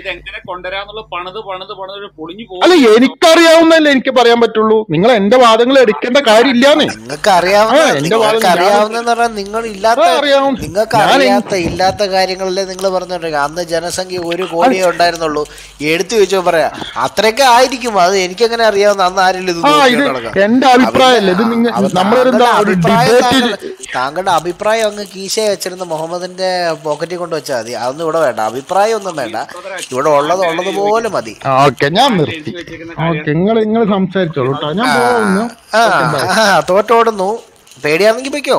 ഇതെങ്ങനെ കൊണ്ടുവരാന്നുള്ള പണിത് പണിത് പണിത് പൊളിഞ്ഞു അല്ല പോകുകയാണ് എനിക്കറിയാവുന്നല്ലേ എനിക്ക് പറയാൻ പറ്റുള്ളൂ. നിങ്ങൾ എന്റെ വാദങ്ങൾ എടുക്കേണ്ട കാര്യമില്ലാന്നേ. നിങ്ങൾക്ക് അറിയാവുന്ന നിങ്ങൾ ഇല്ലാത്ത നിങ്ങൾക്ക് അറിയാത്ത ഇല്ലാത്ത കാര്യങ്ങളല്ലേ നിങ്ങൾ പറഞ്ഞോണ്ടിരിക്കുക അന്ന് ജനസംഖ്യ ഒരു കോടിയെ ഉണ്ടായിരുന്നുള്ളൂ. എടുത്തു വെച്ചോ പറയാ. അത്രയൊക്കെ ആയിരിക്കും. അത് എനിക്കങ്ങനെ അറിയാവുന്ന അന്ന് ആരും ഇത് എന്റെ അഭിപ്രായമല്ലേ? ഇത് താങ്കളുടെ അഭിപ്രായം അങ്ങ് കീശയെ വെച്ചിരുന്ന മുഹമ്മദിന്റെ പോക്കറ്റിൽ കൊണ്ട് വെച്ചാൽ മതി. അതൊന്നും ഇവിടെ വേണ്ട. അഭിപ്രായം ഒന്നും വേണ്ട. ഇവിടെ ഉള്ളത് ഉള്ളത് പോലെ മതി. ഓക്കെ ഞാൻ നിർത്തി. ഓക്കെ നിങ്ങൾ നിങ്ങൾ സംസാരിച്ചോളൂ ഞാൻ ആ പോകുന്നു തോറ്റോടുന്നു പേടിയാണെങ്കി പൊയ്ക്കോ?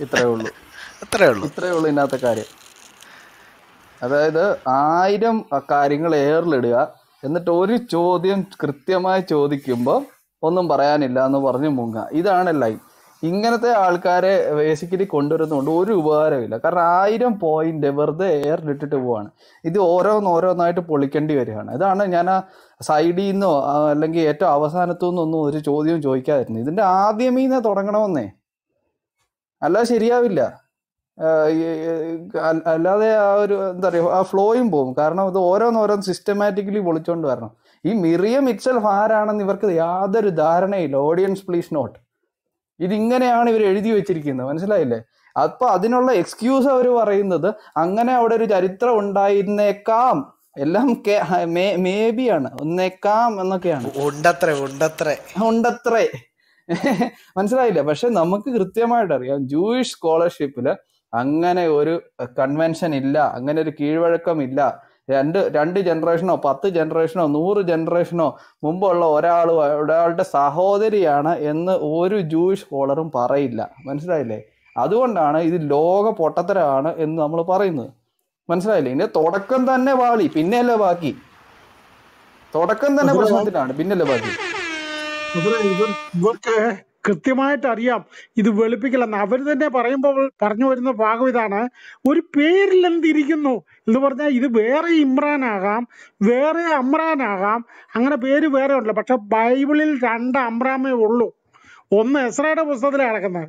ഇത്രേ ഉള്ളൂ. അത്രേ ഉള്ളൂ. ഇത്രേ ഉള്ളൂ ഇതിനകത്തെ കാര്യം. അതായത് ആയിരം കാര്യങ്ങൾ എയറിലിടുക. എന്നിട്ട് ഒരു ചോദ്യം കൃത്യമായി ചോദിക്കുമ്പോൾ ഒന്നും പറയാനില്ല എന്ന് പറഞ്ഞു മുങ്ങുക. ഇതാണ് ലൈൻ. ഇങ്ങനത്തെ ആൾക്കാരെ ബേസിക്കലി കൊണ്ടുവരുന്നതുകൊണ്ട് ഒരു ഉപകാരമില്ല കാരണം ആയിരം പോയിന്റ് വെറുതെ എയറിലിട്ടിട്ട് പോവാണ്. ഇത് ഓരോന്ന് ഓരോന്നായിട്ട് പൊളിക്കേണ്ടി വരികയാണ്. ഇതാണ് ഞാൻ ആ സൈഡിൽ നിന്നോ അല്ലെങ്കിൽ ഏറ്റവും അവസാനത്തു നിന്നൊന്നും ഒരു ചോദ്യവും ഇതിന്റെ ഇതിന്റെ നിന്ന് തുടങ്ങണമെന്നേ. അല്ലാതെ ശരിയാവില്ല. അല്ലാതെ ആ ഒരു എന്താ പറയുക ആ ഫ്ലോയും പോകും. കാരണം ഇത് ഓരോന്നോരോന്ന് സിസ്റ്റമാറ്റിക്കലി പൊളിച്ചുകൊണ്ട് വരണം. ഈ മിറിയം ഇറ്റ്സെൽഫ് ആരാണെന്ന് ഇവർക്ക് യാതൊരു ധാരണയില്ല. ഓഡിയൻസ് പ്ലീസ് നോട്ട് ഇതിങ്ങനെയാണ് ഇവർ എഴുതി വെച്ചിരിക്കുന്നത്. മനസ്സിലായില്ലേ? അപ്പൊ അതിനുള്ള എക്സ്ക്യൂസ് അവർ പറയുന്നത് അങ്ങനെ അവിടെ ഒരു ചരിത്രം ഉണ്ടായിരുന്നേക്കാം. എല്ലാം മേ ബി ആണ്. ഒന്നേക്കാം എന്നൊക്കെയാണ്. ഉണ്ടത്രേ ഉണ്ടത്രേ. ഉണ്ടത്രേ. മനസ്സിലായില്ല? പക്ഷെ നമുക്ക് കൃത്യമായിട്ട് അറിയാം ജൂയിഷ് സ്കോളർഷിപ്പിൽ അങ്ങനെ ഒരു കൺവെൻഷൻ ഇല്ല അങ്ങനെ ഒരു കീഴ്വഴക്കം ഇല്ല. രണ്ട് രണ്ട് ജനറേഷനോ പത്ത് ജനറേഷനോ നൂറ് ജനറേഷനോ മുമ്പുള്ള ഒരാൾ ഒരാളുടെ സഹോദരിയാണ് എന്ന് ഒരു ജൂയിഷ് സ്കോളറും പറയില്ല. മനസ്സിലായില്ലേ? അതുകൊണ്ടാണ് ഇത് ലോക പൊട്ടത്തരമാണ് എന്ന് നമ്മൾ പറയുന്നത്. മനസ്സിലായില്ലേ? ഇതിന്റെ തുടക്കം തന്നെ വാളി പിന്നെയല്ലേ ബാക്കി? തുടക്കം തന്നെ പ്രശ്നത്തിലാണ് പിന്നല്ലേ ബാക്കി? ഇവർക്ക് കൃത്യമായിട്ട് അറിയാം ഇത് വെളുപ്പിക്കലെന്ന്. അവർ തന്നെ പറയുമ്പോൾ പറഞ്ഞു വരുന്ന ഭാഗം ഇതാണ്. ഒരു പേരിൽ എന്തിരിക്കുന്നു എന്ന് പറഞ്ഞാൽ ഇത് വേറെ ഇമ്രാൻ ആകാം വേറെ അമ്രാൻ ആകാം അങ്ങനെ പേര് വേറെ ഉണ്ടല്ലോ. പക്ഷെ ബൈബിളിൽ രണ്ട് അമ്രാമേ ഉള്ളൂ. ഒന്ന് എസ്രയുടെ പുസ്തകത്തിലാണ് കിടക്കുന്നത്.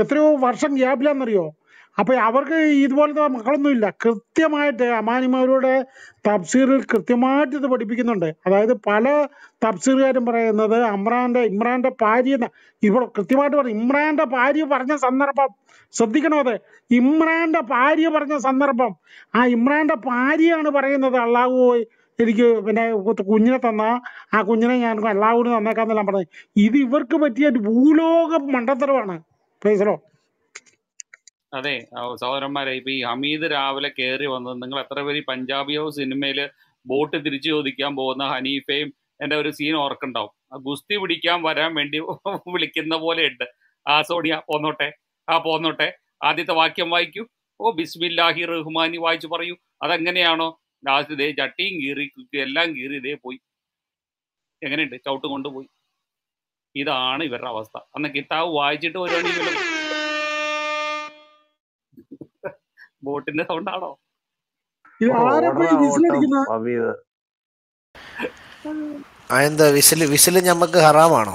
എത്രയോ വർഷം ഗ്യാപ്പിലാന്നറിയോ അപ്പൊ അവർക്ക് ഇതുപോലത്തെ മക്കളൊന്നുമില്ല. കൃത്യമായിട്ട് അമാനിമാരുടെ തഫ്സീറിൽ കൃത്യമായിട്ട് ഇത് പഠിപ്പിക്കുന്നുണ്ട്. അതായത് പല തഫ്സീറുകാരും പറയുന്നത് അമ്രാന്റെ ഇമ്രാന്റെ ഭാര്യ ഇവിടെ കൃത്യമായിട്ട് പറഞ്ഞു ഇമ്രാന്റെ ഭാര്യ പറഞ്ഞ സന്ദർഭം. ശ്രദ്ധിക്കണോ അത്? ഇമ്രാന്റെ ഭാര്യ പറഞ്ഞ സന്ദർഭം. ആ ഇമ്രാന്റെ ഭാര്യയാണ് പറയുന്നത് അള്ളാഹു എനിക്ക് പിന്നെ കുഞ്ഞിനെ തന്ന. ആ കുഞ്ഞിനെ ഞാൻ അള്ളാഹുവിന് തന്നേക്കാന്നെല്ലാം പറഞ്ഞത്. ഇത് ഇവർക്ക് പറ്റിയ ഭൂലോക മണ്ടത്തരമാണ്. പ്രൈസലോ അതെ സഹോദരന്മാരെ ഇപ്പൊ ഈ ഹമീദ് രാവിലെ കയറി വന്നത് നിങ്ങൾ എത്ര പേര് പഞ്ചാബി ഹൗസ് സിനിമയിൽ ബോട്ട് തിരിച്ചു ചോദിക്കാൻ പോകുന്ന ഹനീഫയും എന്റെ ഒരു സീൻ ഓർക്കുണ്ടാവും ഗുസ്തി പിടിക്കാൻ വരാൻ വേണ്ടി വിളിക്കുന്ന പോലെ ഉണ്ട് ആ സോണിയ പോന്നോട്ടെ. ആ പോന്നോട്ടെ. ആദ്യത്തെ വാക്യം വായിക്കൂ. ഓ ബിസ്മില്ലാഹി റഹ്മാനി വായിച്ചു പറയൂ. അതെങ്ങനെയാണോ? ലാസ്റ്റ് ദേ ചട്ടിയും കീറി എല്ലാം കീറി ഇതേ പോയി. എങ്ങനെയുണ്ട്? ചവിട്ട് കൊണ്ടുപോയി. ഇതാണ് ഇവരുടെ അവസ്ഥ. അന്ന് കിതാവ് വായിച്ചിട്ട് വരുവാണെങ്കിൽ ബോട്ടിന്റെ സൗണ്ട് ആണോ? അതെന്താ വിസിൽ വിസിൽ ഞമ്മക്ക് ഹറാമാണോ?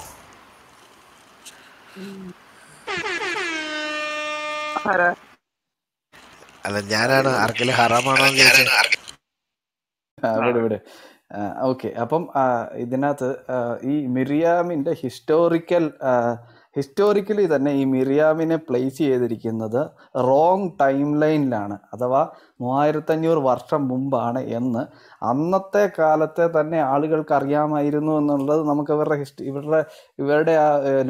അല്ല ഞാനാണ് ആർക്കെങ്കിലും ഹറാമാണോ ഓക്കെ. അപ്പം ഇതിനകത്ത് ഈ മിറിയാമിന്റെ ഹിസ്റ്റോറിക്കൽ ഹിസ്റ്റോറിക്കലി തന്നെ ഈ മിറിയാമിനെ പ്ലേസ് ചെയ്തിരിക്കുന്നത് റോങ് ടൈം ലൈനിലാണ് അഥവാ മൂവായിരത്തഞ്ഞൂറ് വർഷം മുമ്പാണ് എന്ന്. അന്നത്തെ കാലത്തെ തന്നെ ആളുകൾക്ക് അറിയാമായിരുന്നു എന്നുള്ളത് നമുക്ക് ഇവരുടെ ഹിസ്റ്ററി ഇവരുടെ ഇവരുടെ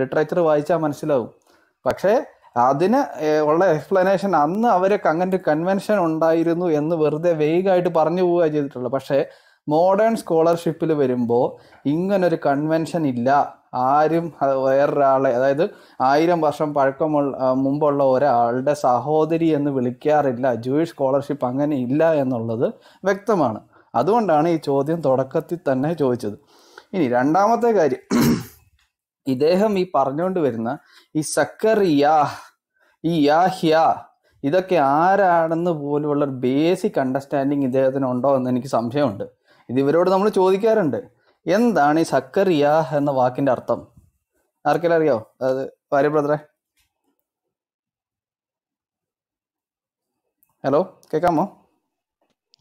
ലിറ്ററേച്ചർ വായിച്ചാൽ മനസ്സിലാവും. പക്ഷേ അതിന് ഉള്ള എക്സ്പ്ലനേഷൻ അന്ന് അവർക്ക് അങ്ങനെ കൺവെൻഷൻ ഉണ്ടായിരുന്നു എന്ന് വെറുതെ വേഗമായിട്ട് പറഞ്ഞു പോവുക ചെയ്തിട്ടുള്ളൂ പക്ഷേ മോഡേൺ സ്കോളർഷിപ്പിൽ വരുമ്പോൾ ഇങ്ങനൊരു കൺവെൻഷൻ ഇല്ല. ആരും വേറൊരാളെ അതായത് ആയിരം വർഷം പഴക്കമുള്ള മുമ്പുള്ള ഒരാളുടെ സഹോദരി എന്ന് വിളിക്കാറില്ല. ജൂയിഷ് സ്കോളർഷിപ്പ് അങ്ങനെ ഇല്ല എന്നുള്ളത് വ്യക്തമാണ്. അതുകൊണ്ടാണ് ഈ ചോദ്യം തുടക്കത്തിൽ തന്നെ ചോദിച്ചത്. ഇനി രണ്ടാമത്തെ കാര്യം. ഇദ്ദേഹം ഈ പറഞ്ഞുകൊണ്ട് വരുന്ന ഈ സക്കറിയ ഈ യാഹ്യ ഇതൊക്കെ ആരാണെന്ന് പോലുള്ള ബേസിക് അണ്ടർസ്റ്റാൻഡിങ് ഇദ്ദേഹത്തിന് ഉണ്ടോ എന്ന് എനിക്ക് സംശയമുണ്ട്. ഇത് ഇവരോട് നമ്മൾ ചോദിക്കാറുണ്ട്. എന്താണ് ഈ സക്കറിയ എന്ന വാക്കിന്റെ അർത്ഥം? ആർക്കെല്ലാം അറിയോ? അത് ഭാര്യ ബ്രദറെ? ഹലോ കേക്കാമോ?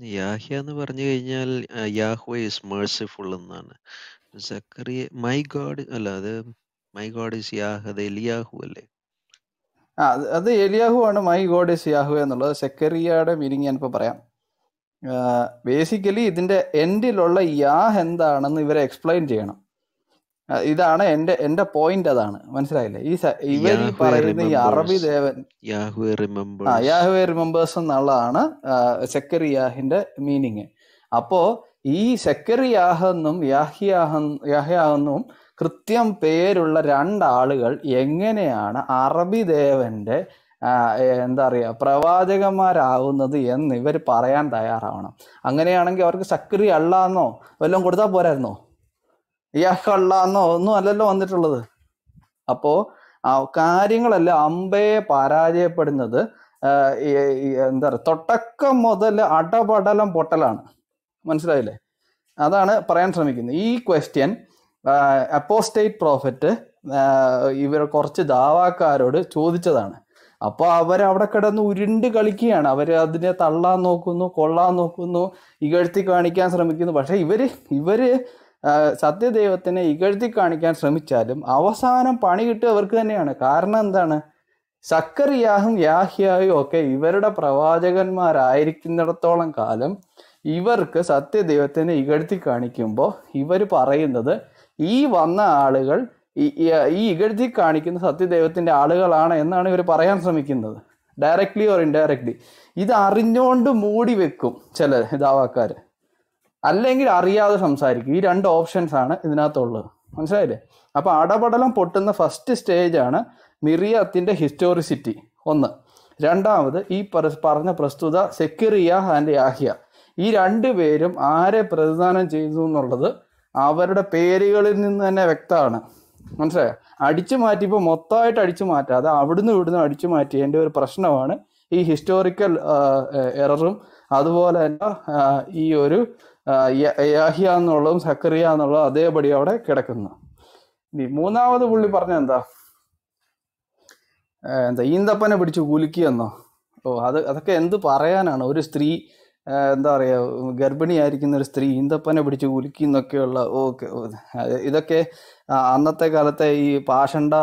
യാഹ്യ എന്ന് പറഞ്ഞു കഴിഞ്ഞാൽ യാഹ്വേ ഇസ് മേഴ്സിഫുൾ എന്നാണ്. സക്കറിയ മൈ ഗോഡ് അല്ല അത് മൈ ഗോഡ് ഇസ് യാഹ് അത് എലിയാഹു അല്ലേ? ആ അത് അത് എലിയാഹു ആണ് മൈ ഗോഡ് ഇസ് യാഹു എന്നുള്ളത്. സെക്കറിയയുടെ മീനിങ് ഞാനിപ്പോൾ പറയാം. ബേസിക്കലി ഇതിന്റെ എൻഡിലുള്ള യാഹ് എന്താണെന്ന് ഇവരെ എക്സ്പ്ലെയിൻ ചെയ്യണം. ഇതാണ് എന്റെ എന്റെ പോയിന്റ് അതാണ്. മനസ്സിലായില്ലേ? ഈ ഇവർ പറയുന്ന ഈ അറബി ദേവൻ ആ റിമെമ്പേഴ്സ് യാഹ്വെ റിമെമ്പേഴ്സ് എന്നുള്ളതാണ് സെക്കറിയാഹിന്റെ മീനിങ് അപ്പോ ഈ സെക്കറിയാഹെന്നും യാഹിയാഹ് യാഹിയാഹെന്നും കൃത്യം പേരുള്ള രണ്ടാളുകൾ എങ്ങനെയാണ് അറബി ദേവന്റെ എന്താ പറയുക പ്രവാചകന്മാരാവുന്നത് എന്ന് ഇവർ പറയാൻ തയ്യാറാവണം. അങ്ങനെയാണെങ്കിൽ അവർക്ക് സക്രി എന്നോ വല്ലതും കൊടുത്താൽ പോരായിരുന്നോ? ഇയാൾക്ക് എന്നോ ഒന്നും അല്ലല്ലോ വന്നിട്ടുള്ളത്. അപ്പോൾ കാര്യങ്ങളെല്ലാം അമ്പയെ പരാജയപ്പെടുന്നത് എന്താ പറയുക തുടക്കം മുതൽ അടപടലം പൊട്ടലാണ്. മനസ്സിലായില്ലേ? അതാണ് പറയാൻ ശ്രമിക്കുന്നത്. ഈ ക്വസ്റ്റ്യൻ അപ്പോസ്റ്റേറ്റ് പ്രോഫിറ്റ് ഇവർ കുറച്ച് ദാവാക്കാരോട് ചോദിച്ചതാണ്. അപ്പോൾ അവരവിടെ കിടന്ന് ഉരുണ്ട് കളിക്കുകയാണ്. അവർ അതിനെ തള്ളാൻ നോക്കുന്നു കൊള്ളാൻ നോക്കുന്നു ഇകഴ്ത്തി കാണിക്കാൻ ശ്രമിക്കുന്നു. പക്ഷെ ഇവർ ആ, സത്യദൈവത്തിനെ ഇകഴ്ത്തി കാണിക്കാൻ ശ്രമിച്ചാലും അവസാനം പണി കിട്ടുക അവർക്ക് തന്നെയാണ്. കാരണം എന്താണ്? സക്കറിയാഹും യാഹ്യായും ഒക്കെ ഇവരുടെ പ്രവാചകന്മാരായിരിക്കുന്നിടത്തോളം കാലം ഇവർക്ക് സത്യദൈവത്തിനെ ഇകഴ്ത്തി കാണിക്കുമ്പോൾ ഇവർ പറയുന്നത് ഈ വന്ന ആളുകൾ ഈ- ഇകഴ്ത്തി കാണിക്കുന്ന സത്യദൈവത്തിന്റെ ആളുകളാണ് എന്നാണ് ഇവർ പറയാൻ ശ്രമിക്കുന്നത്. ഡയറക്ട്ലി ഓർ ഇൻഡയറക്ട്ലി ഇത് അറിഞ്ഞുകൊണ്ട് മൂടി വെക്കും ചില ദാവാക്കാർ അല്ലെങ്കിൽ അറിയാതെ സംസാരിക്കും. ഈ രണ്ട് ഓപ്ഷൻസ് ആണ് ഇതിനകത്തുള്ളത്. മനസ്സിലായില്ലേ? അപ്പോൾ അടപടലം പൊട്ടുന്ന ഫസ്റ്റ് സ്റ്റേജാണ് ആണ് മിറിയത്തിന്റെ ഹിസ്റ്റോറിസിറ്റി ഒന്ന്. രണ്ടാമത് ഈ പറ- പറഞ്ഞ പ്രസ്തുത സെക്യൂറിയ ആൻഡ് യാഹിയ. ഈ രണ്ട് പേരും ആരെ പ്രതിദാനം ചെയ്തു എന്നുള്ളത് അവരുടെ പേരുകളിൽ നിന്ന് തന്നെ വ്യക്തമാണ്. മനസ്സിലായോ? അടിച്ചു മാറ്റിയപ്പോൾ മൊത്തമായിട്ട് അടിച്ചു മാറ്റാതെ അവിടുന്ന് ഇവിടുന്ന് അടിച്ചു മാറ്റിയതിന്റെ ഒരു പ്രശ്നമാണ് ഈ ഹിസ്റ്റോറിക്കൽ എററും അതുപോലെ തന്നെ ഈ ഒരു യാഹിയ എന്നുള്ളതും സക്കറിയ എന്നുള്ളതും അതേപടി അവിടെ കിടക്കുന്നു. ഇനി മൂന്നാമത് പുള്ളി പറഞ്ഞ എന്താ? എന്താ ഈന്തപ്പനെ പിടിച്ച് കുലുക്കിയെന്നോ? ഓ അത് അതൊക്കെ എന്ത് പറയാനാണ്? ഒരു സ്ത്രീ എന്താ പറയുക ഗർഭിണിയായിരിക്കുന്ന ഒരു സ്ത്രീ ഈന്തപ്പനെ പിടിച്ച് കുലുക്കി എന്നൊക്കെയുള്ള ഓക്കെ ഇതൊക്കെ അന്നത്തെ കാലത്തെ ഈ പാഷണ്ട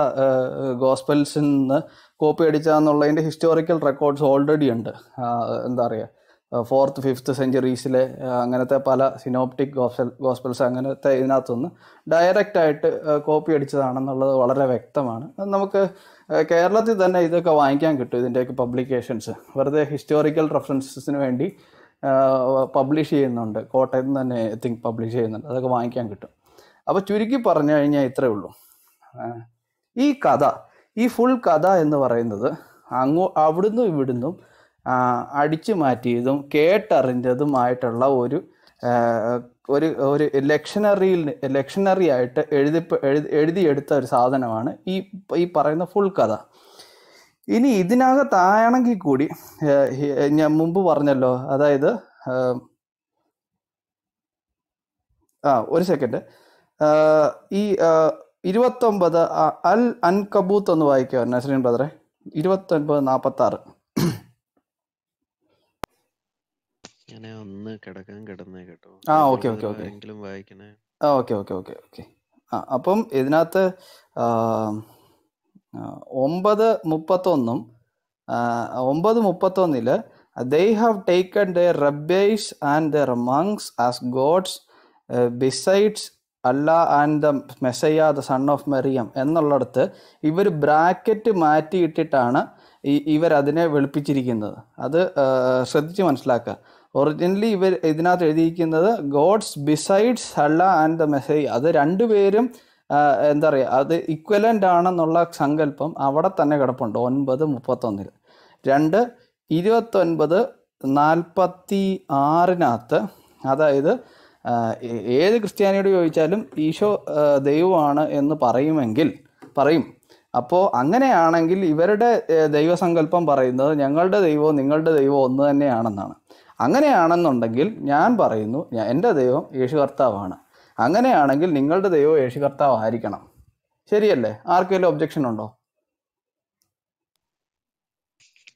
ഗോസ്പെൽസിൽ നിന്ന് കോപ്പി അടിച്ചതെന്നുള്ളതിന്റെ ഹിസ്റ്റോറിക്കൽ റെക്കോർഡ്സ് ഓൾറെഡി ഉണ്ട്. എന്താ പറയുക ഫോർത്ത് ഫിഫ്ത്ത് സെഞ്ചുറീസിലെ അങ്ങനത്തെ പല സിനോപ്റ്റിക് ഗോസ്പൽ ഗോസ്പെൽസ് അങ്ങനത്തെ ഇതിനകത്തുനിന്ന് ഡയറക്റ്റ് ആയിട്ട് കോപ്പി അടിച്ചതാണെന്നുള്ളത് വളരെ വ്യക്തമാണ്. നമുക്ക് കേരളത്തിൽ തന്നെ ഇതൊക്കെ വാങ്ങിക്കാൻ കിട്ടും ഇതിന്റെയൊക്കെ പബ്ലിക്കേഷൻസ്. വെറുതെ ഹിസ്റ്റോറിക്കൽ റെഫറൻസസിന് വേണ്ടി പബ്ലിഷ് ചെയ്യുന്നുണ്ട്. കോട്ടയത്ത് നിന്ന് തന്നെ തിങ്ക് പബ്ലിഷ് ചെയ്യുന്നുണ്ട്. അതൊക്കെ വാങ്ങിക്കാൻ കിട്ടും. അപ്പോൾ ചുരുക്കി പറഞ്ഞു കഴിഞ്ഞാൽ ഇത്രേ ഉള്ളൂ. ഈ കഥ ഈ ഫുൾ കഥ എന്ന് പറയുന്നത് അങ്ങോ അവിടുന്നും ഇവിടുന്നും അടിച്ചു മാറ്റിയതും കേട്ടറിഞ്ഞതുമായിട്ടുള്ള ഒരു ഒരു ഒരു ലക്ഷണറിയിൽ ലക്ഷണറി ആയിട്ട് എഴുതി എഴുതി എഴുതിയെടുത്ത ഒരു സാധനമാണ് ഈ ഈ പറയുന്ന ഫുൾ കഥ. ഇനി ഇതിനകത്താണെങ്കിൽ കൂടി ഞാൻ മുമ്പ് പറഞ്ഞല്ലോ അതായത് ആ ഒരു സെക്കൻഡ് ഈ ഇരുപത്തൊമ്പത് അൽ അൻകബൂത്ത് ഒന്ന് വായിക്കുക നസ്രീൻ ബ്രദറെ. ഇരുപത്തൊൻപത് നാൽപ്പത്തി ആറ് ഒന്ന് കിടക്കാൻ കിടന്നേ കേട്ടോ. ആ Bible okay okay. Brother okay വായിക്കണേ. ആ ഓക്കെ ഓക്കെ ഓക്കെ ഓക്കെ. ആ അപ്പം ഇതിനകത്ത് ഒമ്പത് മുപ്പത്തൊന്നും ഒമ്പത് മുപ്പത്തൊന്നിൽ they have taken the rabbis and their monks as gods besides അല്ല and the messiah the son of Maryam എന്നുള്ളിടത്ത് ഇവർ ബ്രാക്കറ്റ് മാറ്റിയിട്ടിട്ടാണ് ഈ ഇവരതിനെ വെളുപ്പിച്ചിരിക്കുന്നത്. അത് ശ്രദ്ധിച്ച് മനസ്സിലാക്കുക ഒറിജിനലി ഇവർ ഇതിനകത്ത് എഴുതിയിരിക്കുന്നത് ഗോഡ്സ് ബിസൈഡ്സ് അല്ല ആൻഡ് ദ മെസ്സേജ് അത് രണ്ടുപേരും എന്താ പറയുക അത് ഇക്വലന്റ് ആണെന്നുള്ള സങ്കല്പം അവിടെ തന്നെ കിടപ്പുണ്ട്. ഒൻപത് മുപ്പത്തൊന്നിൽ രണ്ട് ഇരുപത്തൊൻപത് നാൽപ്പത്തി ആറിനകത്ത് അതായത് ഏത് ക്രിസ്ത്യാനിയോട് ചോദിച്ചാലും ഈശോ ദൈവമാണ് എന്ന് പറയുമെങ്കിൽ പറയും. അപ്പോൾ അങ്ങനെയാണെങ്കിൽ ഇവരുടെ ദൈവസങ്കല്പം പറയുന്നത് ഞങ്ങളുടെ ദൈവവും നിങ്ങളുടെ ദൈവവും ഒന്ന് തന്നെയാണെന്നാണ്. അങ്ങനെയാണെന്നുണ്ടെങ്കിൽ ഞാൻ പറയുന്നു എന്റെ ദൈവം യേശു കർത്താവാണ്. അങ്ങനെയാണെങ്കിൽ നിങ്ങളുടെ ദൈവം യേശു കർത്താവ് ആയിരിക്കണം ശരിയല്ലേ? ആർക്കെങ്കിലും ഒബ്ജക്ഷൻ ഉണ്ടോ?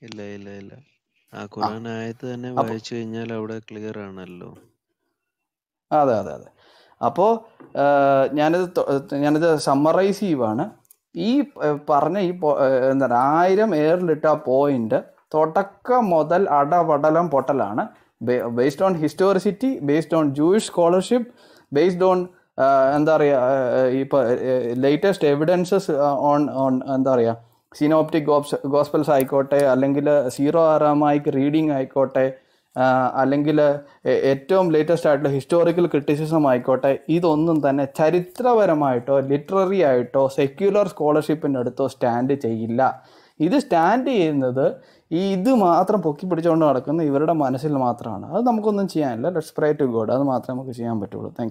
ഇല്ല ഇല്ല ഇല്ല. ആ ഖുർആൻ ആയത്ത് തന്നെ വായിച്ചു കഴിഞ്ഞാൽ അവിടെ ക്ലിയർ ആണല്ലോ. അതെ അതെ അതെ. അപ്പോൾ ഞാനിത് ഞാനിത് സമ്മറൈസ് ചെയ്യുവാണ്. ഈ പറഞ്ഞ ഈ എന്താണ് ആയിരം എയറിലിട്ട പോയിന്റ് തുടക്കം മുതൽ അടപടലം പൊട്ടലാണ്. Based on historicity based on Jewish scholarship based on എന്താ പറയുക ഇപ്പോൾ ലേറ്റസ്റ്റ് എവിഡൻസസ് ഓൺ ഓൺ എന്താ പറയുക സിനോപ്റ്റിക് ഗോപ്സ് ഗോസ്പൽസ് ആയിക്കോട്ടെ അല്ലെങ്കിൽ സീറോ ആറാമായിക്ക് റീഡിങ് ആയിക്കോട്ടെ അല്ലെങ്കിൽ ഏറ്റവും ലേറ്റസ്റ്റ് ആയിട്ടുള്ള ഹിസ്റ്റോറിക്കൽ ക്രിറ്റിസിസം ആയിക്കോട്ടെ ഇതൊന്നും തന്നെ ചരിത്രപരമായിട്ടോ ലിറ്റററി ആയിട്ടോ സെക്യുലർ സ്കോളർഷിപ്പിന്റെ അടുത്തോ സ്റ്റാൻഡ് ചെയ്യില്ല. ഇത് സ്റ്റാൻഡ് ചെയ്യുന്നത് ഈ ഇത് മാത്രം പൊക്കി പിടിച്ചുകൊണ്ട് നടക്കുന്ന ഇവരുടെ മനസ്സിൽ മാത്രമാണ്. അത് നമുക്കൊന്നും ചെയ്യാനില്ല. ലെറ്റ്സ് പ്രേ ടു ഗോഡ് അത് മാത്രമേ നമുക്ക് ചെയ്യാൻ പറ്റുള്ളൂ. താങ്ക്